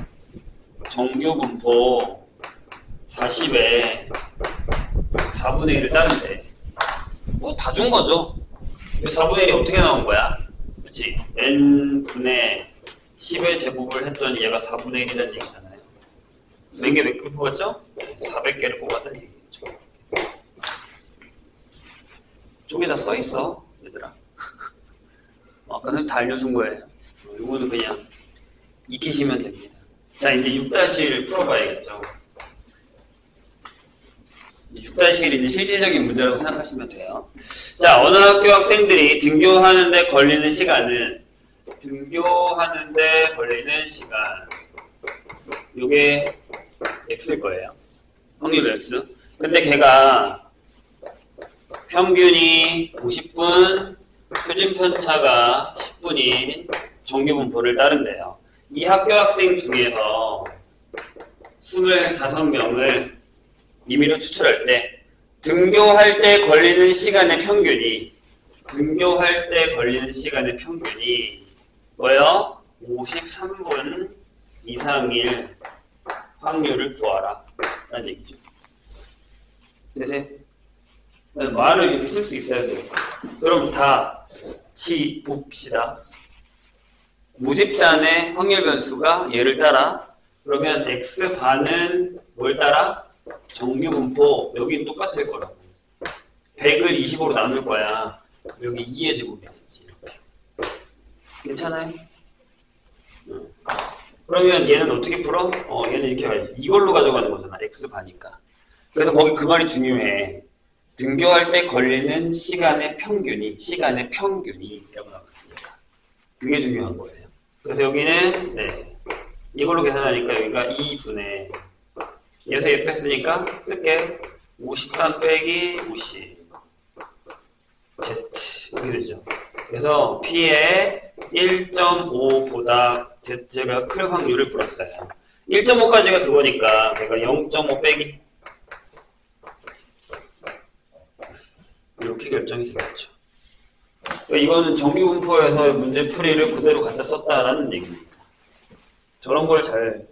정규 분포 40에 4분의 1을 따는데 뭐 다 준 거죠. 4분의 1이 어떻게 나온 거야? 그렇지? n분의 10의 제곱을 했더니 얘가 4분의 1이라는 얘기잖아요. 몇 개 몇 개 뽑았죠? 400개를 뽑았다는 얘기죠. 쪽에다 써 있어, 얘들아. 아까는 다 알려준 거예요. 어, 이거는 그냥 익히시면 됩니다. 자, 이제 6-1 풀어봐야겠죠. 6-1이 실질적인 문제라고 생각하시면 돼요. 자, 어느 학교 학생들이 등교하는데 걸리는 시간은 등교하는데 걸리는 시간 요게 x일 거예요. 확률 x. 근데 걔가 평균이 50분, 표준 편차가 10분인 정규 분포를 따른대요. 이 학교 학생 중에서 25명을 임의로 추출할 때 등교할 때 걸리는 시간의 평균이 등교할 때 걸리는 시간의 평균이 뭐예요? 53분 이상일 확률을 구하라 라는 얘기죠. 되세요? 네, 말을 이렇게 쓸 수 있어야 돼요. 그럼 다 같이 봅시다. 무집단의 확률 변수가 얘를 따라 그러면 x반은 뭘 따라? 정규 분포 여긴 똑같을 거라고 100을 25로 나눌 거야 여기 2의 제곱이겠지 이렇게 괜찮아요? 응. 그러면 얘는 어떻게 풀어? 어 얘는 이렇게 가야지. 이걸로 가져가는 거잖아 x반이니까. 그래서 거기 그 말이 중요해. 등교할 때 걸리는 시간의 평균이 시간의 평균이 라고 나왔으니까 그게 중요한 거예요. 그래서 여기는 네. 이걸로 계산하니까 여기가 2분의 여기서 얘 뺐으니까 쓸게. 53 빼기 50 Z. 이렇게 되죠 그래서 P의 1.5보다 Z가 클 확률을 풀었어요. 1.5까지가 그거니까 제가 0.5 빼기 이렇게 결정이 되겠죠. 그러니까 이거는 정규분포에서 문제 풀이를 그대로 갖다 썼다라는 얘기입니다. 저런 걸 잘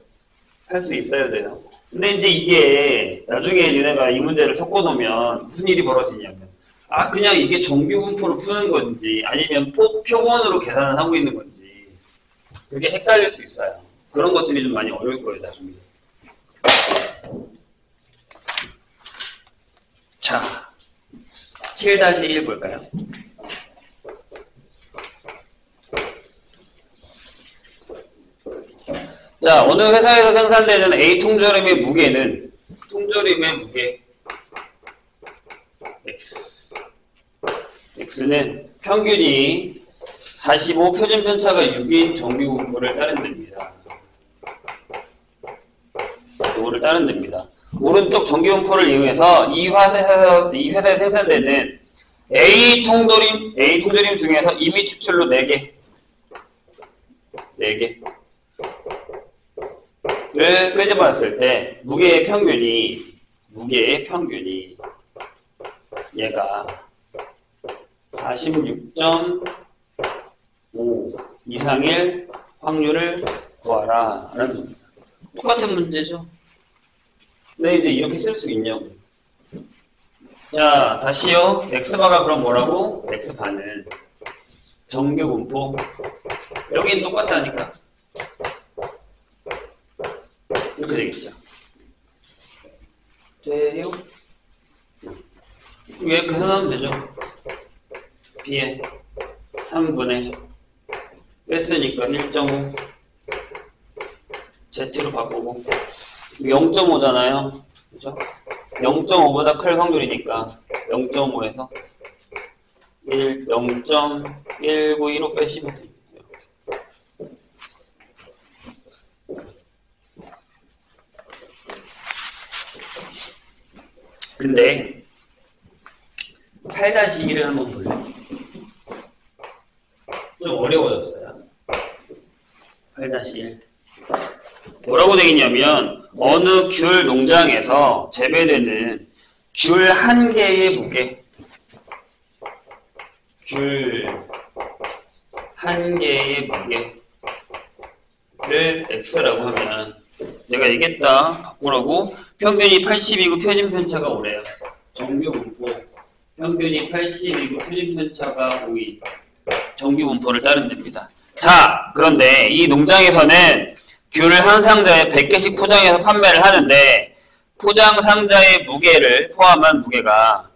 할 수 있어야 돼요. 근데 이제 이게 나중에 니네가 이 문제를 섞어놓으면 무슨 일이 벌어지냐면 아 그냥 이게 정규 분포로 푸는 건지 아니면 포, 표본으로 계산을 하고 있는 건지 그게 헷갈릴 수 있어요. 그런 것들이 좀 많이 어려울 거예요 나중에. 자 7-1 볼까요? 자, 어느 회사에서 생산되는 A 통조림의 무게는 통조림의 무게 X. X는 평균이 45 표준 편차가 6인 정규 분포를 따른답니다. 이거를 따른답니다. 오른쪽 정규 분포를 이용해서 이 회사에서 이 회사에 생산되는 A 통조림 A 통조림 중에서 임의 추출로 4개 4개 를 끄집어봤을 때 무게의 평균이 무게의 평균이 얘가 46.5 이상일 확률을 구하라 라는 겁니다. 똑같은 문제죠. 근데 이제 이렇게 쓸 수 있냐고. 자, 다시요. x바가 그럼 뭐라고? x반은 정규분포. 여긴 똑같다니까. 이렇게 되겠죠. 돼요? 왜 계산하면 되죠? B에 3분의 뺐으니까 1.5 z로 바꾸고 0.5잖아요. 그죠? 0.5보다 클 확률이니까 0.5에서 1, 0.192로 빼시면 됩니다. 근데 8-1을 한번 볼래요? 좀 어려워졌어요. 8-1 뭐라고 되어 있냐면 어느 귤 농장에서 재배되는 귤 한 개의 무게. 귤 한 개의 무게를 x라고 하면 내가 얘기했다. 바꾸라고. 평균이 80이고 표준 편차가 5래요. 정규 분포 평균이 80이고 표준 편차가 5이 정규 분포를 따른답니다 자 그런데 이 농장에서는 귤을 한 상자에 100개씩 포장해서 판매를 하는데 포장 상자의 무게를 포함한 무게가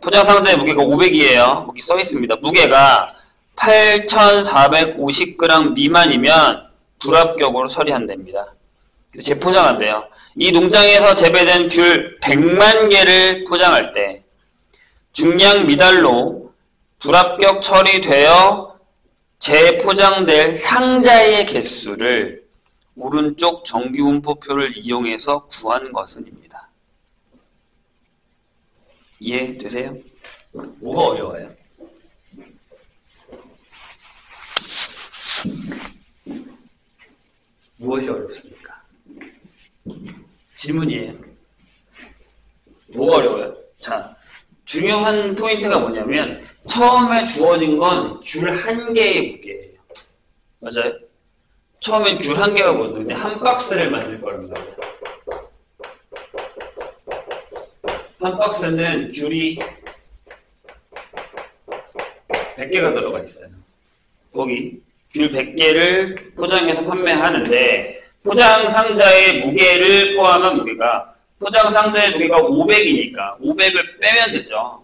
포장 상자의 무게가 500이에요. 거기 써 있습니다. 무게가 8,450g 미만이면 불합격으로 처리한답니다. 그래서 재포장한대요. 이 농장에서 재배된 귤 100만 개를 포장할 때 중량 미달로 불합격 처리되어 재포장될 상자의 개수를 오른쪽 정규분포표를 이용해서 구한 것은입니다. 이해되세요? 뭐가 어려워요? 무엇이 어렵습니까? 질문이에요. 뭐가 어려워요? 자, 중요한 포인트가 뭐냐면 처음에 주어진 건 줄 한 개의 무게예요. 맞아요? 처음엔 귤한 개가 뭐였는데 한 박스를 만들 겁니다. 한 박스는 귤이 100개가 들어가 있어요. 거기 귤 100개를 포장해서 판매하는데 포장 상자의 무게를 포함한 무게가 포장 상자의 무게가 500이니까 500을 빼면 되죠.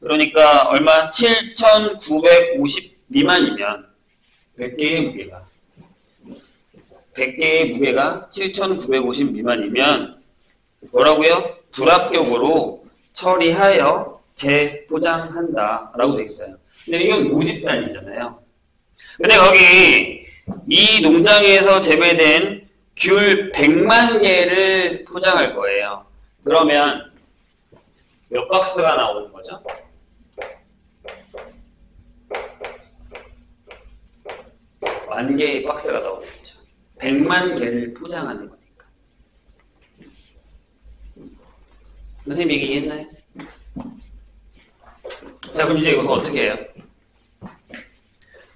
그러니까 얼마? 7,950 미만이면 100개의 무게가 100개의 무게가 7,950 미만이면 뭐라고요? 불합격으로 처리하여 재포장한다 라고 되어 있어요. 근데 이건 모집단이잖아요. 근데 거기 이 농장에서 재배된 귤 100만 개를 포장할 거예요. 그러면 몇 박스가 나오는 거죠? 만 개의 박스가 나오는 거죠. 100만 개를 포장하는 거니까. 선생님 얘기 이해했나요? 자, 그럼 이제 여기서 어떻게 해요?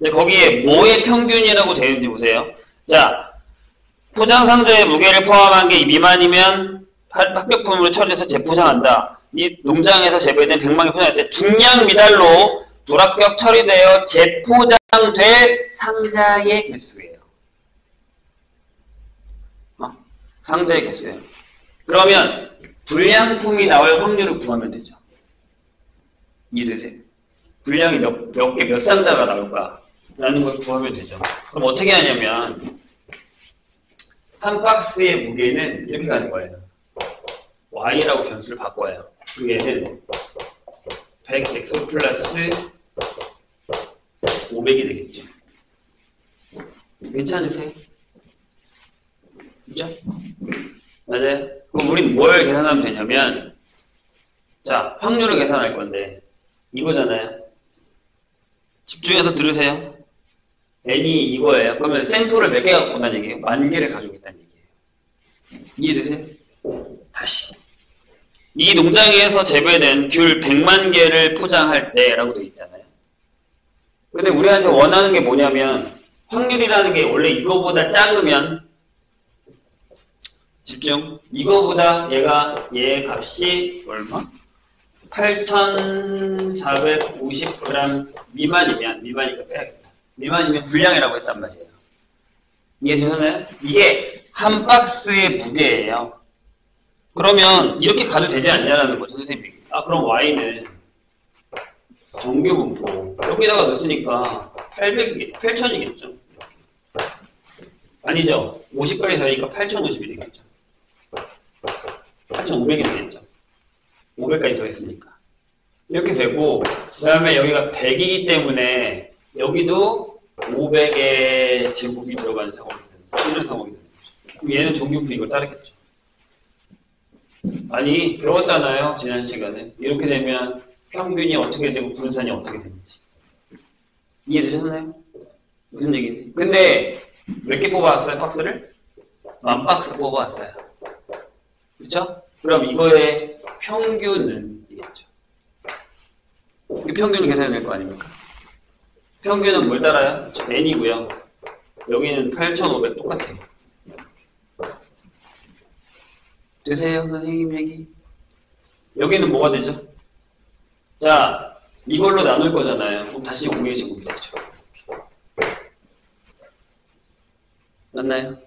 이제 거기에 뭐의 평균이라고 되어 있는지 보세요. 자, 포장 상자의 무게를 포함한 게 미만이면 합격품으로 처리해서 재포장한다. 이 농장에서 재배된 100만 개 포장할 때 중량 미달로 불합격 처리되어 재포장될 상자의 개수예요. 어? 상자의 개수예요. 그러면 불량품이 나올 확률을 구하면 되죠. 이해되세요? 분량이 몇, 몇 개, 몇 상자가 나올까? 라는 걸 구하면 되죠. 그럼 어떻게 하냐면, 한 박스의 무게는 이렇게 가는 거예요. y라고 변수를 바꿔요. 그 얘는 100x 플러스 500이 되겠죠. 괜찮으세요? 그죠? 맞아요? 그럼 우린 뭘 계산하면 되냐면, 자, 확률을 계산할 건데, 이거잖아요. 집중해서 들으세요. N이 이거예요. 그러면 샘플을 몇 개 갖고 온다는 얘기예요? 만 개를 가지고 있다는 얘기예요. 이해되세요? 다시. 이 농장에서 재배된 귤 100만 개를 포장할 때라고 되어 있잖아요. 근데 우리한테 원하는 게 뭐냐면 확률이라는 게 원래 이거보다 작으면 집중. 이거보다 얘가 얘 값이 얼마? 8,450g 미만이면 미만이니까 빼야겠다. 미만이면 불량이라고 했단 말이에요. 이해되셨나요? 이게 한 박스의 무게예요. 그러면 이렇게 가도 되지 않냐라는 거죠, 선생님이. 아, 그럼 Y는 정규 분포. 여기다가 넣었으니까 800, 8,000이겠죠. 아니죠. 50까지 되니까 8,050이 되겠죠. 8,500이 되겠죠. 500까지 더했으니까. 이렇게 되고, 그 다음에 여기가 100이기 때문에 여기도 500의 제곱이 들어가는 상황이 됩니다. 이런 상황이 됩니다. 그럼 얘는 정규분포 이걸 따르겠죠. 아니, 배웠잖아요. 지난 시간에. 이렇게 되면 평균이 어떻게 되고 분산이 어떻게 되는지. 이해되셨나요? 무슨 얘기인지. 근데 몇 개 뽑아왔어요, 박스를? 만 박스 뽑아왔어요. 그쵸? 그럼 이거의 평균은 이겠죠. 이 평균을 계산해야 될 거 아닙니까? 평균은 뭘 따라요? 저 n이고요. 여기는 8,500 똑같아요. 되세요, 선생님 얘기? 여기는 뭐가 되죠? 자, 이걸로 나눌 거잖아요. 그럼 다시 5의 제곱이 되죠. 맞나요?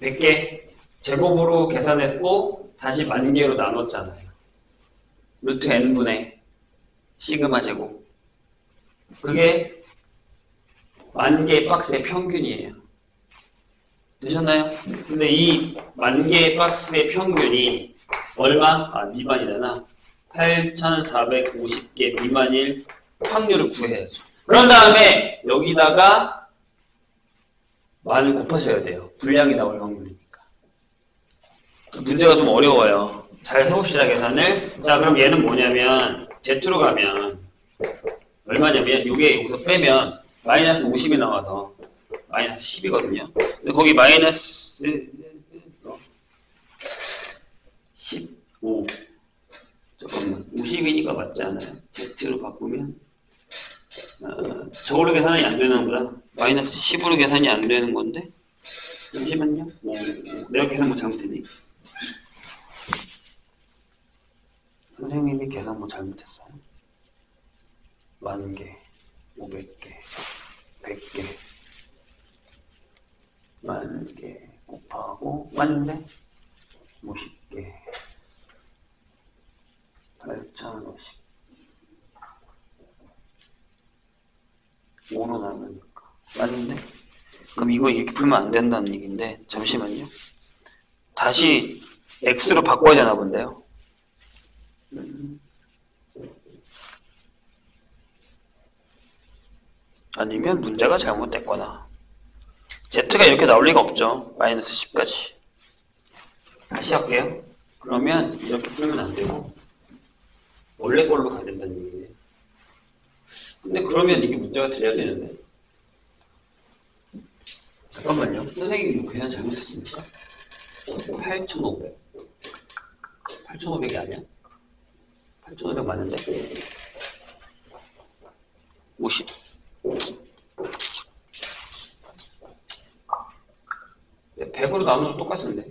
100개 제곱으로 계산했고 다시 만 개로 나눴잖아요. 루트 n분의 시그마 제곱. 그게 만 개의 박스의 평균이에요. 되셨나요? 근데 이 만 개의 박스의 평균이 얼마? 아, 미만이잖아. 8,450개 미만일 확률을 구해야죠. 그런 다음에 여기다가 만을 곱하셔야 돼요. 분량이 나올 확률이니까. 문제가 좀 어려워요. 잘 해봅시다, 계산을. 자, 그럼 얘는 뭐냐면, Z로 가면, 얼마냐면, 요게 여기서 빼면, 마이너스 50이 나와서, 마이너스 10이거든요. 근데 거기 마이너스, 15. 잠깐만, 50이니까 맞지 않아요? Z로 바꾸면, 어, 저걸로 계산이 안 되는구나. 마이너스 10으로 계산이 안 되는 건데? 잠시만요. 오, 내가 계산 뭐 잘못했니? 선생님이 계산 뭐 잘못했어요. 만 개, 오백 개, 백 개, 만 개 곱하고 맞는데? 오십 개, 팔천 오십. 5로 나누니까 맞는데? 그럼 이거 이렇게 풀면 안 된다는 얘기인데 잠시만요. 다시 x로 바꿔야 되나 본데요. 음. 아니면 문제가 잘못됐거나 z가 이렇게 나올 리가 없죠. 마이너스 10까지. 다시 할게요. 그러면 이렇게 풀면 안 되고 원래 걸로 가야 된다는 얘기네요. 근데 그러면 이게 문제가 돼야 되는데. 잠깐만요. 선생님이 뭐 계산 잘못했습니까? 8,500. 8,500이 아니야? 8,500 맞는데? 50. 네, 100으로 나누면 똑같은데.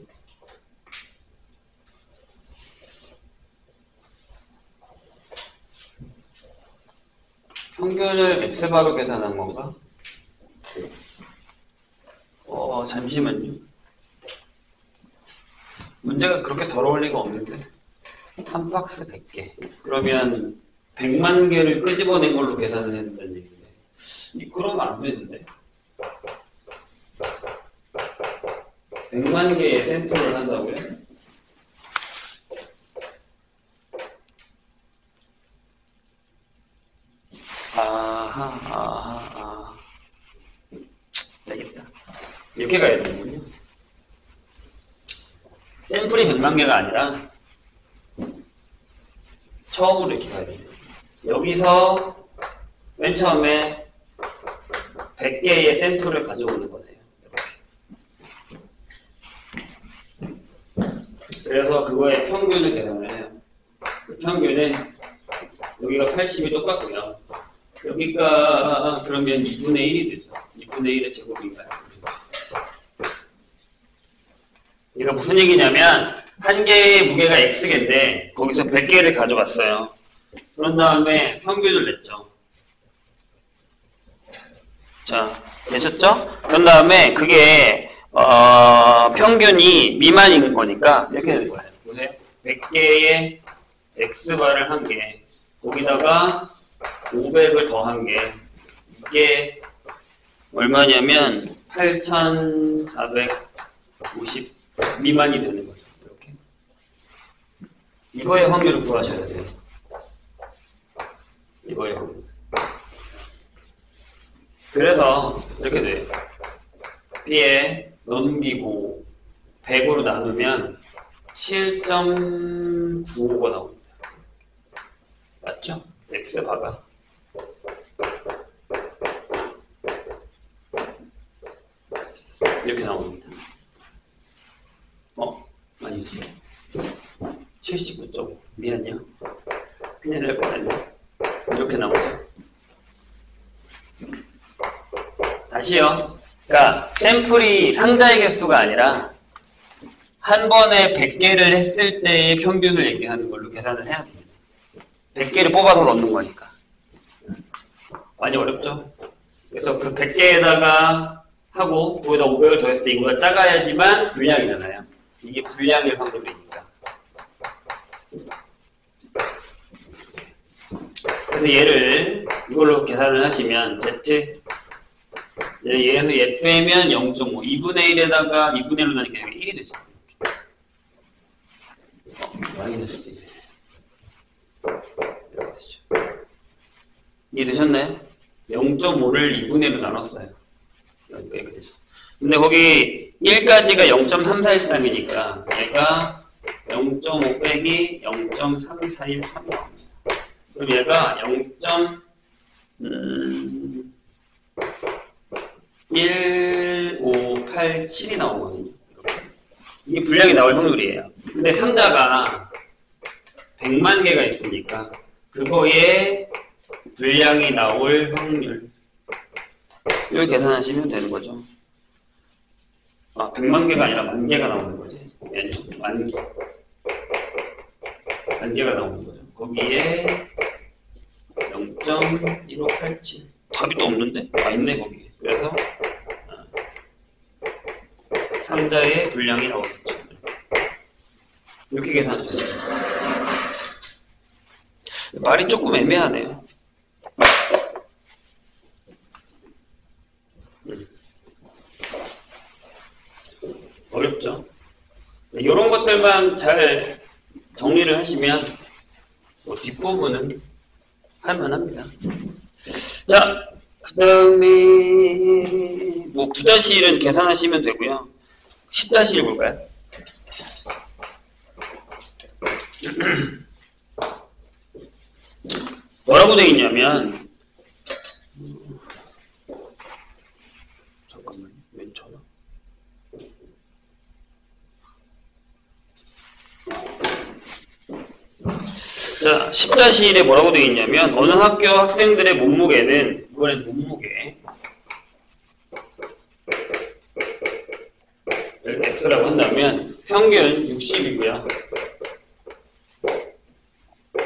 평균을 x바로 계산한 건가? 어, 잠시만요. 문제가 그렇게 더러울 리가 없는데. 한 박스 100개. 그러면 100만 개를 끄집어낸 걸로 계산을 얘기인데. 이- 그러면 안 되는데. 100만 개의 샘플을 한다고요? 아하, 아하, 아. 알겠다. 이렇게 가야 되는군요. 샘플이 100만 개가 아니라 처음으로 이렇게 가야 돼요. 여기서 맨 처음에 100개의 샘플을 가져오는 거네요. 그래서 그거의 평균을 계산을 해요. 그 평균은 여기가 80이 똑같고요. 여기가 그러면 2분의 1이 되죠. 2분의 1의 제곱인가요? 이거 무슨 얘기냐면 한 개의 무게가 x개인데 거기서 100개를 가져갔어요. 그런 다음에 평균을 냈죠. 자, 되셨죠? 그런 다음에 그게 어, 평균이 미만인 거니까 이렇게 되는 거예요. 보세요. 100개의 x바를 한 개, 거기다가 500을 더한 게 이게 얼마냐면 8,450 미만이 되는 거죠. 이렇게. 이거의 확률을 구하셔야 돼요. 이거의 확률. 그래서 이렇게 돼요. B에 넘기고 100으로 나누면 7.95가 나옵니다. 맞죠? X 바가. 이렇게 나옵니다. 어? 아니지. 79.5. 미안해요. 큰일 날 뻔했네. 이렇게 나오죠. 다시요. 그러니까 샘플이 상자의 개수가 아니라 한 번에 100개를 했을 때의 평균을 얘기하는 걸로 계산을 해야 됩니다. 100개를 뽑아서 넣는 거니까. 많이 어렵죠? 그래서 그 100개에다가 하고 거기다 500을 더했을 때 이거가 작아야지만 불량이잖아요. 이게 불량일 확률이니까. 그래서 얘를 이걸로 계산을 하시면 Z 얘에서 얘 빼면 0.5 2분의 1에다가 2분의 1로 나니까 여기 1이 되죠. 어, 마이너스 1. 이렇게 되죠. 이해되셨나요? 0.5를 2분의 1로 나눴어요. 이렇게 되죠. 근데 거기 1까지가 0.3413이니까 얘가 0.5 빼기 0.3413이 나옵니다. 그럼 얘가 0. 음, 1587이 나오거든요. 이게 분량이 나올 확률이에요. 근데 상자가 100만 개가 있으니까 그거에 분량이 나올 확률 을 계산하시면 되는 거죠. 아, 100만 개가 아니라 만 개가 나오는 거지. 얘는 만 개. 만 개가 나오는 거죠. 거기에 0.1587. 답이 또 없는데? 아, 있네, 거기. 그래서, 아, 상자의 분량이 나오겠죠. 이렇게 돼요. 말이 조금 애매하네요. 어렵죠. 이런 것들만 잘 정리를 하시면 뭐 뒷부분은 할만합니다. 자, 그 다음에 뭐 9-1은 계산하시면 되고요. 10-1 볼까요? 뭐라고 되어 있냐면 잠깐만요. 왼 전화. 자, 10-1에 뭐라고 되어 있냐면 어느 학교 학생들의 몸무게는 이번엔 몸무게 X라고 한다면 평균 60이고요.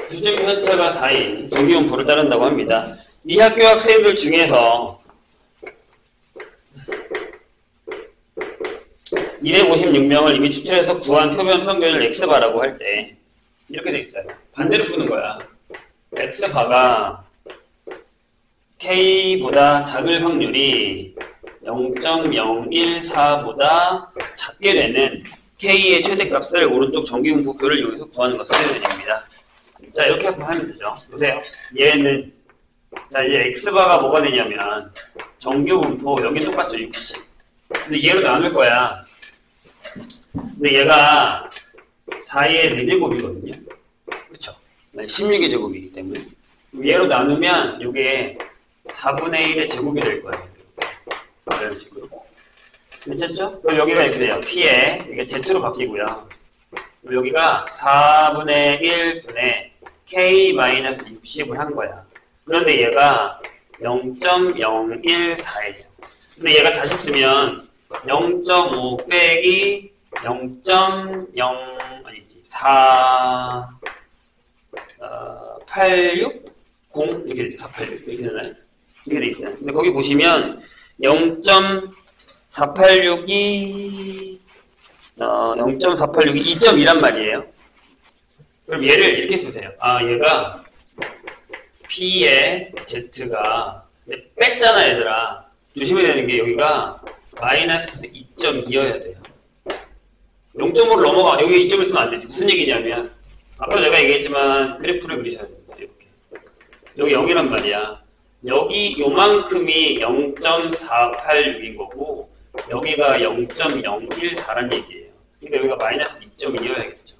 수준 편차가 4인 정기용 부를 따른다고 합니다. 이 학교 학생들 중에서 256명을 이미 추출해서 구한 표본 평균을 X바라고 할 때 이렇게 돼 있어요. 반대로 푸는 거야. X바가 K보다 작을 확률이 0.014보다 작게 되는 K의 최대값을 오른쪽 정기분포표를 이용해서 구하는 것을 해드립니다. 자 이렇게 하면 되죠. 보세요. 얘는 자 이제 X바가 뭐가 되냐면 정규분포 여기 똑같죠 60. 근데 얘로 나눌 거야. 근데 얘가 4의 4제곱이거든요. 그쵸? 16의 제곱이기 때문에. 얘로 나누면 이게 4분의 1의 제곱이 될 거예요. 이런 식으로. 괜찮죠? 그럼 여기가 이렇게 돼요. P에 이게 Z로 바뀌고요. 여기가 4분의 1분의 K-60을 한 거야. 그런데 얘가 0.014예요. 근데 얘가 다시 쓰면 0.5 빼기 0.0 아니지 4 어, 86 0 이렇게 되죠 486 이렇게 되나요? 이렇게 돼 있어요. 근데 거기 보시면 486이 어, 0.486이 2.2란 말이에요. 그럼 얘를 이렇게 쓰세요. 아 얘가 P의 Z가 뺐잖아 얘들아. 조심해야 되는 게 여기가 마이너스 2.2여야 돼요. 0.5를 넘어가 여기 2점을 쓰면 안 되지. 무슨 얘기냐면 아까 내가 얘기했지만 그래프를 그리셔야 됩니다. 이렇게 여기 0이란 말이야. 여기 요만큼이 0.486인 거고 여기가 0.014란 얘기예요. 그러니까 여기가 마이너스 2.2여야겠죠.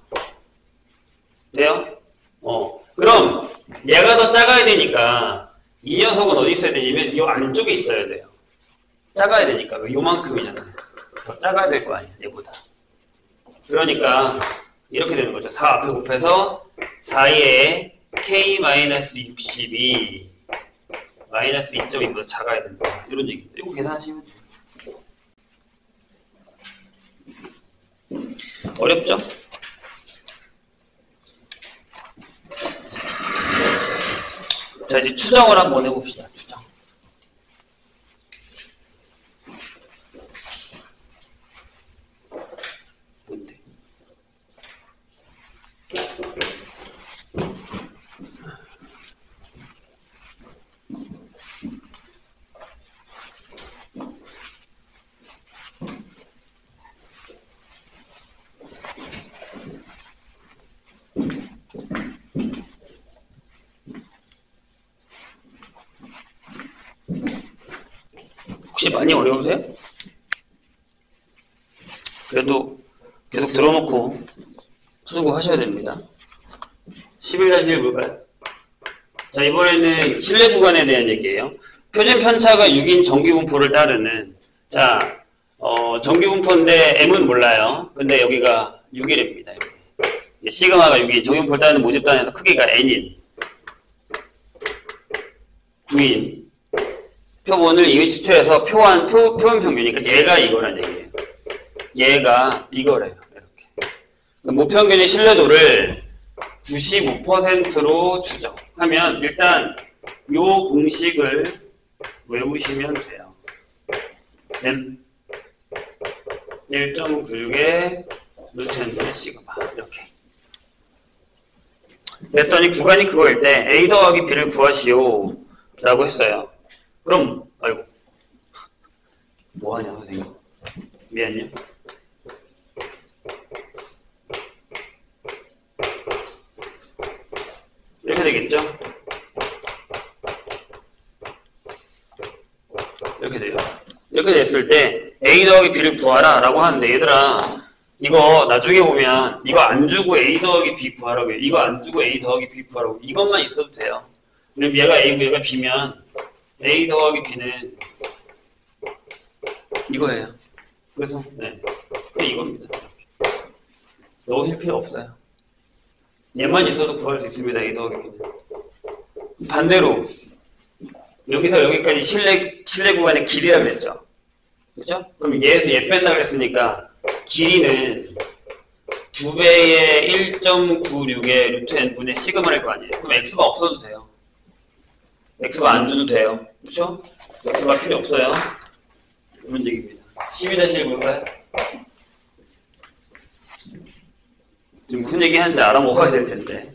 돼요? 어. 그럼 얘가 더 작아야 되니까 이 녀석은 어디 있어야 되냐면 이 안쪽에 있어야 돼요. 작아야 되니까 요만큼이잖아요. 더 작아야 될 거 아니야 얘보다. 그러니까 이렇게 되는 거죠. 4 앞에 곱해서 4에 k-62 마이너스 2.2보다 작아야 된다. 이런 얘기입니다. 이거 계산하시면. 어렵죠? 자, 이제 추정을 한번 해봅시다. 추정. 뭔데? 혹시 많이 어려우세요? 그래도 계속 들어놓고 푸고 하셔야 됩니다. 11-1 볼까요? 자, 이번에는 실내 구간에 대한 얘기예요. 표준 편차가 6인 정규분포를 따르는 자, 어, 정규분포인데 M은 몰라요. 근데 여기가 6일입니다. 시그마가 6인 정규분포를 따르는 모집단에서 크기가 N인 9인 표본을 이미 추출해서 표한 표, 표현 평균이니까 얘가 이거란 얘기예요. 얘가 이거래요. 이렇게. 모평균의 신뢰도를 95%로 추정하면 일단 요 공식을 외우시면 돼요. M 1.96의 루텐 시그마 이렇게. 그랬더니 구간이 그거일 때 A 더하기 B를 구하시오 라고 했어요. 그럼 아이고 뭐하냐 선생님? 미안요. 이렇게 되겠죠? 이렇게 돼요? 이렇게 됐을 때 A 더하기 B를 구하라 라고 하는데 얘들아 이거 나중에 보면 이거 안 주고 A 더하기 B 구하라고 해요. 이거 안 주고 A 더하기 B 구하라고. 이것만 있어도 돼요. 그럼 얘가 A고 얘가 B면 A 더하기 B는 이거예요. 그래서 네, 이겁니다. 넣으실 필요 없어요. 얘만 있어도 구할 수 있습니다. A 더하기 B는. 반대로 여기서 여기까지 실내 실내 구간의 길이라 그랬죠. 그렇죠? 그럼 얘에서 얘 뺀다 그랬으니까 길이는 두 배의 1.96의 루트 n분의 시그마일 거 아니에요. 그럼 x가 없어도 돼요. X가 안 줘도 돼요. 그렇죠? x가 필요 없어요. 이런 얘기입니다. 12-1 볼까요? 지금 무슨 얘기 하는지 알아먹어야 될 텐데.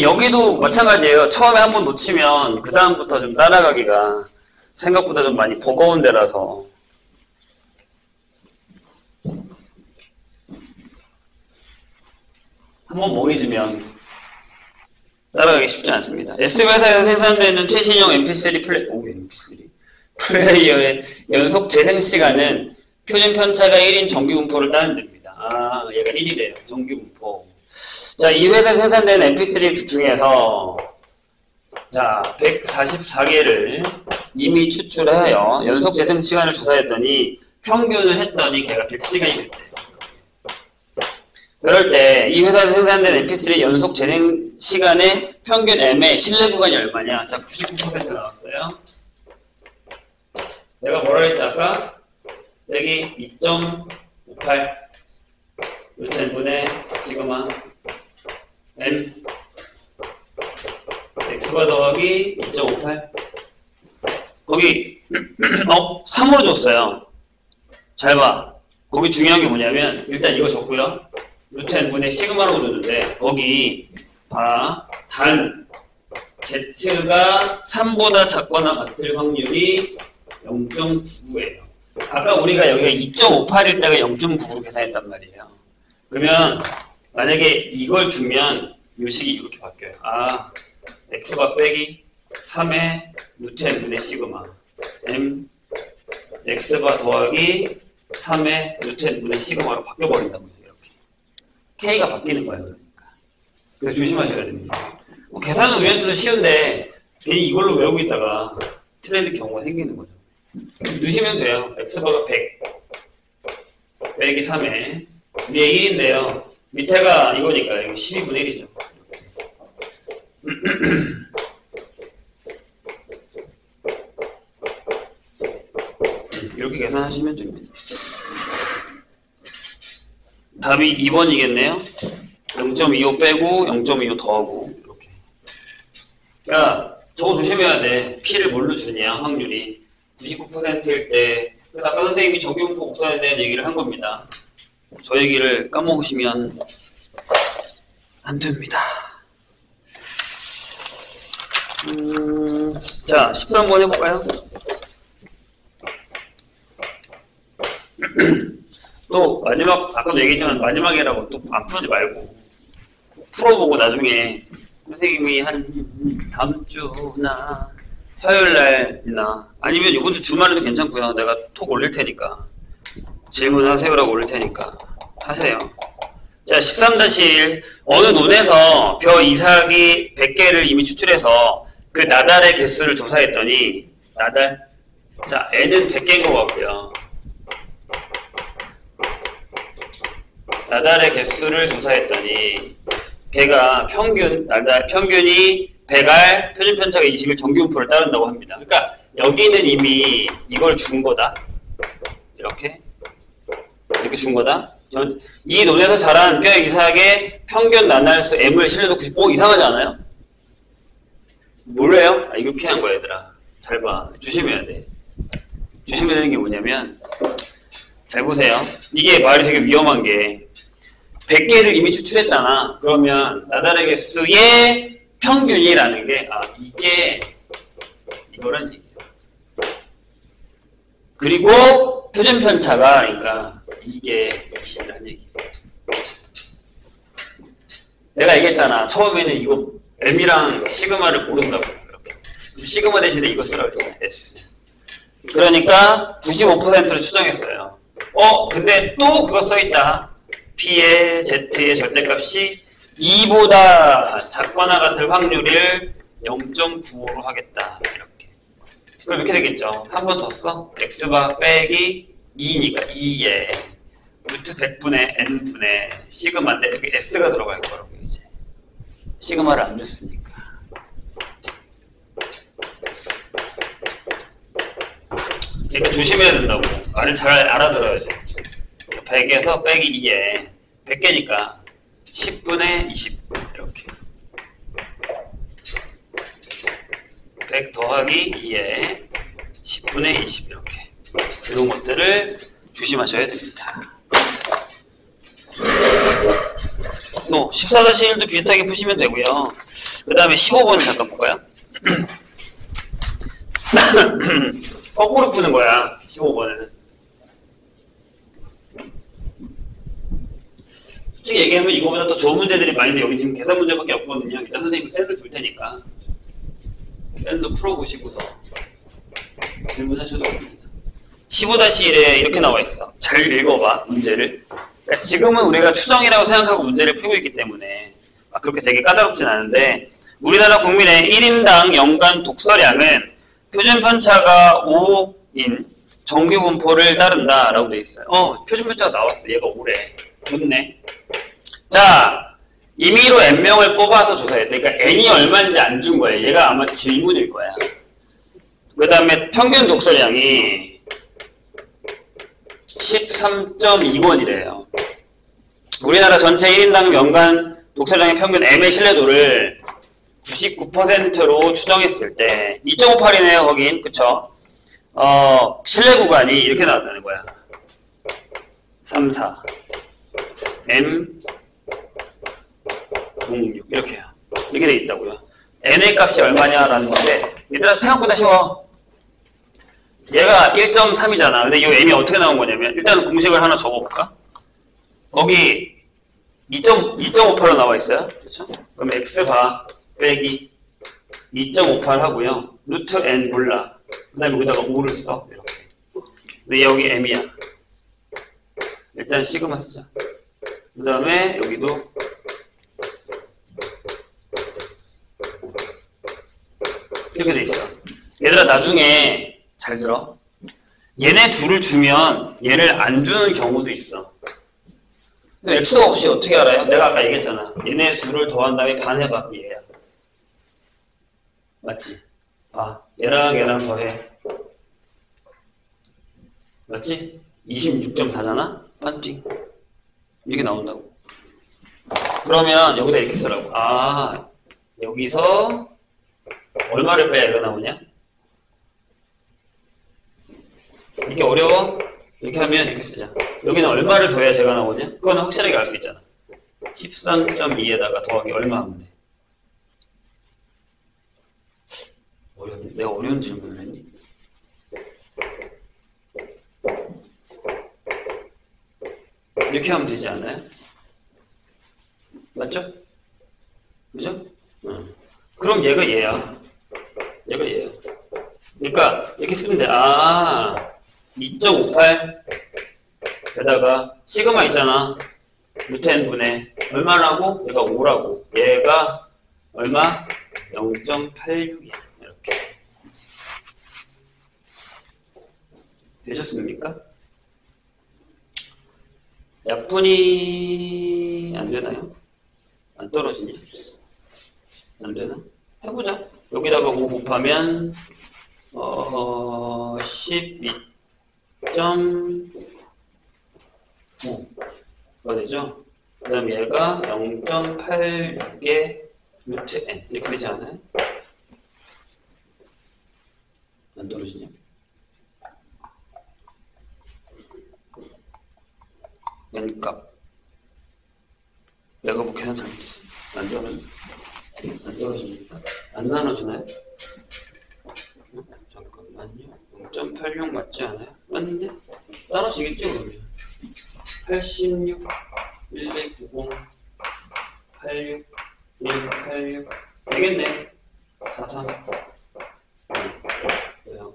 여기도 마찬가지예요. 처음에 한 번 놓치면 그 다음부터 좀 따라가기가 생각보다 좀 많이 버거운 데라서 한 번 멍해지면 따라가기 쉽지 않습니다. S회사에서 생산되는 최신형 MP3 플레이, 오, MP3. 플레이어의 연속 재생 시간은 표준 편차가 1인 정규 분포를 따른답니다. 아, 얘가 1이래요. 정규 분포. 자, 이 회사에 생산된 MP3 중에서 자, 144개를 이미 추출해요. 연속 재생 시간을 조사했더니 평균을 했더니 걔가 100시간이 됐대요. 그럴 때 이 회사에서 생산된 MP3 연속 재생 시간의 평균 M의 신뢰 구간이 얼마냐? 자, 99% 나왔어요. 내가 뭐라 했지 아까? 여기 2.58 루텐분의 시그마 M X가 더하기 2.58 거기 어? 3으로 줬어요. 잘 봐. 거기 중요한 게 뭐냐면 일단 이거 적고요. 루트 n분의 시그마라고 줬는데 거기 봐. 단 z가 3보다 작거나 같을 확률이 0.99예요. 아까 우리가 여기가 2.58일 때가 0.99로 계산했단 말이에요. 그러면 만약에 이걸 주면 요 식이 이렇게 바뀌어요. 아, x가 빼기 3의 루트 n분의 시그마 m x가 더하기 3의 루트 n분의 시그마로 바뀌어버린다고요. K가 바뀌는 거예요. 그러니까. 그래서 조심하셔야 됩니다. 뭐 계산은 우리한테도 쉬운데 괜히 이걸로 외우고 있다가 틀리는 경우가 생기는 거죠. 넣으시면 돼요. x바가 100 빼기 3에 위에 1인데요. 밑에가 이거니까 이거 12분의 1이죠. 이렇게 계산하시면 됩니다. 답이 2번이겠네요. 0.25 빼고 0.25 더하고 이렇게. 야, 저거 조심해야 돼. P를 뭘로 주냐, 확률이. 99%일 때. 그래서 아까 선생님이 적용폭 복사에 대한 얘기를 한 겁니다. 저 얘기를 까먹으시면 안 됩니다. 음, 자, 13번 해볼까요? 또 마지막 아까도 얘기했지만 마지막이라고 또 안 풀지 말고 풀어보고 나중에 선생님이 한 다음 주나 화요일 날이나 아니면 이번 주 주말에도 괜찮고요. 내가 톡 올릴 테니까 질문하세요라고 올릴 테니까 하세요. 자, 13-1 어느 논에서 벼 이삭이 100개를 이미 추출해서 그 나달의 개수를 조사했더니 나달 자, n은 100개인 것 같고요. 나달의 개수를 조사했더니 걔가 평균 나달 평균이 100알 표준 편차가 20일 정규분포를 따른다고 합니다. 그러니까 여기는 이미 이걸 준 거다. 이렇게 이렇게 준 거다. 전- 이 논에서 자란 뼈 이삭의 평균 나날수 m을 실려도 95 이상하지 않아요? 뭐래요? 아, 이거 피한 거야 얘들아. 잘 봐. 조심해야 돼. 조심해야 되는 게 뭐냐면 잘 보세요. 이게 말이 되게 위험한 게 100개를 이미 추출했잖아. 그러면 나달의 개수의 평균이라는 게, 아, 이게 이거란 얘기예요. 그리고 표준 편차가, 그러니까 이게 20이라는 얘기예요. 내가 얘기했잖아. 처음에는 이거 M이랑 시그마를 모른다고. 이렇게. 그럼 시그마 대신에 이거 쓰라고 했잖아. S. 그러니까 95%로 추정했어요. 어, 근데 또 그거 써있다. P의 Z의 절대값이 2보다 작거나 같을 확률을 0.95로 하겠다. 이렇게. 그럼 이렇게 되겠죠. 한 번 더 써. X바 빼기 2니까 2에 루트 100분의 N분의 시그마인데 여기 S가 들어갈 거라고요, 이제. 시그마를 안 줬으니까. 그러니까 조심해야 된다고. 말을 잘 알아들어야 돼. 100에서 빼기 2에 100개니까 10분의 20 이렇게 100 더하기 2에 10분의 20 이렇게 이런 것들을 조심하셔야 됩니다. 또 14-1도 비슷하게 푸시면 되고요. 그 다음에 15번 잠깐 볼까요? 거꾸로 푸는 거야. 15번은. 솔직히 얘기하면 이거보다 더 좋은 문제들이 있는데 여기 지금 계산 문제밖에 없거든요. 일단 선생님이 셀을 줄 테니까 셀도 풀어보시고서 질문하셔도 됩니다. 15-1에 이렇게 나와 있어. 잘 읽어봐, 문제를. 그러니까 지금은 우리가 추정이라고 생각하고 문제를 풀고 있기 때문에 막 그렇게 되게 까다롭진 않은데 우리나라 국민의 1인당 연간 독서량은 표준 편차가 5인 정규 분포를 따른다라고 돼 있어요. 어, 표준 편차가 나왔어. 얘가 5래. 좋네. 자, 임의로 n명을 뽑아서 조사했대. 그러니까 n이 얼마인지 안 준 거예요. 얘가 아마 질문일 거야. 그 다음에 평균 독서량이 13.2권이래요. 우리나라 전체 1인당 연간 독서량의 평균 M의 신뢰도를 99%로 추정했을 때 2.58이네요, 거긴. 그쵸? 어, 신뢰 구간이 이렇게 나왔다는 거야. 3, 4 M 06 이렇게 해요. 이렇게 돼 있다고요. n의 값이 얼마냐라는 건데 얘들아 생각보다 쉬워. 얘가 1.3이잖아. 근데 이 m이 어떻게 나온 거냐면 일단 공식을 하나 적어볼까? 거기 2.28로 나와 있어요. 그렇죠? 그럼 x바 빼기 2.58 하고요. 루트 n 몰라. 그 다음에 여기다가 5를 써. 이렇게. 근데 여기 m이야. 일단 시그마 쓰자. 그 다음에 여기도 이렇게 돼 있어. 얘들아 나중에 잘 들어. 얘네 둘을 주면 얘를 안 주는 경우도 있어. 근데 x가 없이 어떻게 알아요? 내가 아까 얘기했잖아. 얘네 둘을 더한 다음에 반해봐. 얘야. 맞지? 봐. 얘랑 얘랑 더해. 맞지? 26.4잖아? 반띵. 이렇게 나온다고. 그러면 여기다 이렇게 쓰라고. 아, 여기서 얼마를 빼야 이거 나오냐? 이게 어려워? 이렇게 하면 이렇게 쓰자. 여기는 얼마를 더해야 제가 나오냐? 그거는 확실하게 알 수 있잖아. 13.2에다가 더하기 얼마 하면 돼? 어렵네. 내가 어려운 질문을 했니? 이렇게 하면 되지 않아요? 맞죠? 그죠? 응. 그럼 얘가 얘야. 얘가 얘야. 그러니까 이렇게 쓰면 돼. 아, 2.58 에다가 시그마 있잖아. 루트 n분의 얼마라고? 얘가 5라고. 얘가 얼마? 0.86이야. 이렇게. 되셨습니까? 약분이 안 되나요? 안 떨어지니? 안 되나? 해보자. 여기다가 5 곱하면 어, 12.9가 되죠? 그 다음 얘가 0.86의 루트 n 이렇게 되지 않아요? 안 떨어지냐? N값 내가 뭐 계산 잘못했어 안 떨어져 안 떨어집니까? 안 나눠주나요? 어? 잠깐만요 0.86 맞지 않아요? 맞는데? 떨어지겠죠 그러면 86 1290 86 186 되겠네 43 그래서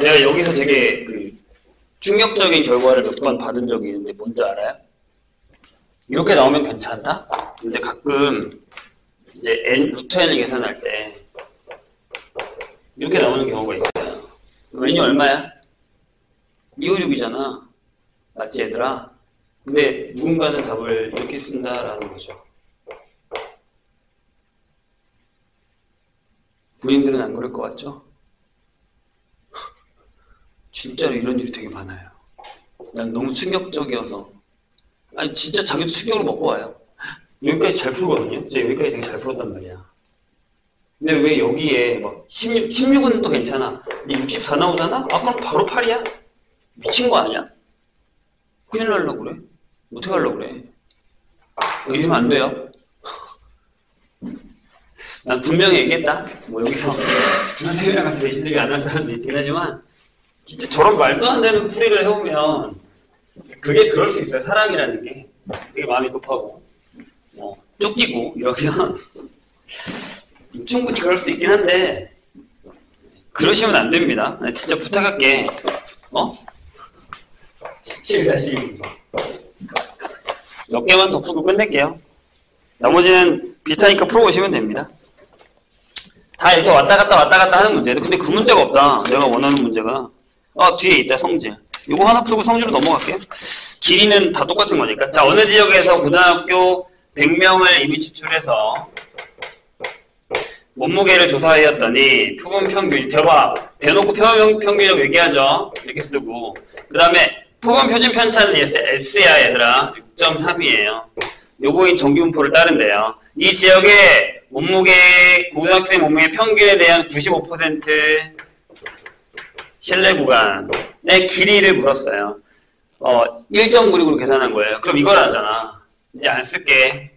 내가 여기서 되게 그 충격적인 결과를 몇 번 받은 적이 있는데 뭔지 알아요? 이렇게 나오면 괜찮다? 근데 가끔 이제 n, 루트 n을 계산할 때 이렇게 나오는 경우가 있어요. 그럼 n이 얼마야? 256이잖아. 맞지 얘들아? 근데 누군가는 답을 이렇게 쓴다라는 거죠. 본인들은 안 그럴 것 같죠? 진짜로 이런 일이 되게 많아요. 난 너무 충격적이어서. 아니, 진짜 자기도 충격을 먹고 와요. 여기까지 잘 풀거든요? 제가 여기까지 되게 잘 풀었단 말이야. 근데 왜 여기에 막 16, 16은 또 괜찮아. 64 나오잖아? 아, 그럼 바로 8이야? 미친 거 아니야? 큰일 날려고 그래. 어떻게 하려고 그래. 이러면 안 돼요. 난 분명히 얘기했다. 뭐 여기서 선생님이랑 같이 내신들이 안 할 사람도 있긴 하지만 진짜 저런 말도 안 되는 풀이를 해오면 그게 그럴 수 있어요. 사람이라는 게 되게 마음이 급하고 뭐 쫓기고 이러면 충분히 그럴 수 있긴 한데 그러시면 안 됩니다. 나 진짜 부탁할게. 어? 17-1몇 개만 더 풀고 끝낼게요. 나머지는 비슷하니까 풀어 오시면 됩니다. 다 이렇게 왔다 갔다 왔다 갔다 하는 문제인데 근데 그 문제가 없다. 내가 원하는 문제가 아 뒤에 있다 성질. 이거 하나 풀고 성질로 넘어갈게요. 길이는 다 똑같은 거니까. 자 어느 지역에서 고등학교 100명을 이미 추출해서 몸무게를 조사하였더니 표본 평균 대박 대놓고 표본 평균이라고 얘기하죠. 이렇게 쓰고 그 다음에 표본 표준 편차는 S야 얘들아 6.3이에요. 요거인 정기분포를 따른대요. 이 지역에 몸무게 고등학생 몸무게 평균에 대한 95% 실내 구간의 길이를 물었어요. 어, 1.96으로 계산한 거예요. 그럼 이걸 하잖아. 이제 안 쓸게.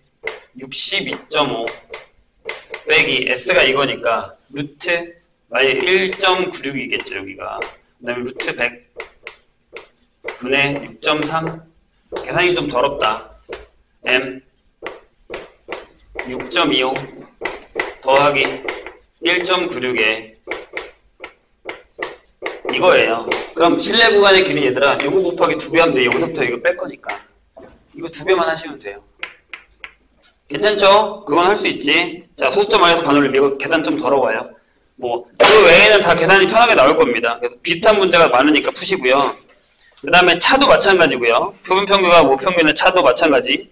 62.5 빼기 S가 이거니까 루트 만약 1.96이겠죠 여기가 그 다음에 루트 100 분의 6.3 계산이 좀 더럽다 M 6.25 더하기 1.96에 이거예요. 그럼 실내 구간의 길이 얘들아 이거 곱하기 두배 하면 돼. 여기서부터 이거 뺄 거니까. 이거 두 배만 하시면 돼요. 괜찮죠? 그건 할 수 있지? 자 소수점 안에서 반올림 이거 계산 좀 더러워요. 뭐 그 외에는 다 계산이 편하게 나올 겁니다. 그래서 비슷한 문제가 많으니까 푸시고요. 그 다음에 차도 마찬가지고요. 표본 평균과 모평균의 차도 마찬가지.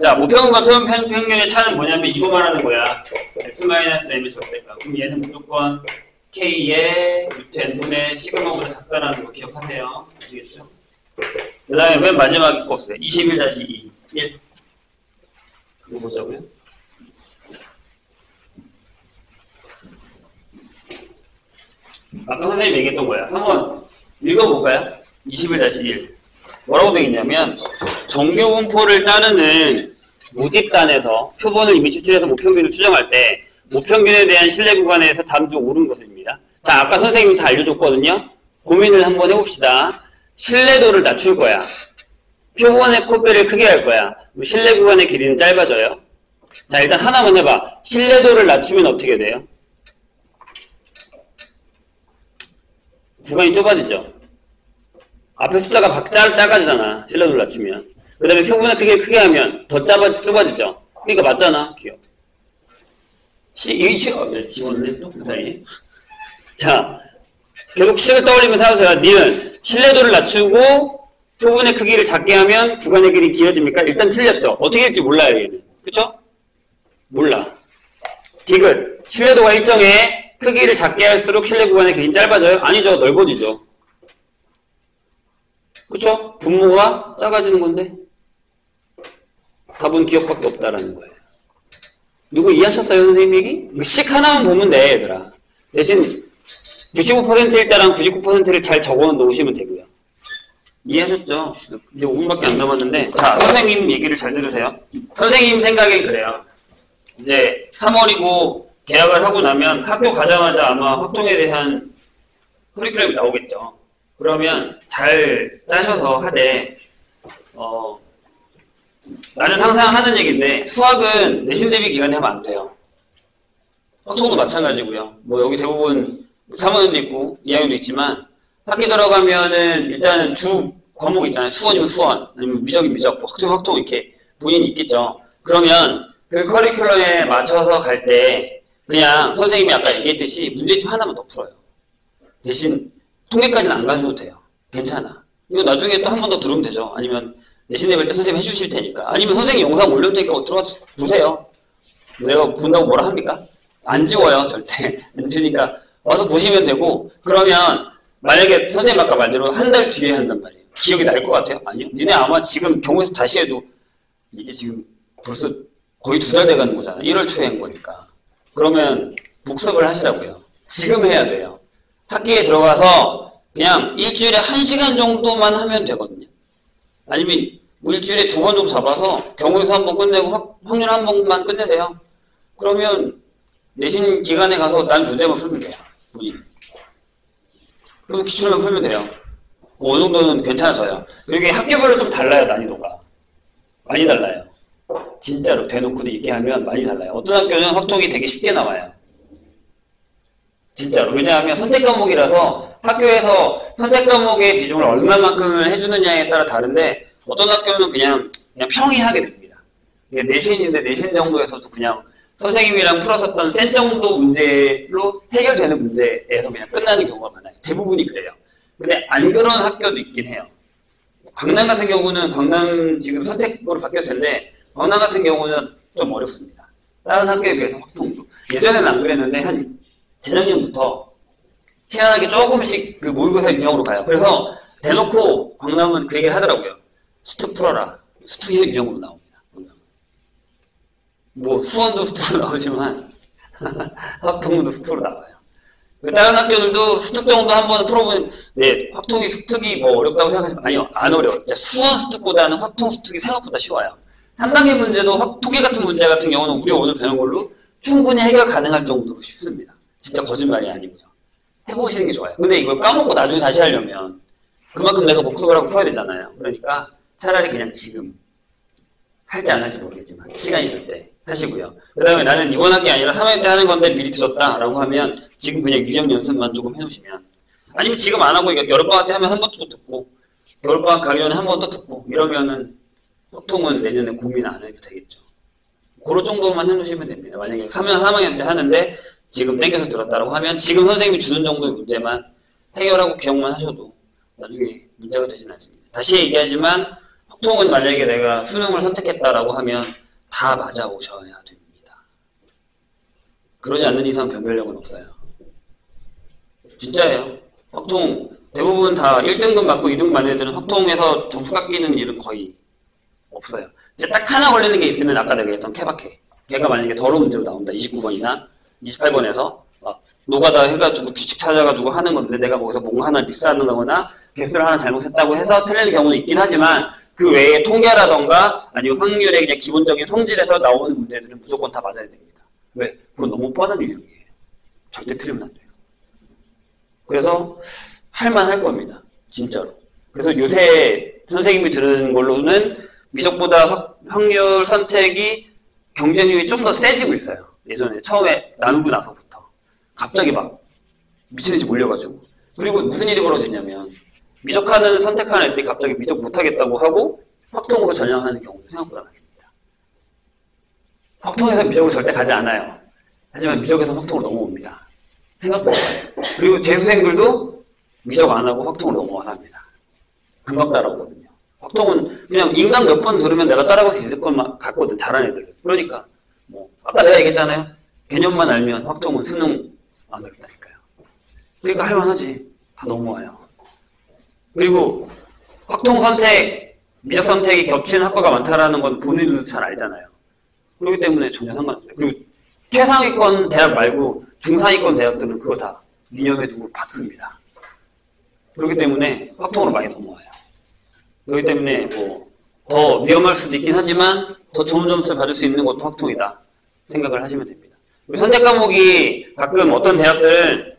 자, 모평균과 표본 평균의 차는 뭐냐면 이거 말하는 거야. x-m의 절대값. 그럼 얘는 무조건 k의 루트 n분의 시그마보다 작다라는 거 기억하세요. 아시겠죠? 그 다음에 맨 마지막에 거 없어요. 21-2. 1. 그거 보자고요. 아까 선생님이 얘기했던 거야. 한번 읽어볼까요? 21-1 뭐라고 되어 있냐면 정규분포를 따르는 모집단에서 표본을 이미 추출해서 모평균을 추정할 때 모평균에 대한 신뢰 구간에서 중 옳은 것입니다. 자 아까 선생님 다 알려줬거든요. 고민을 한번 해봅시다. 신뢰도를 낮출 거야. 표본의 코끼를 크게 할 거야. 신뢰 구간의 길이는 짧아져요. 자 일단 하나만 해봐. 신뢰도를 낮추면 어떻게 돼요? 구간이 좁아지죠. 앞에 숫자가 작, 작아지잖아. 실내도를 낮추면. 그 다음에 표본의 크기를 크게 하면 더 짧아, 좁아지죠. 그러니까 맞잖아. 기억. 시, 이게 시, 어, 지웠네. 또그 사이에. 자, 계속 식을 떠올리면서 하세요. 니는 신뢰도를 낮추고 표본의 크기를 작게 하면 구간의 길이 길어집니까? 일단 틀렸죠. 어떻게 될지 몰라요, 얘는. 그쵸? 몰라. 디귿. 신뢰도가 일정해 크기를 작게 할수록 신뢰 구간의 길이는 짧아져요? 아니죠. 넓어지죠. 그쵸? 분모가 작아지는 건데 답은 기억밖에 없다라는 거예요. 이거 이해하셨어요, 선생님 얘기? 식 하나만 보면 돼, 얘들아. 대신 95%일 때랑 99%를 잘 적어 놓으시면 되고요. 이해하셨죠? 이제 5분밖에 안 남았는데 자, 선생님 얘기를 잘 들으세요. 선생님 생각엔 그래요. 이제 3월이고 계약을 하고 나면 학교 가자마자 아마 확통에 대한 커리큘럼이 나오겠죠. 그러면 잘 짜셔서 하되 어, 나는 항상 하는 얘기인데 수학은 내신 대비 기간에 하면 안 돼요. 확통도 마찬가지고요. 뭐 여기 대부분 3학년도 있고 2학년도 있지만 학기 들어가면은 일단은 주 과목 있잖아요. 수원이면 수원, 아니면 미적이면 미적, 뭐 확통 확통 이렇게 본인이 있겠죠. 그러면 그 커리큘럼에 맞춰서 갈 때 그냥 선생님이 아까 얘기했듯이 문제집 하나만 더 풀어요. 대신 통계까지는 안 가셔도 돼요. 괜찮아. 이거 나중에 또 한 번 더 들으면 되죠. 아니면 내신 내볼 때 선생님 해주실 테니까. 아니면 선생님 영상 올려도 테니까 들어와서 보세요. 내가 본다고 뭐라 합니까? 안 지워요, 절대. 안 지우니까 와서 보시면 되고, 그러면 만약에 선생님 아까 말대로 한 달 뒤에 한단 말이에요. 기억이 날 것 같아요? 아니요. 니네 아마 지금 경우에서 다시 해도 이게 지금 벌써 거의 두 달 돼가는 거잖아. 1월 초에 한 거니까. 그러면 복습을 하시라고요. 지금 해야 돼요. 학기에 들어가서 그냥 일주일에 한 시간 정도만 하면 되거든요. 아니면 뭐 일주일에 두 번 정도 잡아서 경우에서 한 번 끝내고 확, 확률 한 번만 끝내세요. 그러면 내신 기간에 가서 난 문제만 풀면 돼요. 본인. 그럼 기출만 풀면 돼요. 그 어느 정도는 괜찮아져요. 그게 학교별로 좀 달라요, 난이도가. 많이 달라요. 진짜로 대놓고 얘기하면 많이 달라요. 어떤 학교는 확통이 되게 쉽게 나와요. 진짜로. 왜냐하면 선택 과목이라서 학교에서 선택 과목의 비중을 얼마만큼을 해주느냐에 따라 다른데 어떤 학교는 그냥 그냥 평이 하게 됩니다. 내신인데 내신 정도에서도 그냥 선생님이랑 풀었었던 센 정도 문제로 해결되는 문제에서 그냥 끝나는 경우가 많아요. 대부분이 그래요. 근데 안 그런 학교도 있긴 해요. 강남 같은 경우는 강남 지금 선택으로 바뀌었을 텐데 강남 같은 경우는 좀 어렵습니다. 다른 학교에 비해서 확통도. 예전에는 안 그랬는데 한 재작년부터 희한하게 조금씩 그 모의고사 유형으로 가요. 그래서 대놓고 광남은 그 얘기를 하더라고요. 수트 풀어라. 수트 유형으로 나옵니다. 뭐 수원도 수특으로 나오지만 확통도 수특으로 나와요. 그 다른 학교들도 수특 정도 한 번 풀어보면 네 확통이 수특이 뭐 어렵다고 생각하시면 아니요 안 어려워. 진짜 수원 수특보다는 확통 수특이 생각보다 쉬워요. 3단계 문제도 확, 토계 같은 문제 같은 경우는 우리 오늘 배운 걸로 충분히 해결 가능할 정도로 쉽습니다. 진짜 거짓말이 아니고요. 해보시는 게 좋아요. 근데 이걸 까먹고 나중에 다시 하려면 그만큼 내가 복습을 하고 풀어야 되잖아요. 그러니까 차라리 그냥 지금 할지 안 할지 모르겠지만 시간이 될 때 하시고요. 그 다음에 나는 이번 학기 아니라 3학년 때 하는 건데 미리 들었다 라고 하면 지금 그냥 유형 연습만 조금 해놓으시면 아니면 지금 안 하고 여름방학 때 하면 한 번 또 듣고 겨울방학 가기 전에 한 번 또 듣고 이러면은 보통은 내년에 고민 안 해도 되겠죠. 그런 정도만 해놓으시면 됩니다. 만약에 3년, 3학년 때 하는데 지금 땡겨서 들었다고 하면 지금 선생님이 주는 정도의 문제만 해결하고 기억만 하셔도 나중에 문제가 되진 않습니다. 다시 얘기하지만 확통은 만약에 내가 수능을 선택했다라고 하면 다 맞아 오셔야 됩니다. 그러지 않는 이상 변별력은 없어요. 진짜예요. 확통 대부분 다 1등급 맞고 2등급 맞는 애들은 확통에서 점수 깎이는 일은 거의 없어요. 이제 딱 하나 걸리는 게 있으면 아까 내가 했던 케바케. 걔가 만약에 더러운 문제로 나온다. 29번이나 28번에서 막 노가다 해가지고 규칙 찾아가지고 하는 건데 내가 거기서 뭔가 하나 거거나 개수를 하나 잘못했다고 해서 틀리는 경우는 있긴 하지만 그 외에 통계라던가 아니면 확률의 그냥 기본적인 성질에서 나오는 문제들은 무조건 다 맞아야 됩니다. 왜? 그건 너무 뻔한 유형이에요. 절대 틀리면 안 돼요. 그래서 할만할 겁니다. 진짜로. 그래서 요새 선생님이 들은 걸로는 미적보다 확, 확률 선택이 경쟁력이 좀 더 세지고 있어요. 예전에 처음에 나누고 나서부터 갑자기 막 미친듯이 몰려가지고 그리고 무슨 일이 벌어지냐면 미적하는 선택하는 애들이 갑자기 미적 못하겠다고 하고 확통으로 전향하는 경우도 생각보다 많습니다. 확통에서 미적으로 절대 가지 않아요. 하지만 미적에서 확통으로 넘어옵니다. 생각보다. 그리고 재수생들도 미적 안 하고 확통으로 넘어와서 합니다. 금방 따라오거든요. 확통은 그냥 인강 몇번 들으면 내가 따라갈 수 있을 것만 같거든. 잘하는 애들. 그러니까 뭐 아까 내가 얘기했잖아요. 개념만 알면 확통은 수능 안 어렵다니까요. 그러니까 할만하지. 다 넘어와요. 그리고 확통 선택, 미적 선택이 겹치는 학과가 많다라는 건 본인도 잘 알잖아요. 그렇기 때문에 전혀 상관없어요. 그리고 최상위권 대학 말고 중상위권 대학들은 그거 다 유념해 두고 받습니다. 그렇기 때문에 확통으로 많이 넘어와요. 그렇기 때문에 뭐 더 위험할 수도 있긴 하지만 더 좋은 점수를 받을 수 있는 것도 확통이다 생각을 하시면 됩니다. 선택 과목이 가끔 어떤 대학들은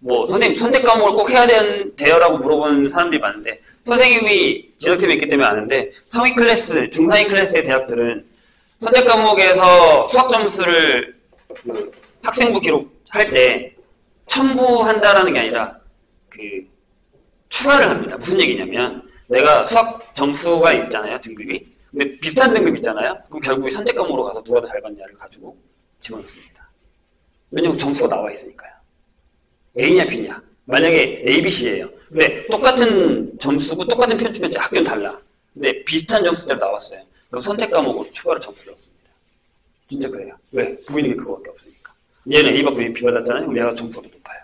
뭐 선생님 선택 과목을 꼭 해야 되는 대여라고 물어보는 사람들이 많은데 선생님이 지적팀에 있기 때문에 아는데 상위 클래스, 중상위 클래스의 대학들은 선택 과목에서 수학 점수를 그 학생부 기록할 때 첨부한다라는 게 아니라 그 추가를 합니다. 무슨 얘기냐면 내가 수학 점수가 있잖아요, 등급이. 근데 비슷한 등급 있잖아요. 그럼 결국에 선택 과목으로 가서 누가 더 잘 봤냐를 가지고 집어넣습니다. 왜냐면 점수가 나와 있으니까요. A냐 B냐. 만약에 A, B, C예요. 근데 똑같은 점수고 똑같은 편집면 학교는 달라. 근데 비슷한 점수대로 나왔어요. 그럼 선택 과목으로 추가로 점수를 넣습니다. 진짜 그래요. 왜? 보이는 게 그거밖에 없으니까. 얘는 A 받고 얘 B 받았잖아요. 그럼 얘가 점수가 더 높아요.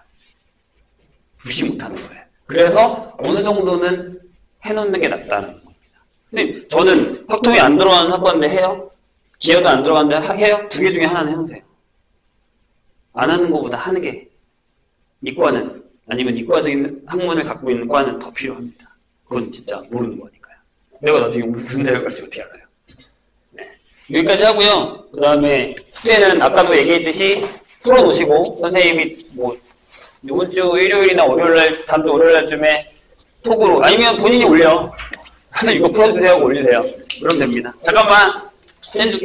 무시 못하는 거예요. 그래서 어느 정도는 해놓는 게 낫다는. 선생님, 저는 확통이 안 들어가는 학과인데 해요? 기여도 안 들어가는데 하- 해요? 두 개 중에 하나는 해놓으세요. 안 하는 것보다 하는 게 이과는 아니면 이과적인 학문을 갖고 있는 과는 더 필요합니다. 그건 진짜 모르는 거니까요. 내가 나중에 무슨 대학 갈지 어떻게 알아요? 네. 여기까지 하고요. 그 다음에 숙제는 아까도 얘기했듯이 풀어놓으시고 선생님이 뭐 이번 주 일요일이나 월요일 날 다음 주 월요일 날쯤에 톡으로 아니면 본인이 올려. 이거 풀어주세요 올리세요. 그럼 됩니다. 잠깐만 쌤 줄게.